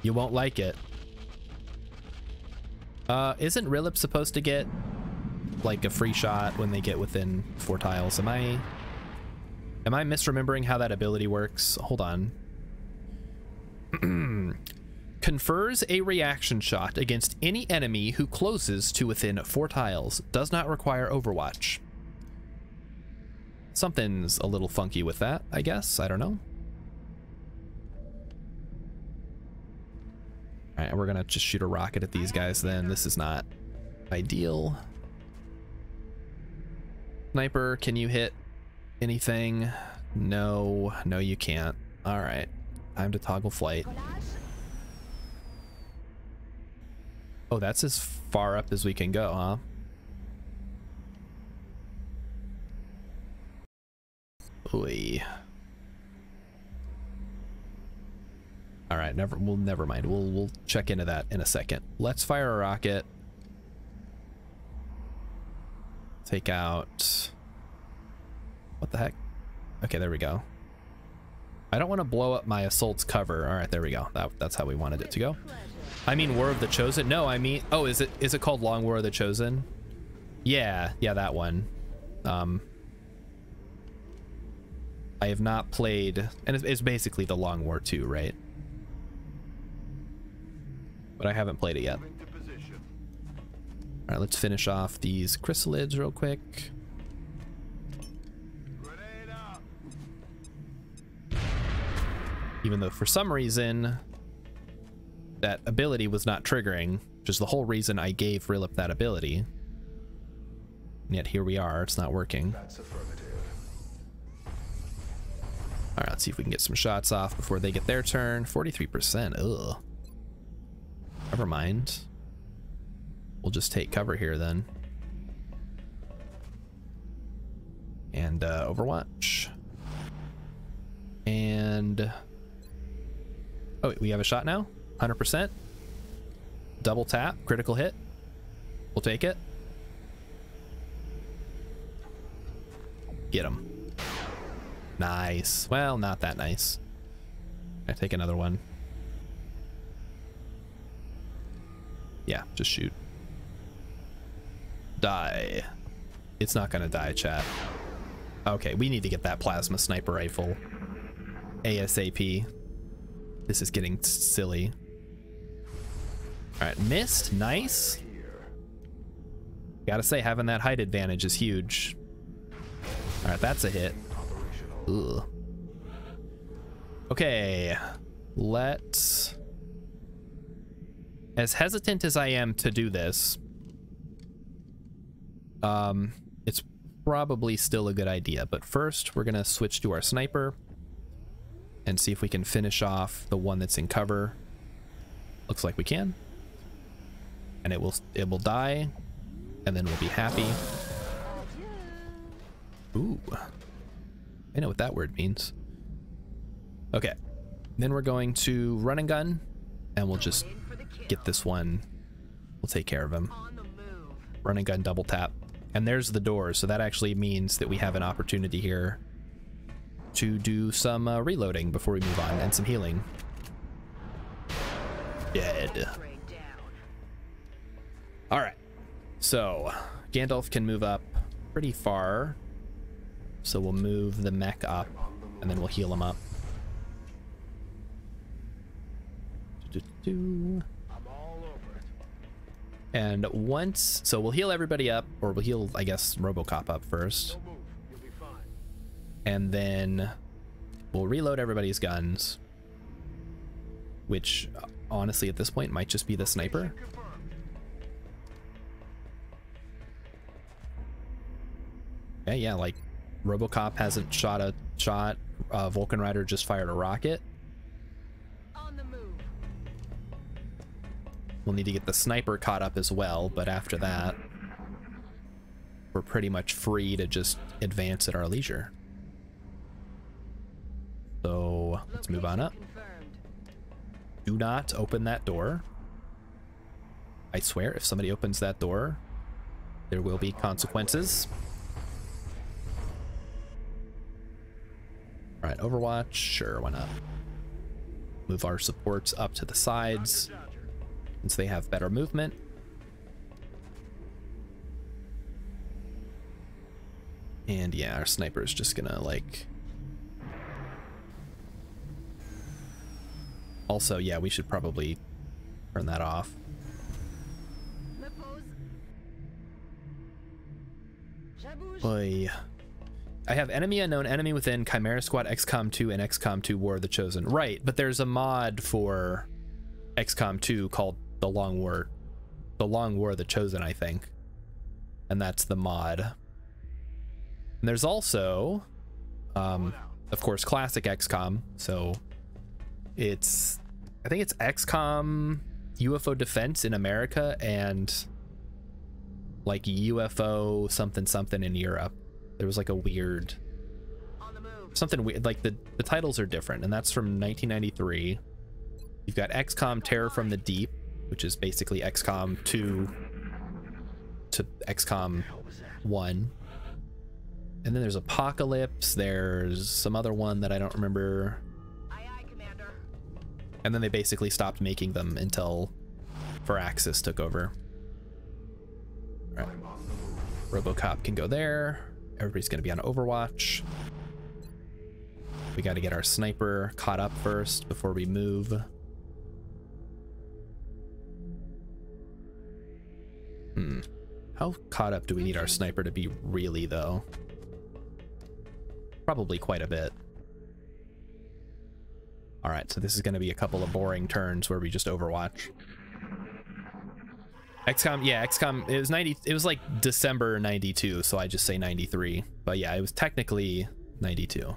You won't like it. Uh, isn't Rilip supposed to get like a free shot when they get within four tiles? Am I am I misremembering how that ability works? Hold on. Confers a reaction shot against any enemy who closes to within four tiles. Does not require overwatch. Something's a little funky with that, I guess. I don't know. All right, we're gonna just shoot a rocket at these guys then. This is not ideal. Sniper, can you hit anything? No, no you can't. All right, time to toggle flight. Oh, that's as far up as we can go, huh? Oy. All right, never. We'll never mind. We'll we'll check into that in a second. Let's fire a rocket. Take out. What the heck? Okay, there we go. I don't want to blow up my assault's cover. All right, there we go. That, that's how we wanted it to go. I mean, War of the Chosen. No, I mean, oh, is it is it called Long War of the Chosen? Yeah, yeah, that one. Um, I have not played, and it's, it's basically the Long War 2, right? But I haven't played it yet. All right, let's finish off these chrysalids real quick. Even though for some reason that ability was not triggering, which is the whole reason I gave Rilip that ability. And yet here we are, it's not working. All right, let's see if we can get some shots off before they get their turn. 43%. Ugh. Never mind. We'll just take cover here then. And uh, Overwatch. And... Oh, wait, we have a shot now? 100%? Double tap, critical hit. We'll take it. Get him. Nice. Well, not that nice. I take another one. Yeah, just shoot. Die. It's not gonna die, chat. Okay, we need to get that plasma sniper rifle. ASAP. This is getting silly. Alright, missed. Nice. Gotta say, having that height advantage is huge. Alright, that's a hit. Ugh. Okay, let's... As hesitant as I am to do this, um, it's probably still a good idea. But first, we're gonna switch to our sniper and see if we can finish off the one that's in cover. Looks like we can. And it will it will die, and then we'll be happy. Ooh. I know what that word means. Okay. Then we're going to run and gun, and we'll just get this one. We'll take care of him. Run and gun double tap. And there's the door, so that actually means that we have an opportunity here to do some uh, reloading before we move on, and some healing. Dead. Alright. So, Gandalf can move up pretty far. So we'll move the mech up, and then we'll heal him up. And once, so we'll heal everybody up, or we'll heal, I guess, Robocop up first. And then we'll reload everybody's guns, which honestly at this point might just be the sniper. Yeah, yeah, like Robocop hasn't shot a shot. Uh, Vulcan Rider just fired a rocket. We'll need to get the sniper caught up as well, but after that, we're pretty much free to just advance at our leisure. So let's move on up. Do not open that door. I swear, if somebody opens that door, there will be consequences. All right, Overwatch, sure, why not? Move our supports up to the sides since they have better movement. And yeah, our sniper is just gonna like... Also, yeah, we should probably turn that off. Boy. I have enemy unknown, enemy within, Chimera Squad, XCOM 2, and XCOM 2 War of the Chosen. Right, but there's a mod for XCOM 2 called The Long War, The Long War of the Chosen, I think. And that's the mod. And there's also, um, of course, classic XCOM. So it's, I think it's XCOM UFO Defense in America and like UFO something something in Europe. There was like a weird something weird like the the titles are different and that's from 1993 you've got xcom terror from the deep which is basically xcom 2 to xcom 1 and then there's apocalypse there's some other one that i don't remember. And then they basically stopped making them until Firaxis took over. All right. robocop can go there Everybody's going to be on Overwatch. We got to get our sniper caught up first before we move. Hmm. How caught up do we need our sniper to be really, though? Probably quite a bit. Alright, so this is going to be a couple of boring turns where we just Overwatch. XCOM, yeah, XCOM. It was ninety. It was like December '92, so I just say '93. But yeah, it was technically '92. All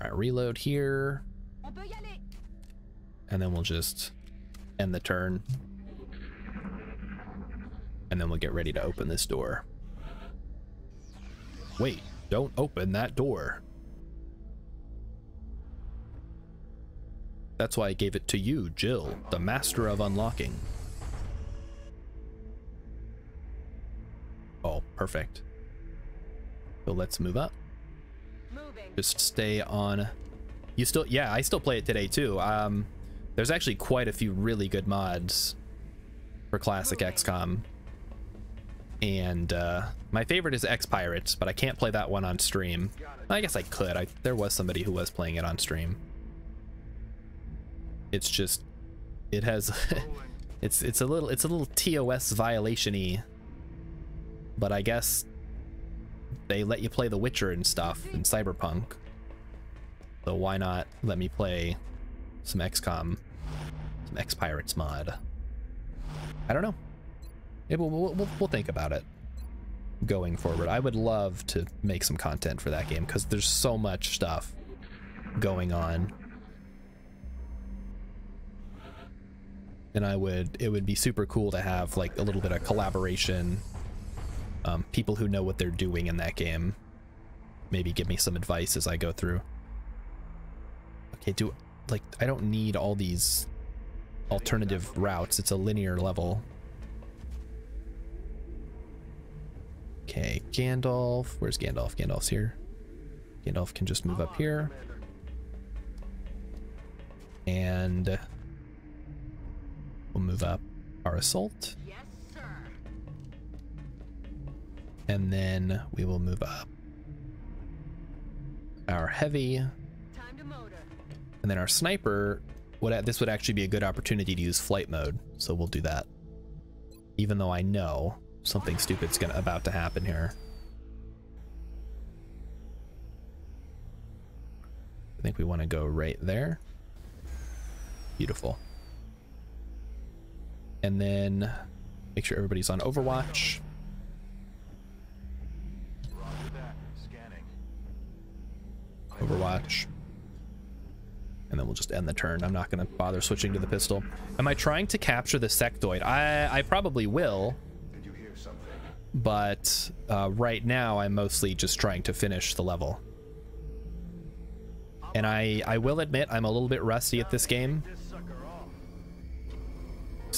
right, reload here, and then we'll just end the turn, and then we'll get ready to open this door. Wait, don't open that door. That's why I gave it to you, Jill, the master of unlocking. Oh, perfect. So let's move up. Just stay on. You still, yeah, I still play it today too. Um, there's actually quite a few really good mods for classic XCOM. And uh, my favorite is X-Piratez, but I can't play that one on stream. I guess I could. I there was somebody who was playing it on stream. It's just, it has, it's it's a little it's a little TOS violation-y. But I guess they let you play The Witcher and stuff in Cyberpunk. So why not let me play some XCOM, some X-Piratez mod? I don't know. Maybe we'll, we'll, we'll think about it going forward. I would love to make some content for that game because there's so much stuff going on. And I would, it would be super cool to have like a little bit of collaboration. Um, people who know what they're doing in that game. Maybe give me some advice as I go through. Okay, do, like, I don't need all these alternative routes. It's a linear level. Okay, Gandalf. Where's Gandalf? Gandalf's here. Gandalf can just move up here. And we'll move up our assault. And then we will move up our heavy. And then our sniper, would this would actually be a good opportunity to use flight mode. So we'll do that. Even though I know something stupid's gonna about to happen here. I think we want to go right there. Beautiful. And then make sure everybody's on Overwatch. Overwatch. And then we'll just end the turn. I'm not going to bother switching to the pistol. Am I trying to capture the sectoid? I, I probably will. But uh, right now, I'm mostly just trying to finish the level. And I, I will admit I'm a little bit rusty at this game.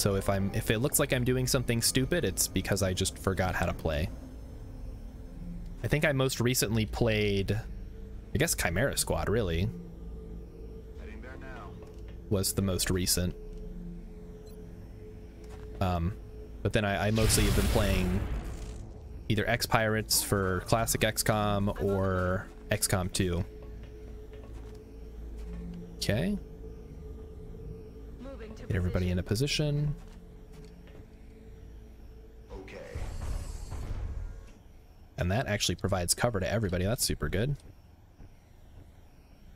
So if I'm if it looks like I'm doing something stupid, it's because I just forgot how to play. I think I most recently played I guess Chimera Squad really was the most recent. Um, but then I, I mostly have been playing either X-Piratez for classic XCOM or XCOM 2. Okay. Get everybody in a position. Okay. And that actually provides cover to everybody. That's super good.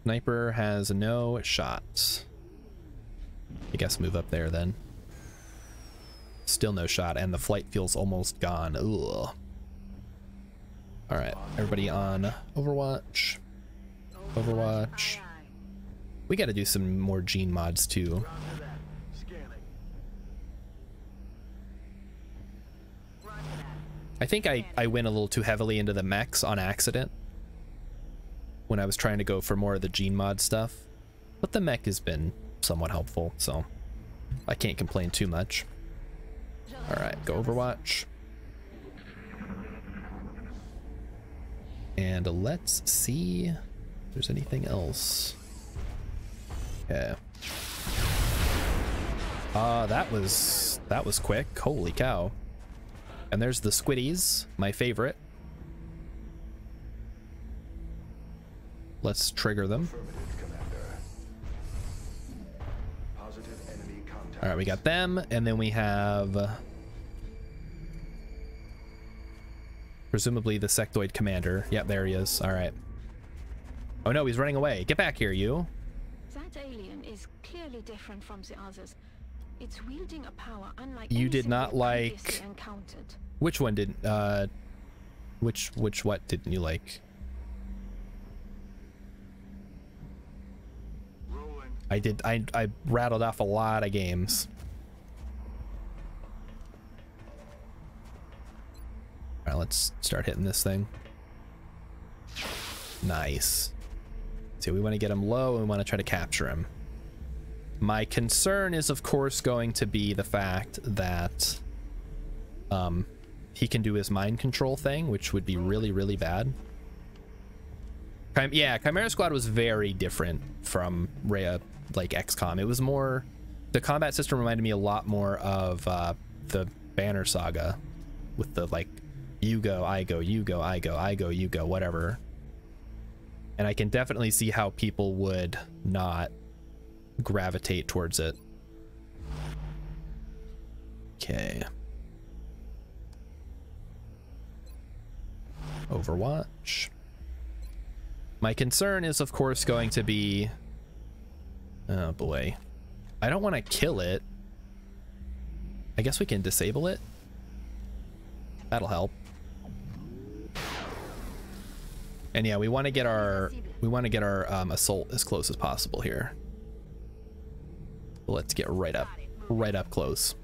Sniper has no shots. I guess move up there then. Still no shot, and the flight feels almost gone. Ugh. Alright, everybody on Overwatch. Overwatch. We gotta do some more gene mods too. I think I, I went a little too heavily into the mechs on accident when I was trying to go for more of the gene mod stuff. But the mech has been somewhat helpful, so I can't complain too much. Alright, go Overwatch. And let's see if there's anything else. Okay. Uh, that was, that was quick. Holy cow. And there's the squiddies, my favorite. Let's trigger them. All right, we got them, and then we have uh, presumably the sectoid commander. Yep, there he is. All right. Oh no, he's running away. Get back here, you. That alien is clearly different from the others. It's wielding a power unlike You did not like which one didn't uh which which what didn't you like? I did I I rattled off a lot of games. All right, let's start hitting this thing. Nice. So we want to get him low and we want to try to capture him. My concern is, of course, going to be the fact that um, he can do his mind control thing, which would be really, really bad. Chim yeah, Chimera Squad was very different from Rhea, like XCOM. It was more, the combat system reminded me a lot more of uh, the Banner Saga with the like, you go, I go, you go, I go, I go, you go, whatever. And I can definitely see how people would not gravitate towards it. Okay. Overwatch. My concern is, of course, going to be... Oh, boy. I don't want to kill it. I guess we can disable it. That'll help. And yeah, we want to get our we want to get our um, assault as close as possible here. Let's get right up, right up close.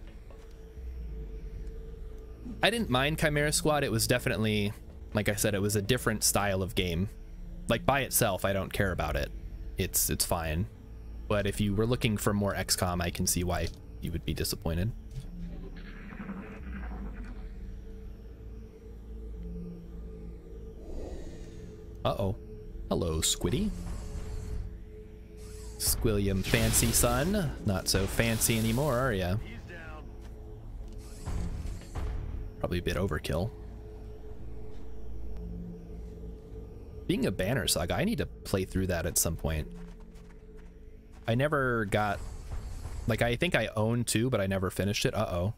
I didn't mind Chimera Squad. It was definitely, like I said, it was a different style of game. Like by itself, I don't care about it. It's it's fine. But if you were looking for more XCOM, I can see why you would be disappointed. Uh-oh. Hello, Squiddy. Squilliam Fancyson. Not so fancy anymore, are ya? Probably a bit overkill. Being a banner saga, I need to play through that at some point. I never got... Like, I think I own two, but I never finished it. Uh-oh.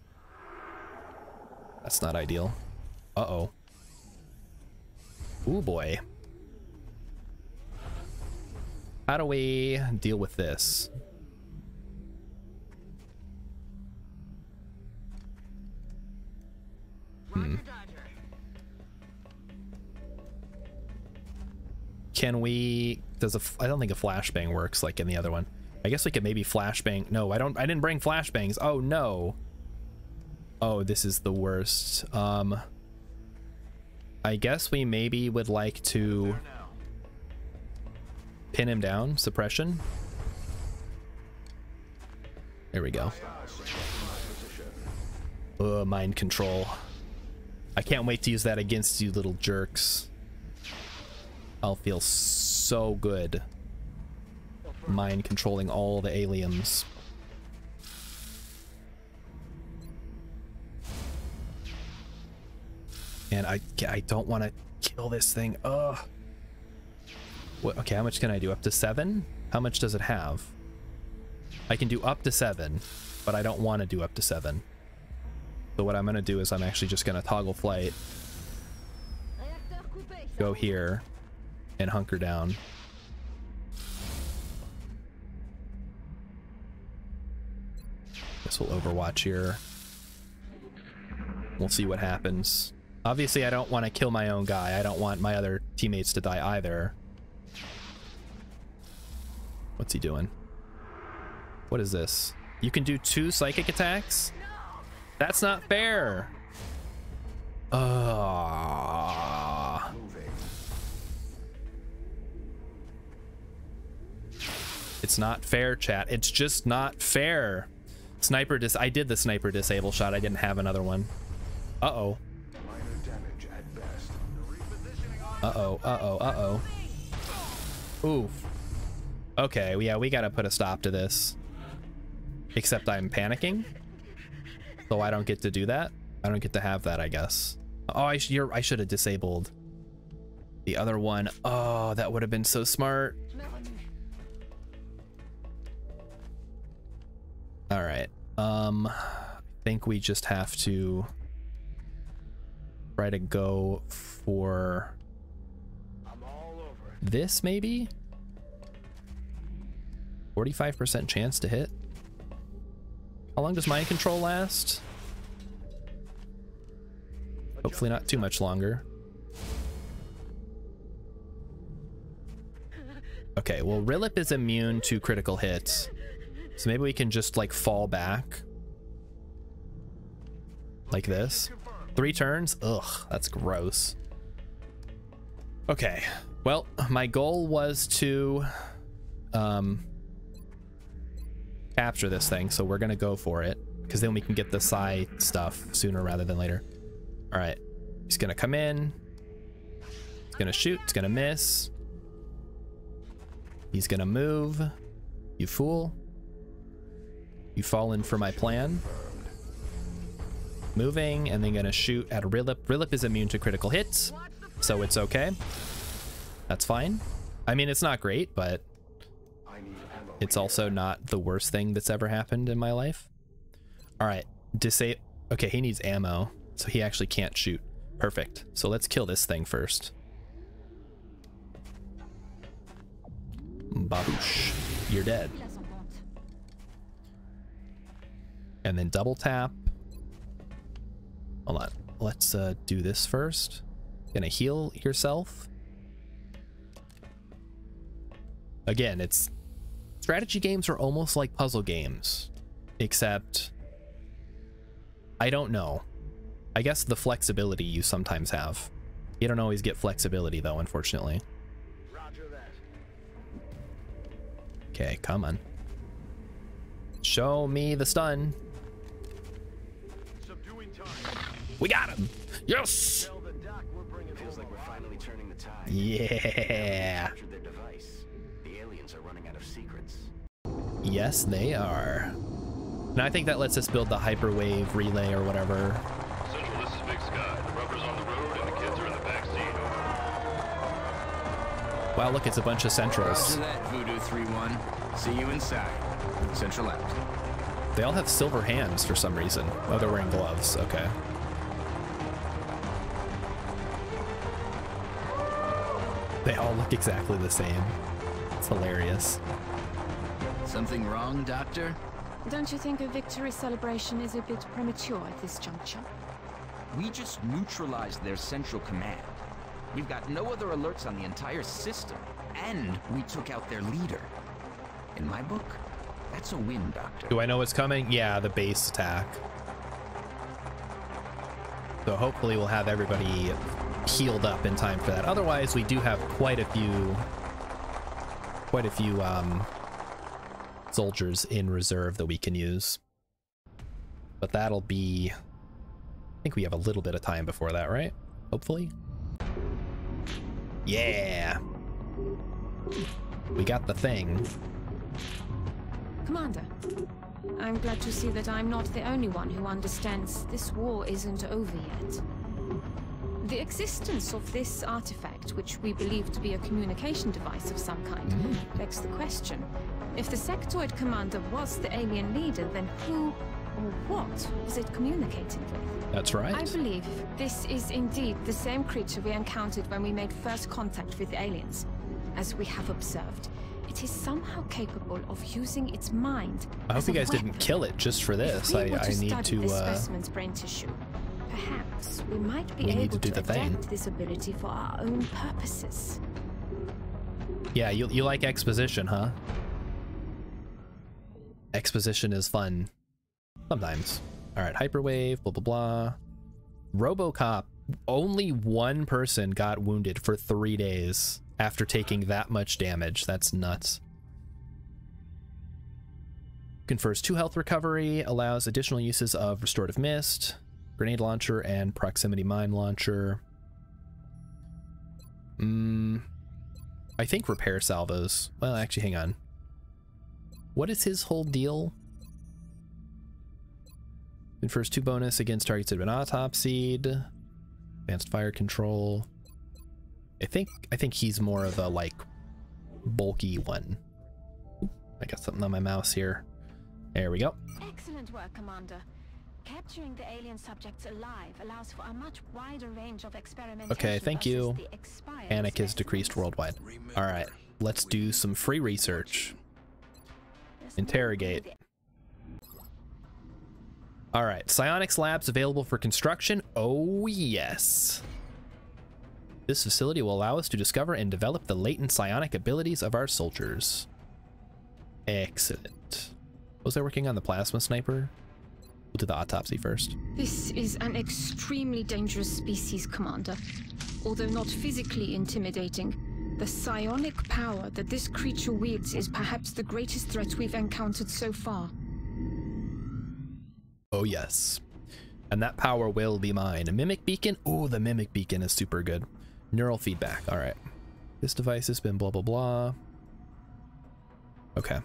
That's not ideal. Uh-oh. Ooh, boy. How do we deal with this? Hmm. Can we... Does a... I don't think a flashbang works like in the other one. I guess we could maybe flashbang... No, I don't... I didn't bring flashbangs. Oh, no. Oh, this is the worst. Um... I guess we maybe would like to pin him down, suppression. There we go. Uh, mind control. I can't wait to use that against you little jerks. I'll feel so good. Mind controlling all the aliens. And I, I don't want to kill this thing. Ugh. Okay, how much can I do? Up to seven? How much does it have? I can do up to seven, but I don't want to do up to seven. So what I'm going to do is I'm actually just going to toggle flight. Go here and hunker down. Guess we'll overwatch here. We'll see what happens. Obviously, I don't want to kill my own guy. I don't want my other teammates to die either. What's he doing? What is this? You can do two psychic attacks? That's not fair. Uh, it's not fair, chat. It's just not fair. Sniper dis- I did the sniper disable shot. I didn't have another one. Uh-oh. Uh-oh, uh-oh, uh-oh. Oof. Okay, yeah, we gotta put a stop to this. Except I'm panicking. So I don't get to do that. I don't get to have that, I guess. Oh, I, sh I should have disabled the other one. Oh, that would have been so smart. All right. Um, I think we just have to try to go for this, maybe? 45% chance to hit. How long does mind control last? Hopefully not too much longer. Okay, well, Rilip is immune to critical hits. So maybe we can just like fall back. Like this. Three turns? Ugh, that's gross. Okay, well, my goal was to um, capture this thing, so we're gonna go for it. Because then we can get the Psi stuff sooner rather than later. All right, he's gonna come in. He's gonna shoot, he's gonna miss. He's gonna move. You fool. You fallen for my plan. Moving and then gonna shoot at Rilip. Rilip is immune to critical hits, so it's okay. That's fine. I mean, it's not great, but it's also not the worst thing that's ever happened in my life. All right, disable. Okay, he needs ammo, so he actually can't shoot. Perfect. So let's kill this thing first. Baboosh. You're dead. And then double tap. Hold on. Let's uh, do this first. Gonna heal yourself. Again, it's strategy games are almost like puzzle games, except I don't know. I guess the flexibility you sometimes have. You don't always get flexibility though, unfortunately. Okay, come on. Show me the stun. We got him. Yes. Feels like we're finally turning the tide. Yeah. Yes, they are. Now I think that lets us build the hyperwave relay or whatever. Central, this is Big Sky. The rubber's on the road and the kids are in the back seat. Wow, look, it's a bunch of centrals. Roger that, Voodoo 3-1. See you inside. Central out. They all have silver hands for some reason. Oh, they're wearing gloves. Okay. They all look exactly the same. It's hilarious. Something wrong, Doctor? Don't you think a victory celebration is a bit premature at this juncture? We just neutralized their central command. We've got no other alerts on the entire system, and we took out their leader. In my book, that's a win, Doctor. Do I know what's coming? Yeah, the base attack. So hopefully we'll have everybody healed up in time for that. Otherwise, we do have quite a few, quite a few um, soldiers in reserve that we can use. But that'll be, I think we have a little bit of time before that, right? Hopefully. Yeah. We got the thing. Commander, I'm glad to see that I'm not the only one who understands this war isn't over yet. The existence of this artifact, which we believe to be a communication device of some kind, begs the question. If the sectoid commander was the alien leader, then who or what was it communicating with? That's right. I believe this is indeed the same creature we encountered when we made first contact with the aliens. As we have observed, it is somehow capable of using its mind. I hope you guys didn't kill it just for this. I, I need study to. Uh, specimen's brain tissue, perhaps we might be We need able to do the thing. adapt this ability for our own purposes. yeah, you you like exposition, huh? Exposition is fun. Sometimes. All right, hyperwave, blah blah blah. RoboCop. Only one person got wounded for three days after taking that much damage. That's nuts. Confers two health recovery, allows additional uses of restorative mist, grenade launcher, and proximity mine launcher. Hmm. I think repair servos. Well, actually, hang on. What is his whole deal? Confers two bonus against targets that have been autopsied. Advanced fire control. I think I think he's more of a like bulky one. I got something on my mouse here. There we go. Excellent work, Commander. Capturing the alien subjects alive allows for a much wider range of experimentation. Okay, thank you. Panic is decreased worldwide. All right, let's do some free research. Interrogate. All right, psionics labs available for construction. Oh, yes. This facility will allow us to discover and develop the latent psionic abilities of our soldiers. Excellent. Was I working on the plasma sniper? We'll do the autopsy first. This is an extremely dangerous species, Commander. Although not physically intimidating, the psionic power that this creature wields is perhaps the greatest threat we've encountered so far. Oh yes. And that power will be mine. A mimic beacon? Oh, the mimic beacon is super good. Neural feedback. All right. This device has been blah, blah, blah. Okay.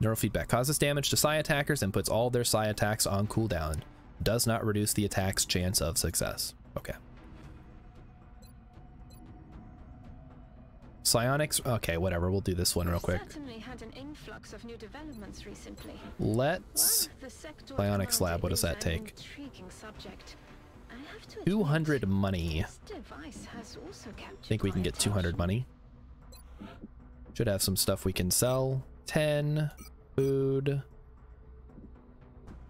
Neural feedback causes damage to psi attackers and puts all their psi attacks on cooldown. Does not reduce the attack's chance of success. Okay. Psionics. Okay, whatever. We'll do this one real quick. Certainly had an influx of new developments recently. Let's. Psionics lab. What does that take? Subject. I have to admit, 200 money. this device has also captured think we can get 200 money. Should have some stuff we can sell. 10 food.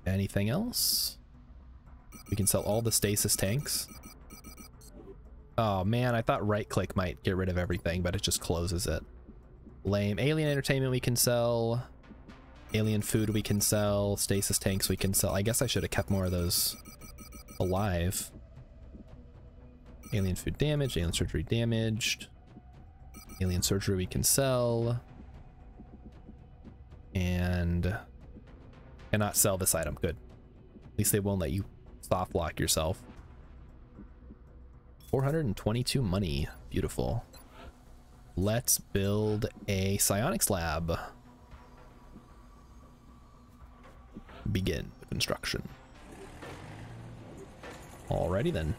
Anything else? We can sell all the stasis tanks. Oh man, I thought right click might get rid of everything, but it just closes it. Lame. Alien entertainment we can sell. Alien food we can sell. Stasis tanks we can sell. I guess I should have kept more of those alive. Alien food damaged. Alien surgery damaged. Alien surgery we can sell. And cannot sell this item. Good. At least they won't let you soft lock yourself. 422 money. Beautiful. Let's build a psionics lab. Begin construction. Alrighty then.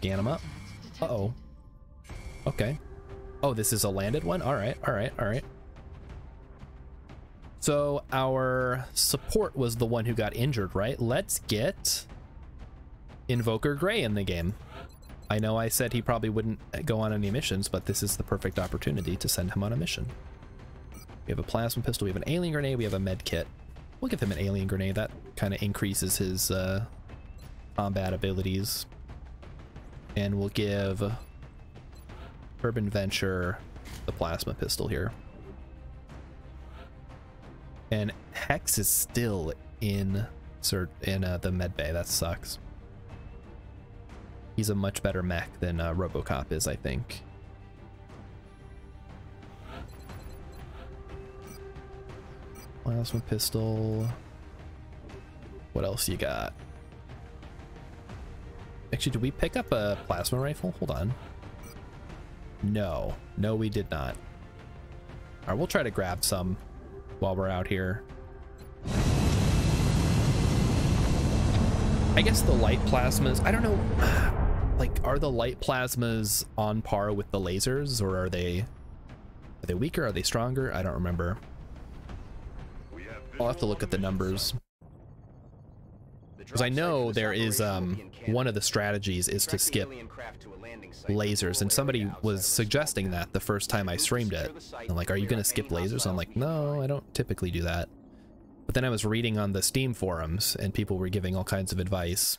Them up. Uh-oh. Okay. Oh, this is a landed one? Alright, alright, alright. So our support was the one who got injured, right? Let's get Invoker Gray in the game. I know I said he probably wouldn't go on any missions, but this is the perfect opportunity to send him on a mission. We have a plasma pistol, we have an alien grenade, we have a med kit. We'll give him an alien grenade. That kind of increases his uh, combat abilities. And we'll give Urban Venture the plasma pistol here. And Hex is still in in uh, the med bay. That sucks. He's a much better mech than uh, RoboCop is, I think. Plasma pistol. What else you got? Actually, did we pick up a plasma rifle? Hold on. No. No, we did not. All right, we'll try to grab some while we're out here. I guess the light plasmas, I don't know, like, are the light plasmas on par with the lasers, or are they, are they weaker, are they stronger? I don't remember. I'll have to look at the numbers. Because I know there is, um, one of the strategies is to skip lasers, and somebody was suggesting that the first time I streamed it. I'm like, are you going to skip lasers? I'm like, no, I don't typically do that. But then I was reading on the Steam forums, and people were giving all kinds of advice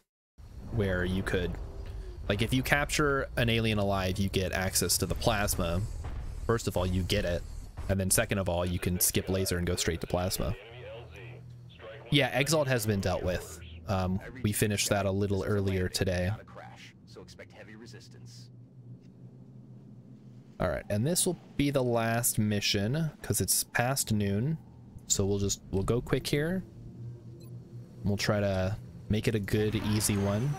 where you could, like, if you capture an alien alive, you get access to the plasma. First of all, you get it, and then second of all, you can skip laser and go straight to plasma. Yeah, Exalt has been dealt with. Um, we finished that a little earlier today. All right, and this will be the last mission because it's past noon. So we'll just, we'll go quick here. We'll try to make it a good, easy one.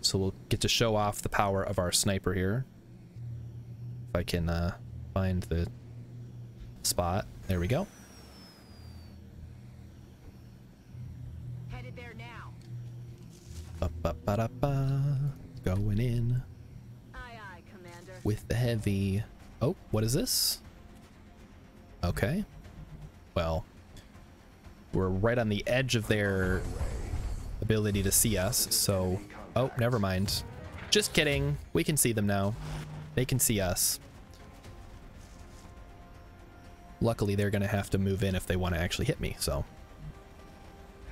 So we'll get to show off the power of our sniper here. If I can uh, find the spot. There we go. Headed there now. Ba -ba -ba -da -ba. Going in Aye, aye, Commander. With the heavy. Oh, what is this? Okay. Well, we're right on the edge of their ability to see us, so... Oh, never mind. Just kidding. We can see them now. They can see us. Luckily, they're going to have to move in if they want to actually hit me, so...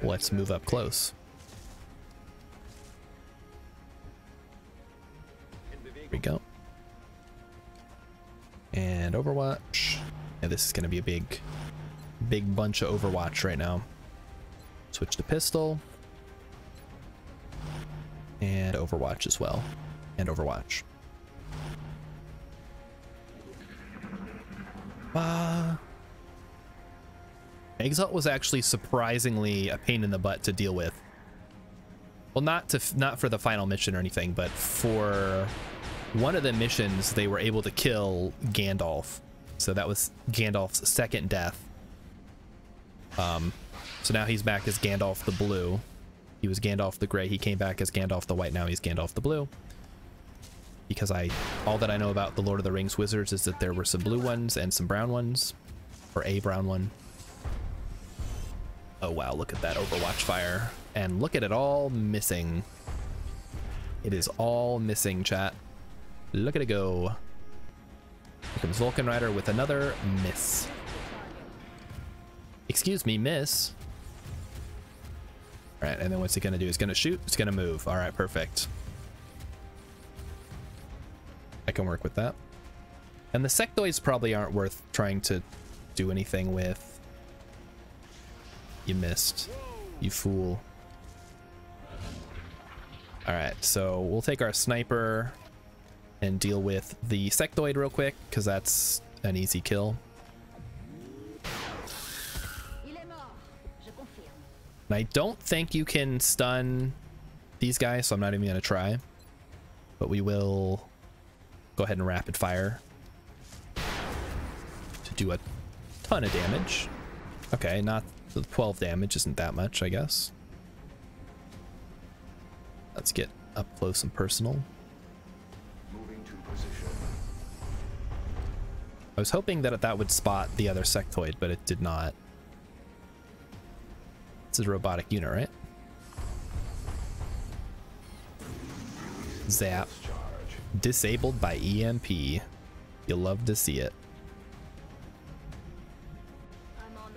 Let's move up close. Here we go. And Overwatch. Yeah, this is going to be a big, big bunch of Overwatch right now. Switch to pistol. And Overwatch as well. And Overwatch. Uh, Exalt was actually surprisingly a pain in the butt to deal with. Well, not to not for the final mission or anything, but for one of the missions, they were able to kill Gandalf. So that was Gandalf's second death. Um, so now he's back as Gandalf the Blue. He was Gandalf the Gray. He came back as Gandalf the White. Now he's Gandalf the Blue. Because I, all that I know about the Lord of the Rings wizards is that there were some blue ones and some brown ones, or a brown one. Oh wow, look at that Overwatch fire. And look at it all missing. It is all missing, chat. Look at it go. Here comes Vulcan Rider with another miss. Excuse me, miss. All right, and then what's it gonna do? It's gonna shoot, it's gonna move. All right, perfect. I can work with that. And the sectoids probably aren't worth trying to do anything with. You missed. You fool. Alright, so we'll take our sniper and deal with the sectoid real quick, because that's an easy kill. And I don't think you can stun these guys, so I'm not even going to try. But we will go ahead and rapid fire to do a ton of damage. Okay, not the 12 damage isn't that much, I guess. Let's get up close and personal. I was hoping that that would spot the other sectoid, but it did not. This is a robotic unit, right? Zap. Disabled by EMP. You'll love to see it.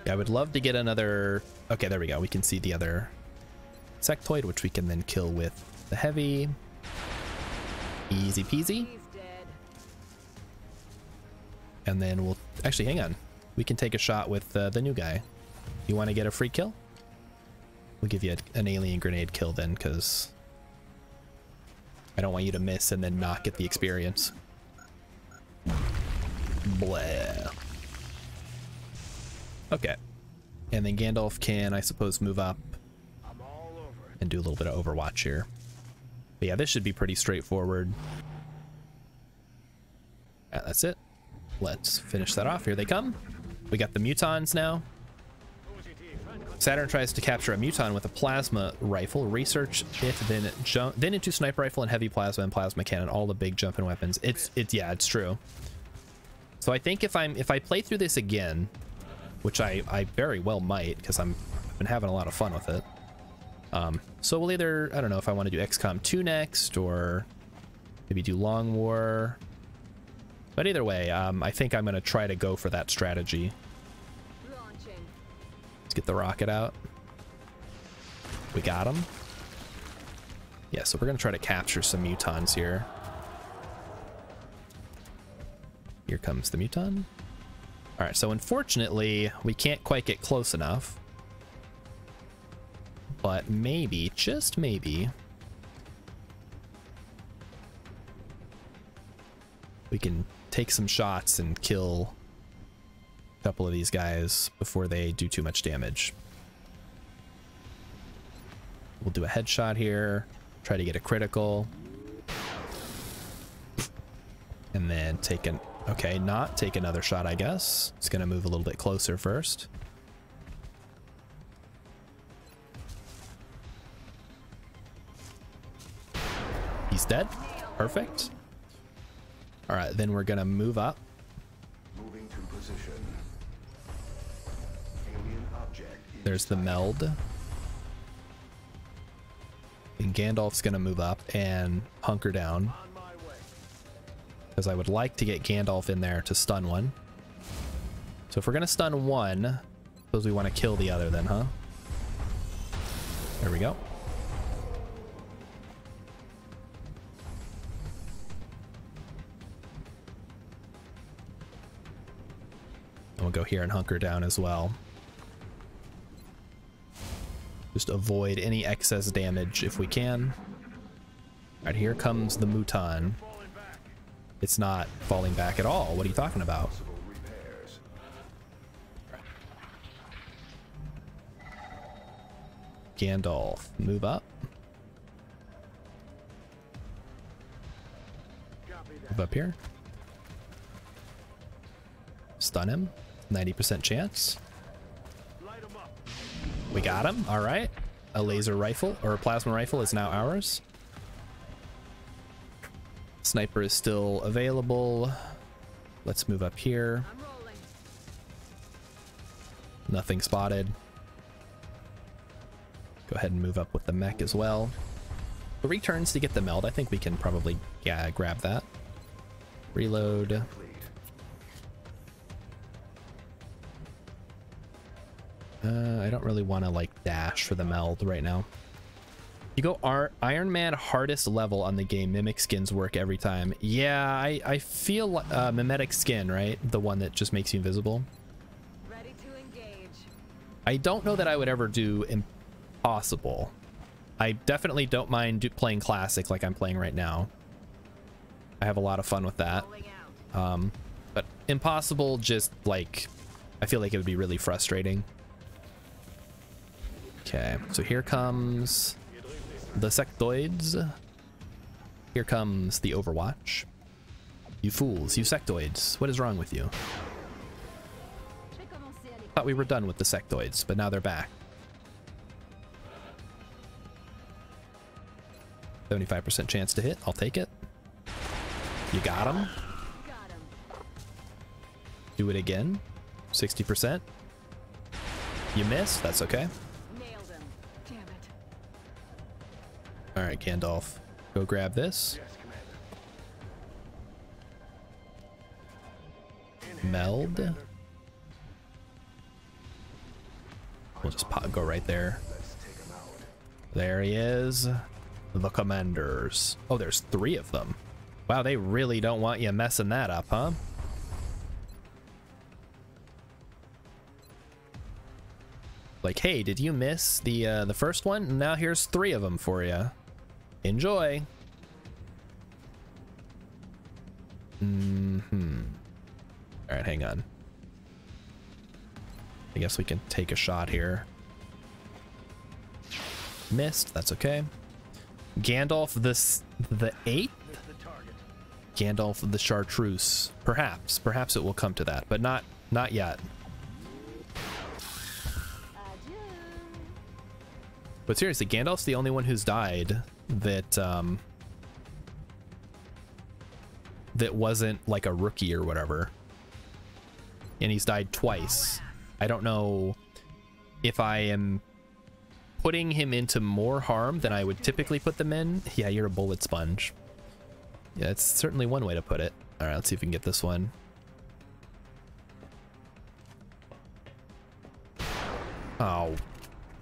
I would love to get another... Okay, there we go. We can see the other sectoid, which we can then kill with the heavy. Easy peasy. And then we'll... Actually, hang on. We can take a shot with uh, the new guy. You want to get a free kill? We'll give you a, an alien grenade kill then, because I don't want you to miss and then not get the experience. Blah. Okay. And then Gandalf can, I suppose, move up and do a little bit of Overwatch here. But yeah, this should be pretty straightforward. That's it. Let's finish that off. Here they come. We got the Mutons now. Saturn tries to capture a muton with a plasma rifle. Research it, then jump, then into sniper rifle and heavy plasma and plasma cannon. All the big jumping weapons. It's it's yeah, it's true. So I think if I'm if I play through this again, which I I very well might because I'm I've been having a lot of fun with it. Um, so we'll either I don't know if I want to do XCOM 2 next or maybe do Long War. But either way, um, I think I'm going to try to go for that strategy. Let's get the rocket out. We got him. Yeah, so we're going to try to capture some mutons here. Here comes the muton. All right, so unfortunately, we can't quite get close enough. But maybe, just maybe, we can take some shots and kill a couple of these guys before they do too much damage. We'll do a headshot here, try to get a critical. And then take an, okay, not take another shot, I guess. It's gonna move a little bit closer first. He's dead. Perfect. All right, then we're gonna move up. Moving to position. Alien object. There's the meld. And Gandalf's gonna move up and hunker down. Because I would like to get Gandalf in there to stun one. So if we're gonna stun one, suppose we want to kill the other then, huh? There we go. Go here and hunker down as well. Just avoid any excess damage if we can. Alright, here comes the Muton. It's not falling back at all. What are you talking about? Gandalf, move up. Move up here. Stun him. 90% chance. We got him. All right. A laser rifle or a plasma rifle is now ours. Sniper is still available. Let's move up here. Nothing spotted. Go ahead and move up with the mech as well. Three turns to get the meld. I think we can probably yeah, grab that. Reload. Uh, I don't really want to like dash for the meld right now. You go Ar Iron Man hardest level on the game. Mimic skins work every time. Yeah, I, I feel uh, mimetic skin, right? The one that just makes you invisible. Ready to engage. I don't know that I would ever do impossible. I definitely don't mind playing classic like I'm playing right now. I have a lot of fun with that. Um, but impossible just like, I feel like it would be really frustrating. Okay, so here comes the sectoids. Here comes the Overwatch. You fools, you sectoids, what is wrong with you? Thought we were done with the sectoids, but now they're back. 75% chance to hit, I'll take it. You got him. Do it again. 60%. You miss, that's okay. All right, Gandalf, go grab this. Meld. We'll just pop, go right there. There he is. The commanders. Oh, there's three of them. Wow, they really don't want you messing that up, huh? Like, hey, did you miss the uh, the first one? Now here's three of them for you. Enjoy. Mm hmm All right, hang on. I guess we can take a shot here. Missed. That's okay. Gandalf this the eighth. Gandalf the Chartreuse. Perhaps, perhaps it will come to that, but not not yet. But seriously, Gandalf's the only one who's died that um that wasn't like a rookie or whatever. And he's died twice. I don't know if I am putting him into more harm than I would typically put them in. Yeah, you're a bullet sponge. Yeah, it's certainly one way to put it. All right, let's see if we can get this one. Oh,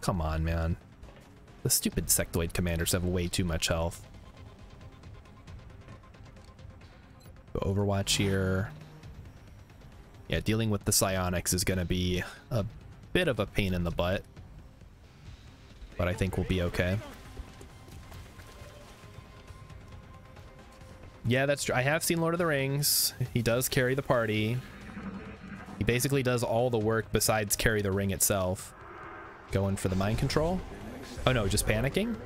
come on, man. The stupid sectoid commanders have way too much health. Overwatch here. Yeah, dealing with the psionics is going to be a bit of a pain in the butt. But I think we'll be okay. Yeah, that's true. I have seen Lord of the Rings. He does carry the party. He basically does all the work besides carry the ring itself. Going for the mind control. Oh no, just panicking?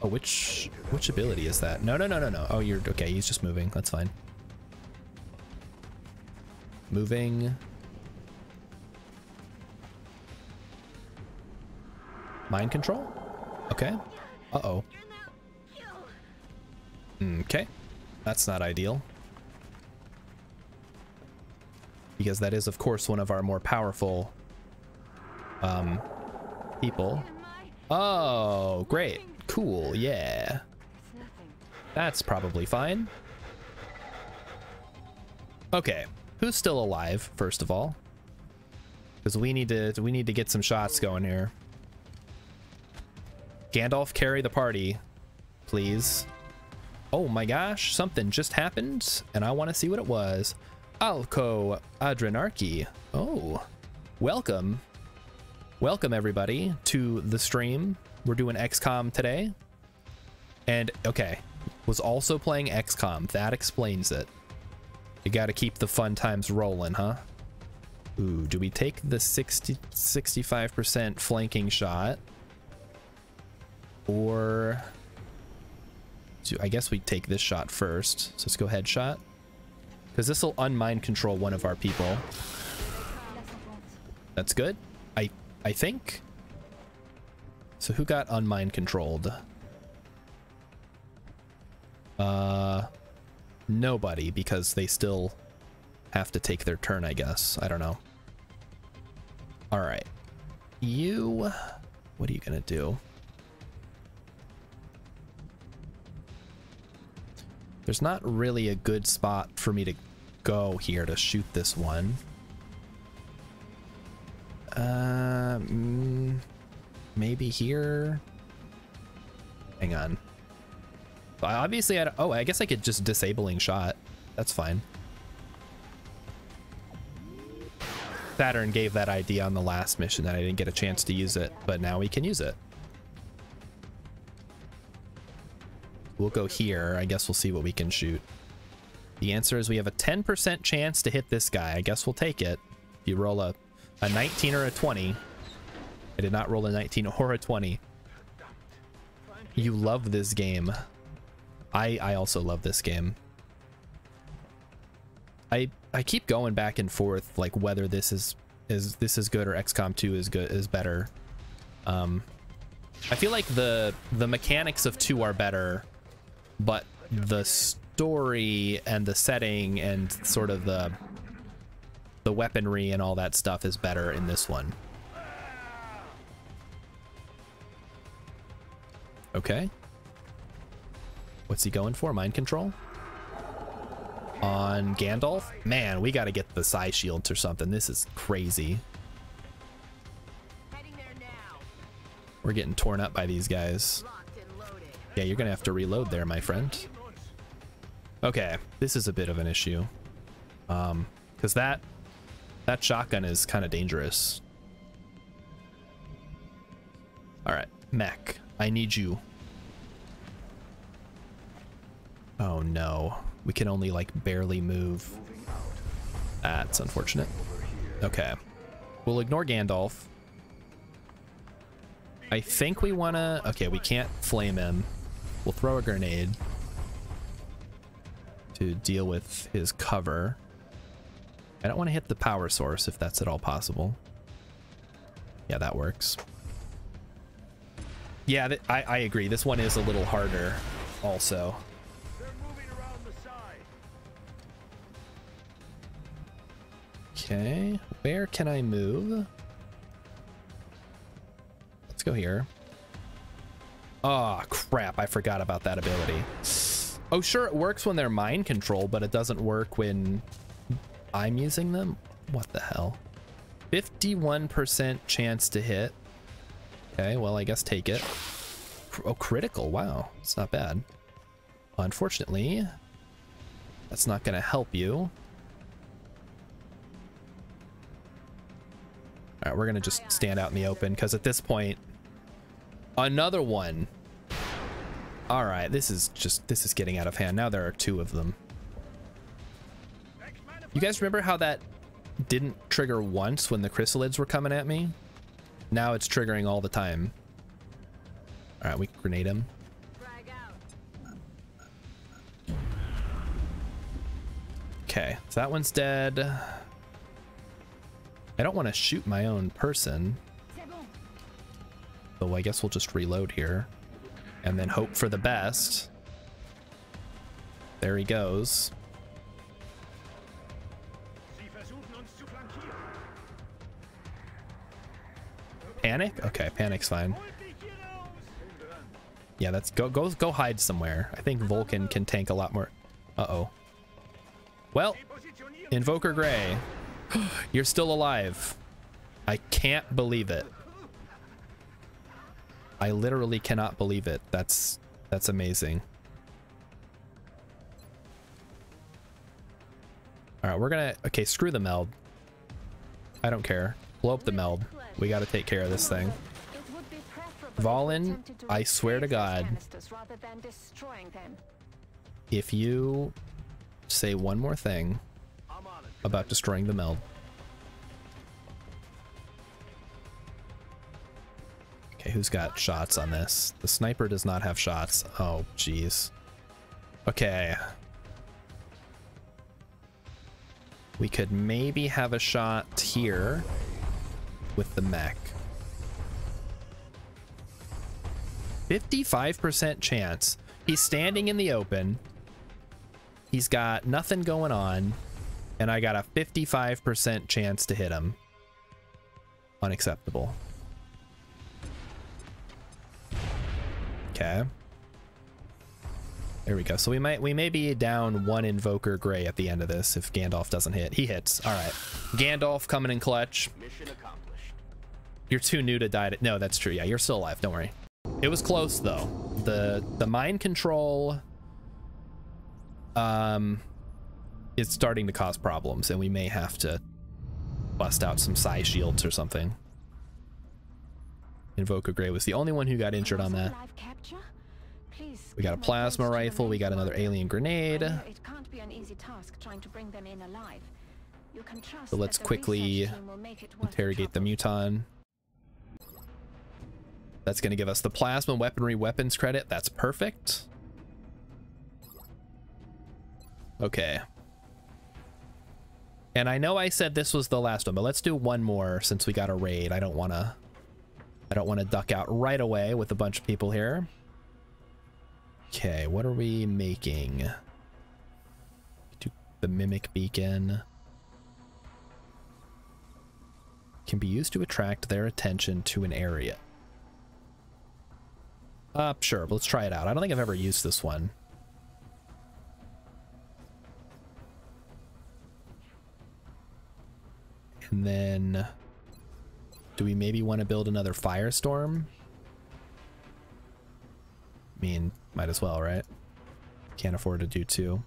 Oh, which which ability is that? No, no, no, no, no. Oh, you're okay. He's just moving. That's fine. Moving. Mind control? Okay. Uh-oh. Okay. That's not ideal. Because that is, of course, one of our more powerful um, people. Oh, great. Cool, yeah. That's probably fine. Okay, who's still alive, first of all? Because we need to we need to get some shots going here. Gandalf carry the party, please. Oh my gosh, something just happened, and I want to see what it was. Alco Adrenarchy. Oh, welcome. Welcome, everybody, to the stream. We're doing XCOM today. And, okay, was also playing XCOM. That explains it. You gotta keep the fun times rolling, huh? Ooh, do we take the 60, 65% flanking shot? Or... Do, I guess we take this shot first. So let's go headshot. Because this will unmind control one of our people. That's good. I I think. So who got unmind controlled? Uh, nobody because they still have to take their turn, I guess. I don't know. All right. You, what are you gonna do? There's not really a good spot for me to go here to shoot this one. Um, maybe here. Hang on. Obviously, I oh, I guess I could just disabling shot. That's fine. Saturn gave that idea on the last mission that I didn't get a chance to use it, but now we can use it. We'll go here. I guess we'll see what we can shoot. The answer is we have a 10% chance to hit this guy. I guess we'll take it. You roll a, a 19 or a 20. I did not roll a 19 or a 20. You love this game. I, I also love this game. I I keep going back and forth like whether this is is this is good or XCOM 2 is good is better. Um I feel like the the mechanics of 2 are better, but the story and the setting and sort of the the weaponry and all that stuff is better in this one. Okay. What's he going for? Mind control? On Gandalf? Man, we got to get the psi shields or something. This is crazy. We're getting torn up by these guys. Yeah, you're to have to reload there, my friend. Okay, this is a bit of an issue. Um, because that that shotgun is kind of dangerous. All right, mech, I need you. Oh no, we can only like barely move. That's unfortunate. Okay, we'll ignore Gandalf. I think we wanna, okay, we can't flame him. We'll throw a grenade to deal with his cover. I don't want to hit the power source if that's at all possible. Yeah, that works. Yeah, I, I agree. This one is a little harder also. Okay, where can I move? Let's go here. Oh, crap. I forgot about that ability. Oh, sure, it works when they're mind control, but it doesn't work when I'm using them? What the hell? 51% chance to hit. Okay, well, I guess take it. Oh, critical. Wow, it's not bad. Unfortunately, that's not going to help you. All right, we're going to just stand out in the open because at this point, another one all right, this is just, this is getting out of hand. Now there are two of them. You guys remember how that didn't trigger once when the chrysalids were coming at me? Now it's triggering all the time. All right, we grenade him. Okay, so that one's dead. I don't want to shoot my own person. So I guess we'll just reload here and then hope for the best. There he goes. Panic? Okay, panic's fine. Yeah, that's go go go hide somewhere. I think Vulcan can tank a lot more. Uh-oh. Well, Invoker Gray, you're still alive. I can't believe it. I literally cannot believe it. That's that's amazing. All right, we're gonna, okay, screw the meld. I don't care. Blow up the meld. We gotta take care of this thing. Vahlen, I swear to God, if you say one more thing about destroying the meld. Okay, who's got shots on this? The sniper does not have shots. Oh, jeez. Okay. We could maybe have a shot here with the mech. 55% chance. He's standing in the open. He's got nothing going on. And I got a 55% chance to hit him. Unacceptable. Okay. There we go. So we might we may be down one Invoker Gray at the end of this if Gandalf doesn't hit. He hits. All right. Gandalf coming in clutch. You're too new to die. To, no, that's true. Yeah, you're still alive. Don't worry. It was close though. The the mind control um is starting to cause problems and we may have to bust out some psi shields or something. Invoker Gray was the only one who got injured on that. Live capture? Please. We got a plasma thanks to the rifle, we got another alien grenade. It can't be an easy task trying to bring them in alive. You can trust So let's quickly research team will make it worth interrogate the muton. That's going to give us the plasma weaponry weapons credit. That's perfect. Okay. And I know I said this was the last one, but let's do one more since we got a raid. I don't want to I don't want to duck out right away with a bunch of people here. Okay, what are we making? The mimic beacon can be used to attract their attention to an area. Uh, sure, let's try it out. I don't think I've ever used this one. And then, do we maybe want to build another firestorm? I mean, might as well, right? Can't afford to do two.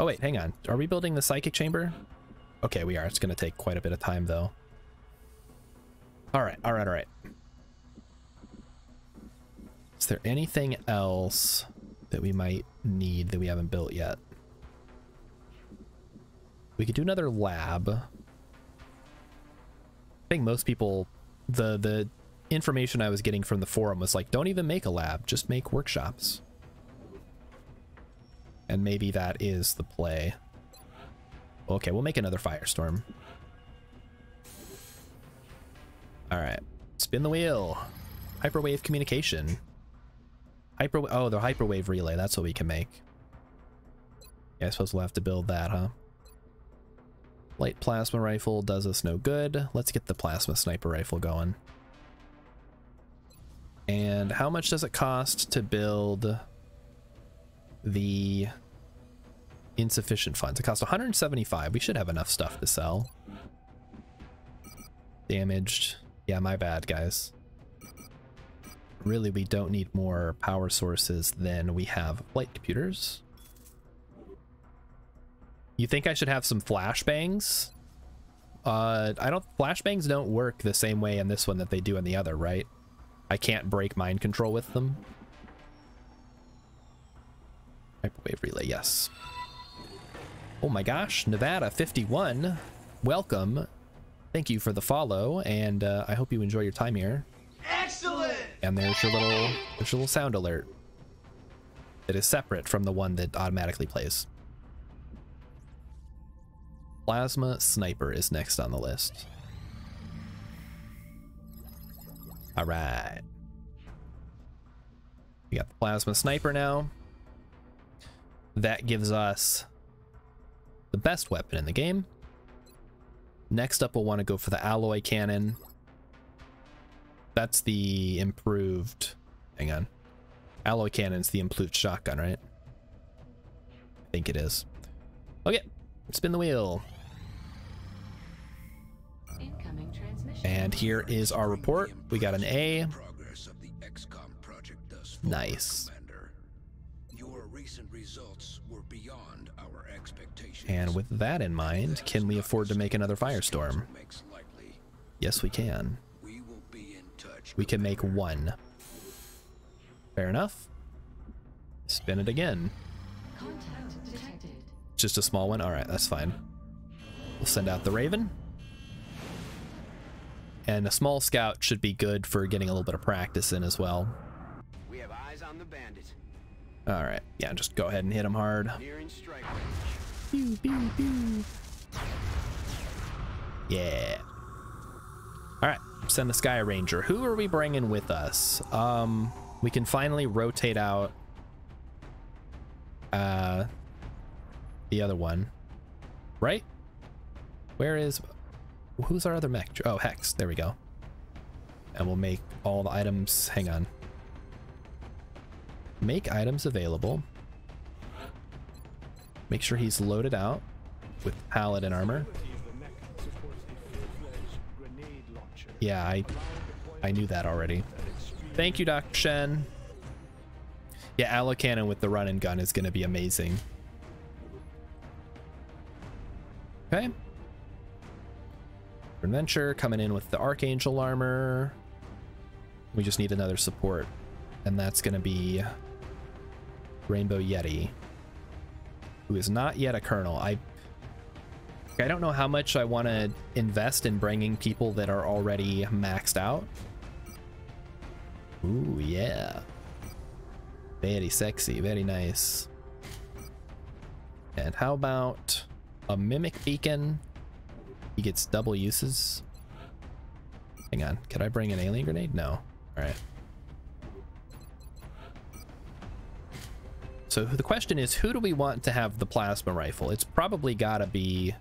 Oh wait, hang on. Are we building the psychic chamber? Okay, we are. It's going to take quite a bit of time though. All right, all right, all right. Is there anything else that we might need that we haven't built yet? We could do another lab. I think most people, the the information I was getting from the forum was like, don't even make a lab, just make workshops. And maybe that is the play. Okay, we'll make another firestorm. All right, spin the wheel. Hyperwave communication. Hyper. Oh, the hyperwave relay. That's what we can make. Yeah, I suppose we'll have to build that, huh? Light plasma rifle does us no good. Let's get the plasma sniper rifle going. And how much does it cost to build the insufficient funds? It costs 175. We should have enough stuff to sell. Damaged. Yeah, my bad, guys. Really, we don't need more power sources than we have flight computers. You think I should have some flashbangs? Uh, I don't. Flashbangs don't work the same way in this one that they do in the other, right? I can't break mind control with them. Hyperwave relay, yes. Oh my gosh, Nevada 51. Welcome. Thank you for the follow, and uh, I hope you enjoy your time here. Excellent! And there's your little, there's your little sound alert. That is separate from the one that automatically plays. Plasma Sniper is next on the list. All right. We got the Plasma Sniper now. That gives us the best weapon in the game. Next up, we'll want to go for the Alloy Cannon. That's the improved... Hang on. Alloy Cannon's the improved shotgun, right? I think it is. Okay, spin the wheel. Incoming transmission. And here is our report. We got an A. Progress of the XCOM project thus far, Nice. Commander. Your recent results were beyond our And with that in mind, can we afford to make another firestorm? Yes, we can. We can make one. Fair enough. Spin it again. Just a small one? Alright, that's fine. We'll send out the Raven. And a small scout should be good for getting a little bit of practice in as well. We have eyes on the bandit. Alright, yeah, just go ahead and hit him hard. Pew, pew, pew. Yeah. Alright, send the Sky Ranger. Who are we bringing with us? Um, we can finally rotate out uh, the other one. Right? Where is... Who's our other mech? Oh, Hex. There we go. And we'll make all the items... Hang on. Make items available. Make sure he's loaded out with paladin armor. Yeah, I I knew that already. Thank you, Dr. Shen. Yeah, Alloy Cannon with the run and gun is going to be amazing. Okay. Adventure coming in with the Archangel armor. We just need another support. And that's going to be Rainbow Yeti, who is not yet a colonel. I I don't know how much I want to invest in bringing people that are already maxed out. Ooh, yeah. Very sexy, very nice. And how about a Mimic Beacon? He gets double uses. Hang on, could I bring an alien grenade? No. Alright. So the question is, who do we want to have the plasma rifle? It's probably gotta be...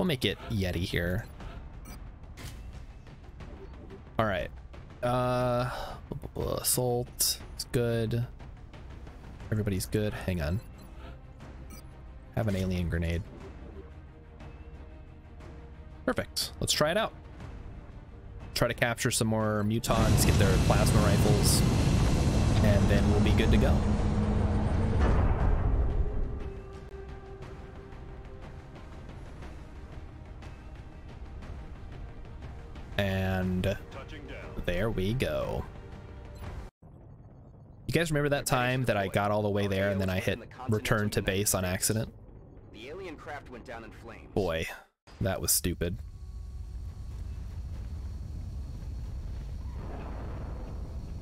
We'll make it Yeti here. Alright. Uh, assault. It's good. Everybody's good. Hang on. Have an alien grenade. Perfect. Let's try it out. Try to capture some more mutons, get their plasma rifles, and then we'll be good to go. And there we go. You guys remember that time that I got all the way there and then I hit return to base on accident? The alien craft went down in flames. Boy, that was stupid.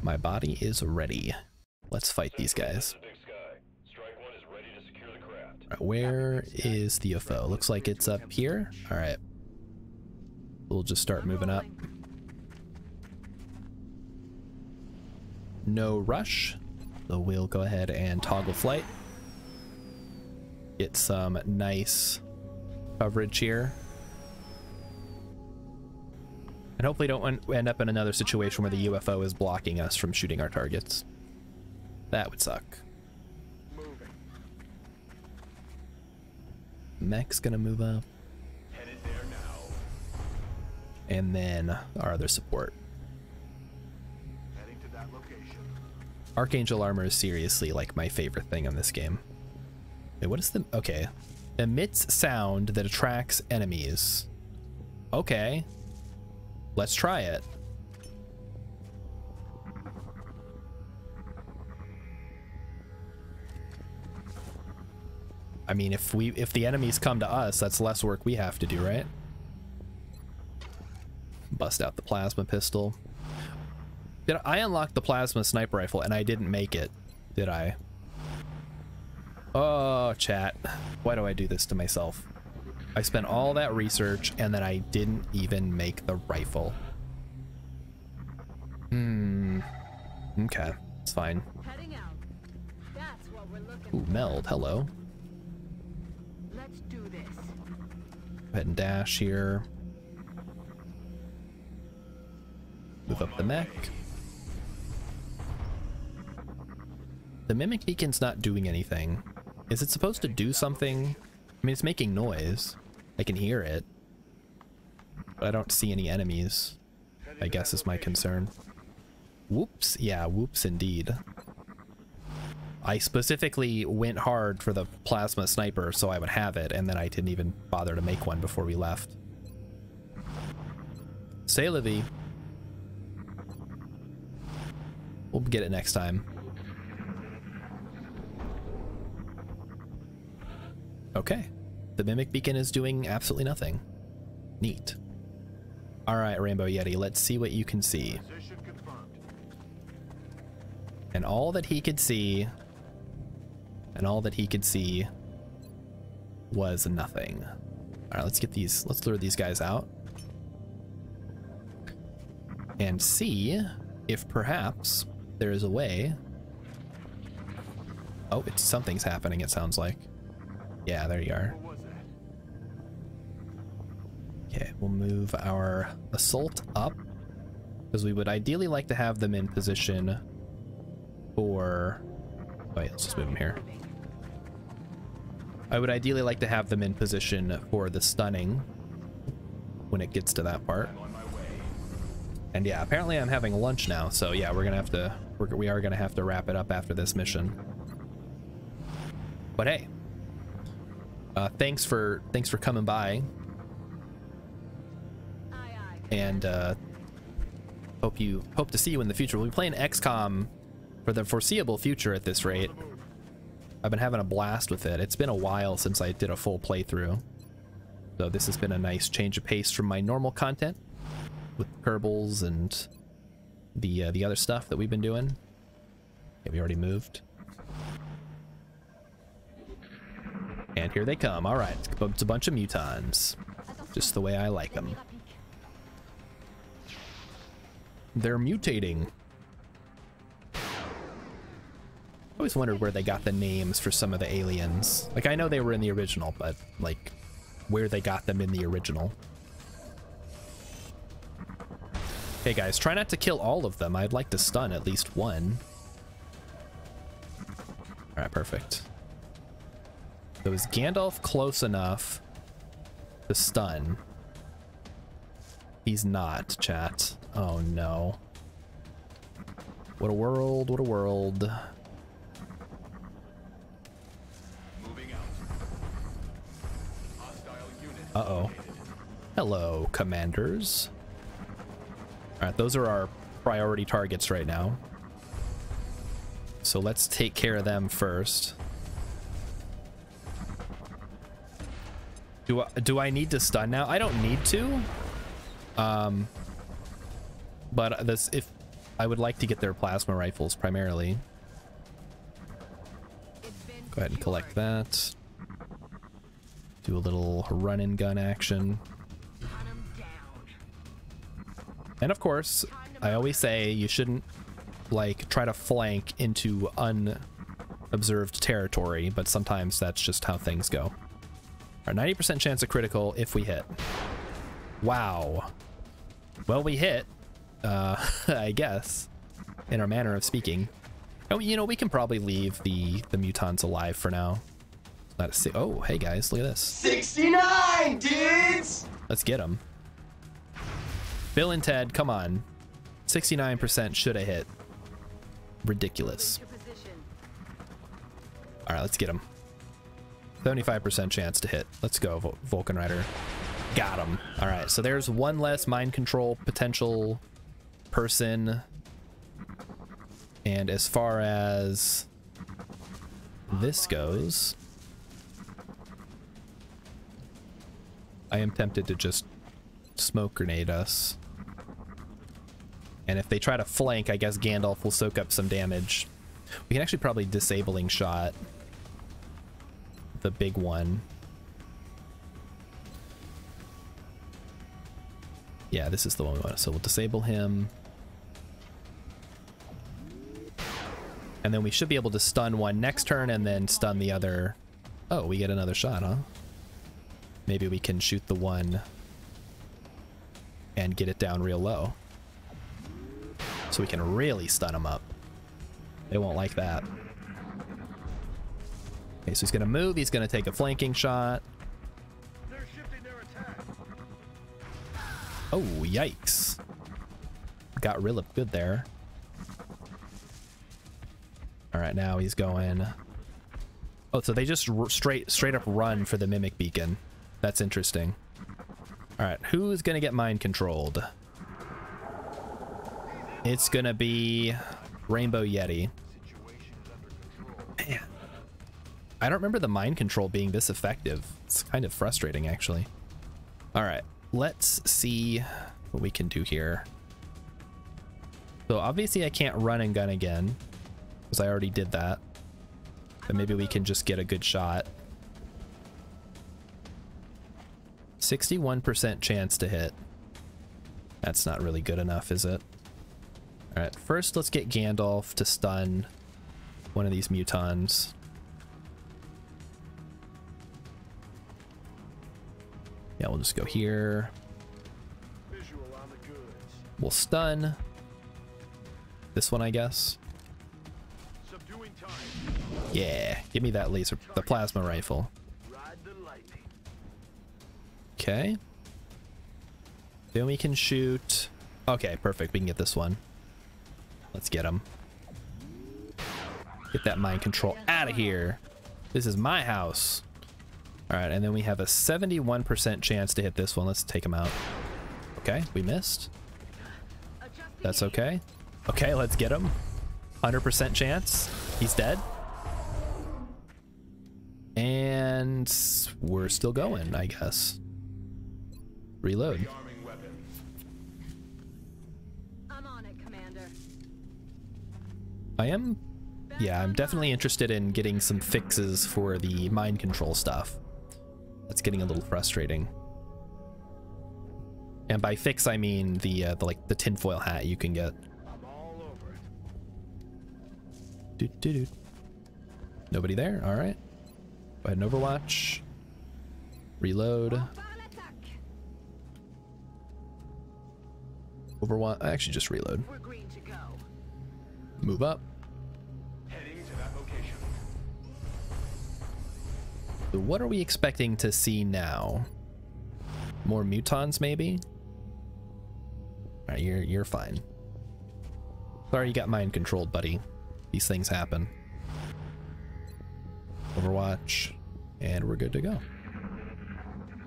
My body is ready. Let's fight these guys. Right, where is the UFO? Looks like it's up here. All right. We'll just start moving up. No rush. So we'll go ahead and toggle flight. Get some nice coverage here. And hopefully don't end up in another situation where the UFO is blocking us from shooting our targets. That would suck. Mech's gonna move up. And then our other support. Archangel armor is seriously like my favorite thing in this game. Wait, what is the... Okay. Emits sound that attracts enemies. Okay. Let's try it. I mean, if we if the enemies come to us, that's less work we have to do, right? Bust out the plasma pistol. Did I unlock the plasma sniper rifle and I didn't make it? Did I? Oh, chat. Why do I do this to myself? I spent all that research and then I didn't even make the rifle. Hmm. Okay, it's fine. Ooh, Meld, hello. Let's do this. Go ahead and dash here. Move up the mech. The Mimic Beacon's not doing anything. Is it supposed to do something? I mean, it's making noise. I can hear it. But I don't see any enemies, I guess is my concern. Whoops. Yeah, whoops indeed. I specifically went hard for the plasma sniper so I would have it, and then I didn't even bother to make one before we left. Say Livy. We'll get it next time. Okay. The Mimic Beacon is doing absolutely nothing. Neat. Alright, Rainbow Yeti, let's see what you can see. And all that he could see, and all that he could see was nothing. Alright, let's get these, let's lure these guys out. And see if perhaps there is a way. Oh, it's something's happening, it sounds like. Yeah, there you are. Okay, we'll move our assault up because we would ideally like to have them in position for. Yeah, let's just move them here. I would ideally like to have them in position for the stunning when it gets to that part. And yeah, apparently I'm having lunch now, so yeah, we're gonna have to, we're, we are gonna have to wrap it up after this mission. But hey, uh, thanks for thanks for coming by, and uh, hope you hope to see you in the future. We'll be playing XCOM for the foreseeable future at this rate. I've been having a blast with it. It's been a while since I did a full playthrough, so this has been a nice change of pace from my normal content with Kerbals and the uh, the other stuff that we've been doing. Yeah, we already moved. And here they come. All right, it's a bunch of mutons, just the way I like them. They're mutating. I always wondered where they got the names for some of the aliens. Like, I know they were in the original, but, like, where they got them in the original. Hey guys, try not to kill all of them. I'd like to stun at least one. Alright, perfect. So is Gandalf close enough to stun? He's not, chat. Oh no. What a world, what a world. Uh-oh. Hello, commanders. Alright, those are our priority targets right now. So let's take care of them first. Do I, do I need to stun now? I don't need to. Um, but this if I would like to get their plasma rifles primarily. Go ahead and collect that. Do a little run and gun action. And of course, I always say you shouldn't like try to flank into unobserved territory, but sometimes that's just how things go. Our 90% chance of critical if we hit. Wow. Well, we hit, uh, I guess, in our manner of speaking. Oh, you know, we can probably leave the, the mutants alive for now. Let's see. Oh, hey guys, look at this. 69, dudes! Let's get them. Bill and Ted, come on. 69% should have hit. Ridiculous. All right, let's get him. 75% chance to hit. Let's go, Vul Vulcan Rider. Got him. All right, so there's one less mind control potential person. And as far as this goes, I am tempted to just smoke grenade us. And if they try to flank, I guess Gandalf will soak up some damage. We can actually probably disabling shot the big one. Yeah, this is the one we want. So we'll disable him. And then we should be able to stun one next turn and then stun the other. Oh, we get another shot, huh? Maybe we can shoot the one and get it down real low. So we can really stun them up. They won't like that. Okay, so he's gonna move, he's gonna take a flanking shot. Oh, yikes. Got real good there. All right, now he's going. Oh, so they just straight straight up run for the mimic beacon. That's interesting. All right, who's gonna get mind controlled? It's gonna be Rainbow Yeti. Man, I don't remember the mind control being this effective. It's kind of frustrating, actually. All right, let's see what we can do here. So obviously I can't run and gun again because I already did that. But maybe we can just get a good shot. 61% chance to hit. That's not really good enough, is it? Alright, first let's get Gandalf to stun one of these mutons. Yeah, we'll just go here. We'll stun. This one, I guess. Yeah, give me that laser, the plasma rifle. Okay. Then we can shoot. Okay, perfect. We can get this one. Let's get him. Get that mind control out of here. This is my house. All right, and then we have a 71% chance to hit this one. Let's take him out. Okay, we missed. That's okay. Okay, let's get him. 100% chance. He's dead. And we're still going, I guess. Reload. I am, yeah, I'm definitely interested in getting some fixes for the mind control stuff. That's getting a little frustrating. And by fix, I mean the, uh, the like the tinfoil hat you can get. Do, do, do. Nobody there? All right. Go ahead and overwatch. Reload. Overwatch. I actually, just reload. Move up. What are we expecting to see now? More mutons, maybe? Alright, you're, you're fine. Sorry you got mind controlled, buddy. These things happen. Overwatch, and we're good to go.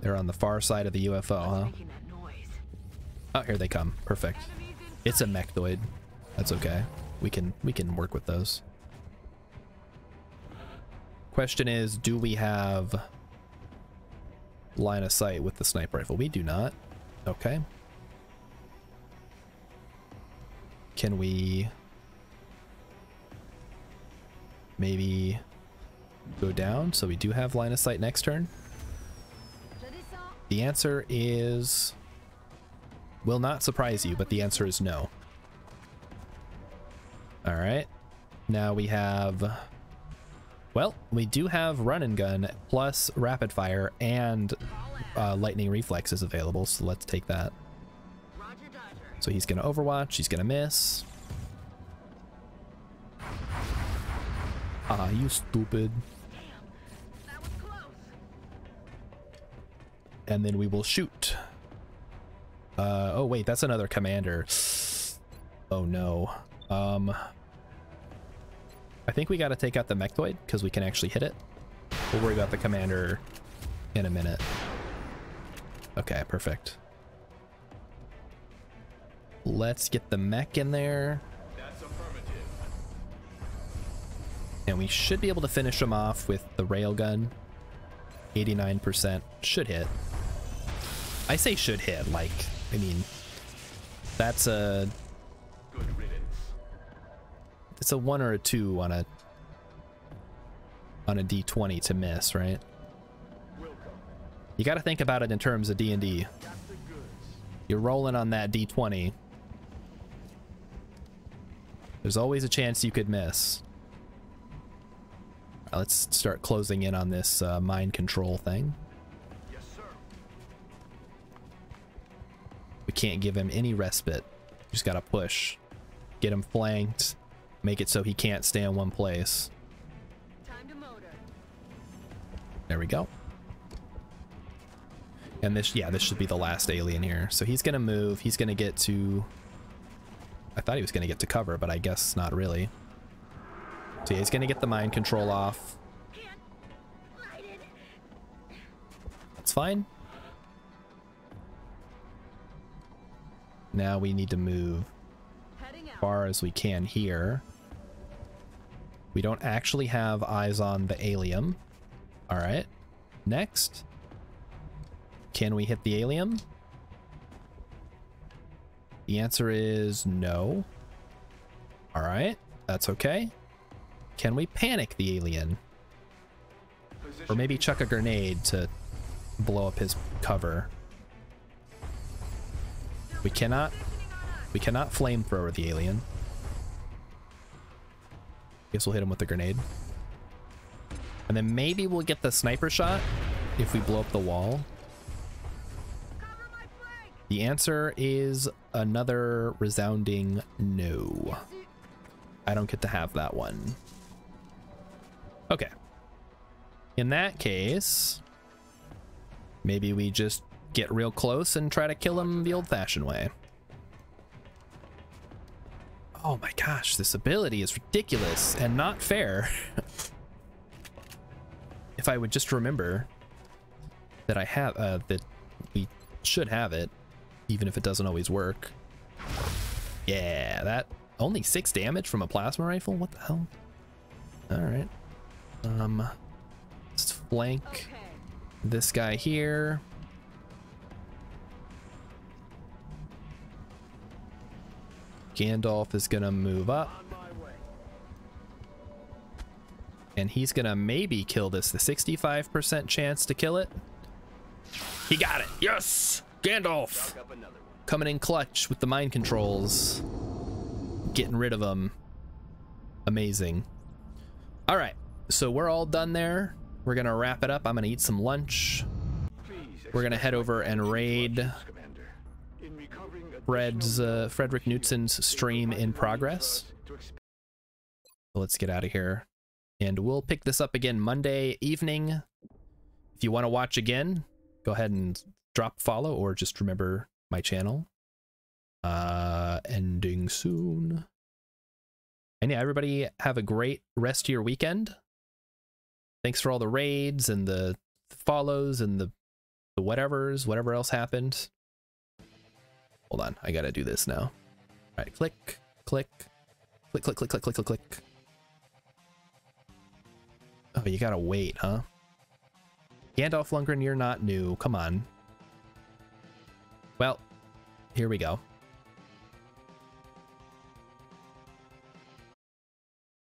They're on the far side of the UFO, huh? Oh, here they come. Perfect. It's a mechtoid. That's okay. We can we can work with those. Question is, do we have line of sight with the sniper rifle? We do not. Okay. Can we maybe go down so we do have line of sight next turn? The answer is will not surprise you, but the answer is no. All right. Now we have well, we do have run and gun plus rapid fire and uh, lightning reflexes available, so let's take that. So he's gonna overwatch, he's gonna miss. Ah, you stupid. And then we will shoot. Uh, oh wait, that's another commander. Oh no. Um, I think we got to take out the mechtoid because we can actually hit it. We'll worry about the commander in a minute. Okay, perfect. Let's get the mech in there. And we should be able to finish him off with the railgun. 89% should hit. I say should hit, like, I mean, that's a it's a one or a two on a on a d20 to miss, right? You got to think about it in terms of D&D. You're rolling on that d20. There's always a chance you could miss. Right, let's start closing in on this uh, mind control thing. Yes, we can't give him any respite. Just gotta push. Get him flanked. Make it so he can't stay in one place. There we go. And this, yeah, this should be the last alien here. So he's gonna move. He's gonna get to... I thought he was gonna get to cover, but I guess not really. So he's gonna get the mind control off. That's fine. Now we need to move far as we can here. We don't actually have eyes on the alien. All right. Next. Can we hit the alien? The answer is no. All right. That's okay. Can we panic the alien? Or maybe chuck a grenade to blow up his cover. We cannot we cannot flamethrower the alien. Guess we'll hit him with the grenade. And then maybe we'll get the sniper shot if we blow up the wall. The answer is another resounding no. I don't get to have that one. Okay. In that case, maybe we just get real close and try to kill him the old-fashioned way. Oh my gosh, this ability is ridiculous and not fair. if I would just remember that I have, uh, that we should have it, even if it doesn't always work. Yeah, that only six damage from a plasma rifle? What the hell? All right. Um, let's flank okay. this guy here. Gandalf is gonna move up. And he's gonna maybe kill this. The 65% chance to kill it. He got it. Yes! Gandalf! Coming in clutch with the mind controls. Getting rid of them. Amazing. All right. So we're all done there. We're gonna wrap it up. I'm gonna eat some lunch. We're gonna head over and raid Fred's uh, Frederick Knutson's stream in progress. Let's get out of here. And we'll pick this up again Monday evening. If you want to watch again, go ahead and drop follow or just remember my channel. Uh, ending soon. And yeah, everybody have a great rest of your weekend. Thanks for all the raids and the follows and the, the whatevers, whatever else happened. Hold on, I gotta do this now. All right, click, click, click, click, click, click, click, click, click. Oh, you gotta wait, huh? Gandalf Lundgren, you're not new. Come on. Well, here we go.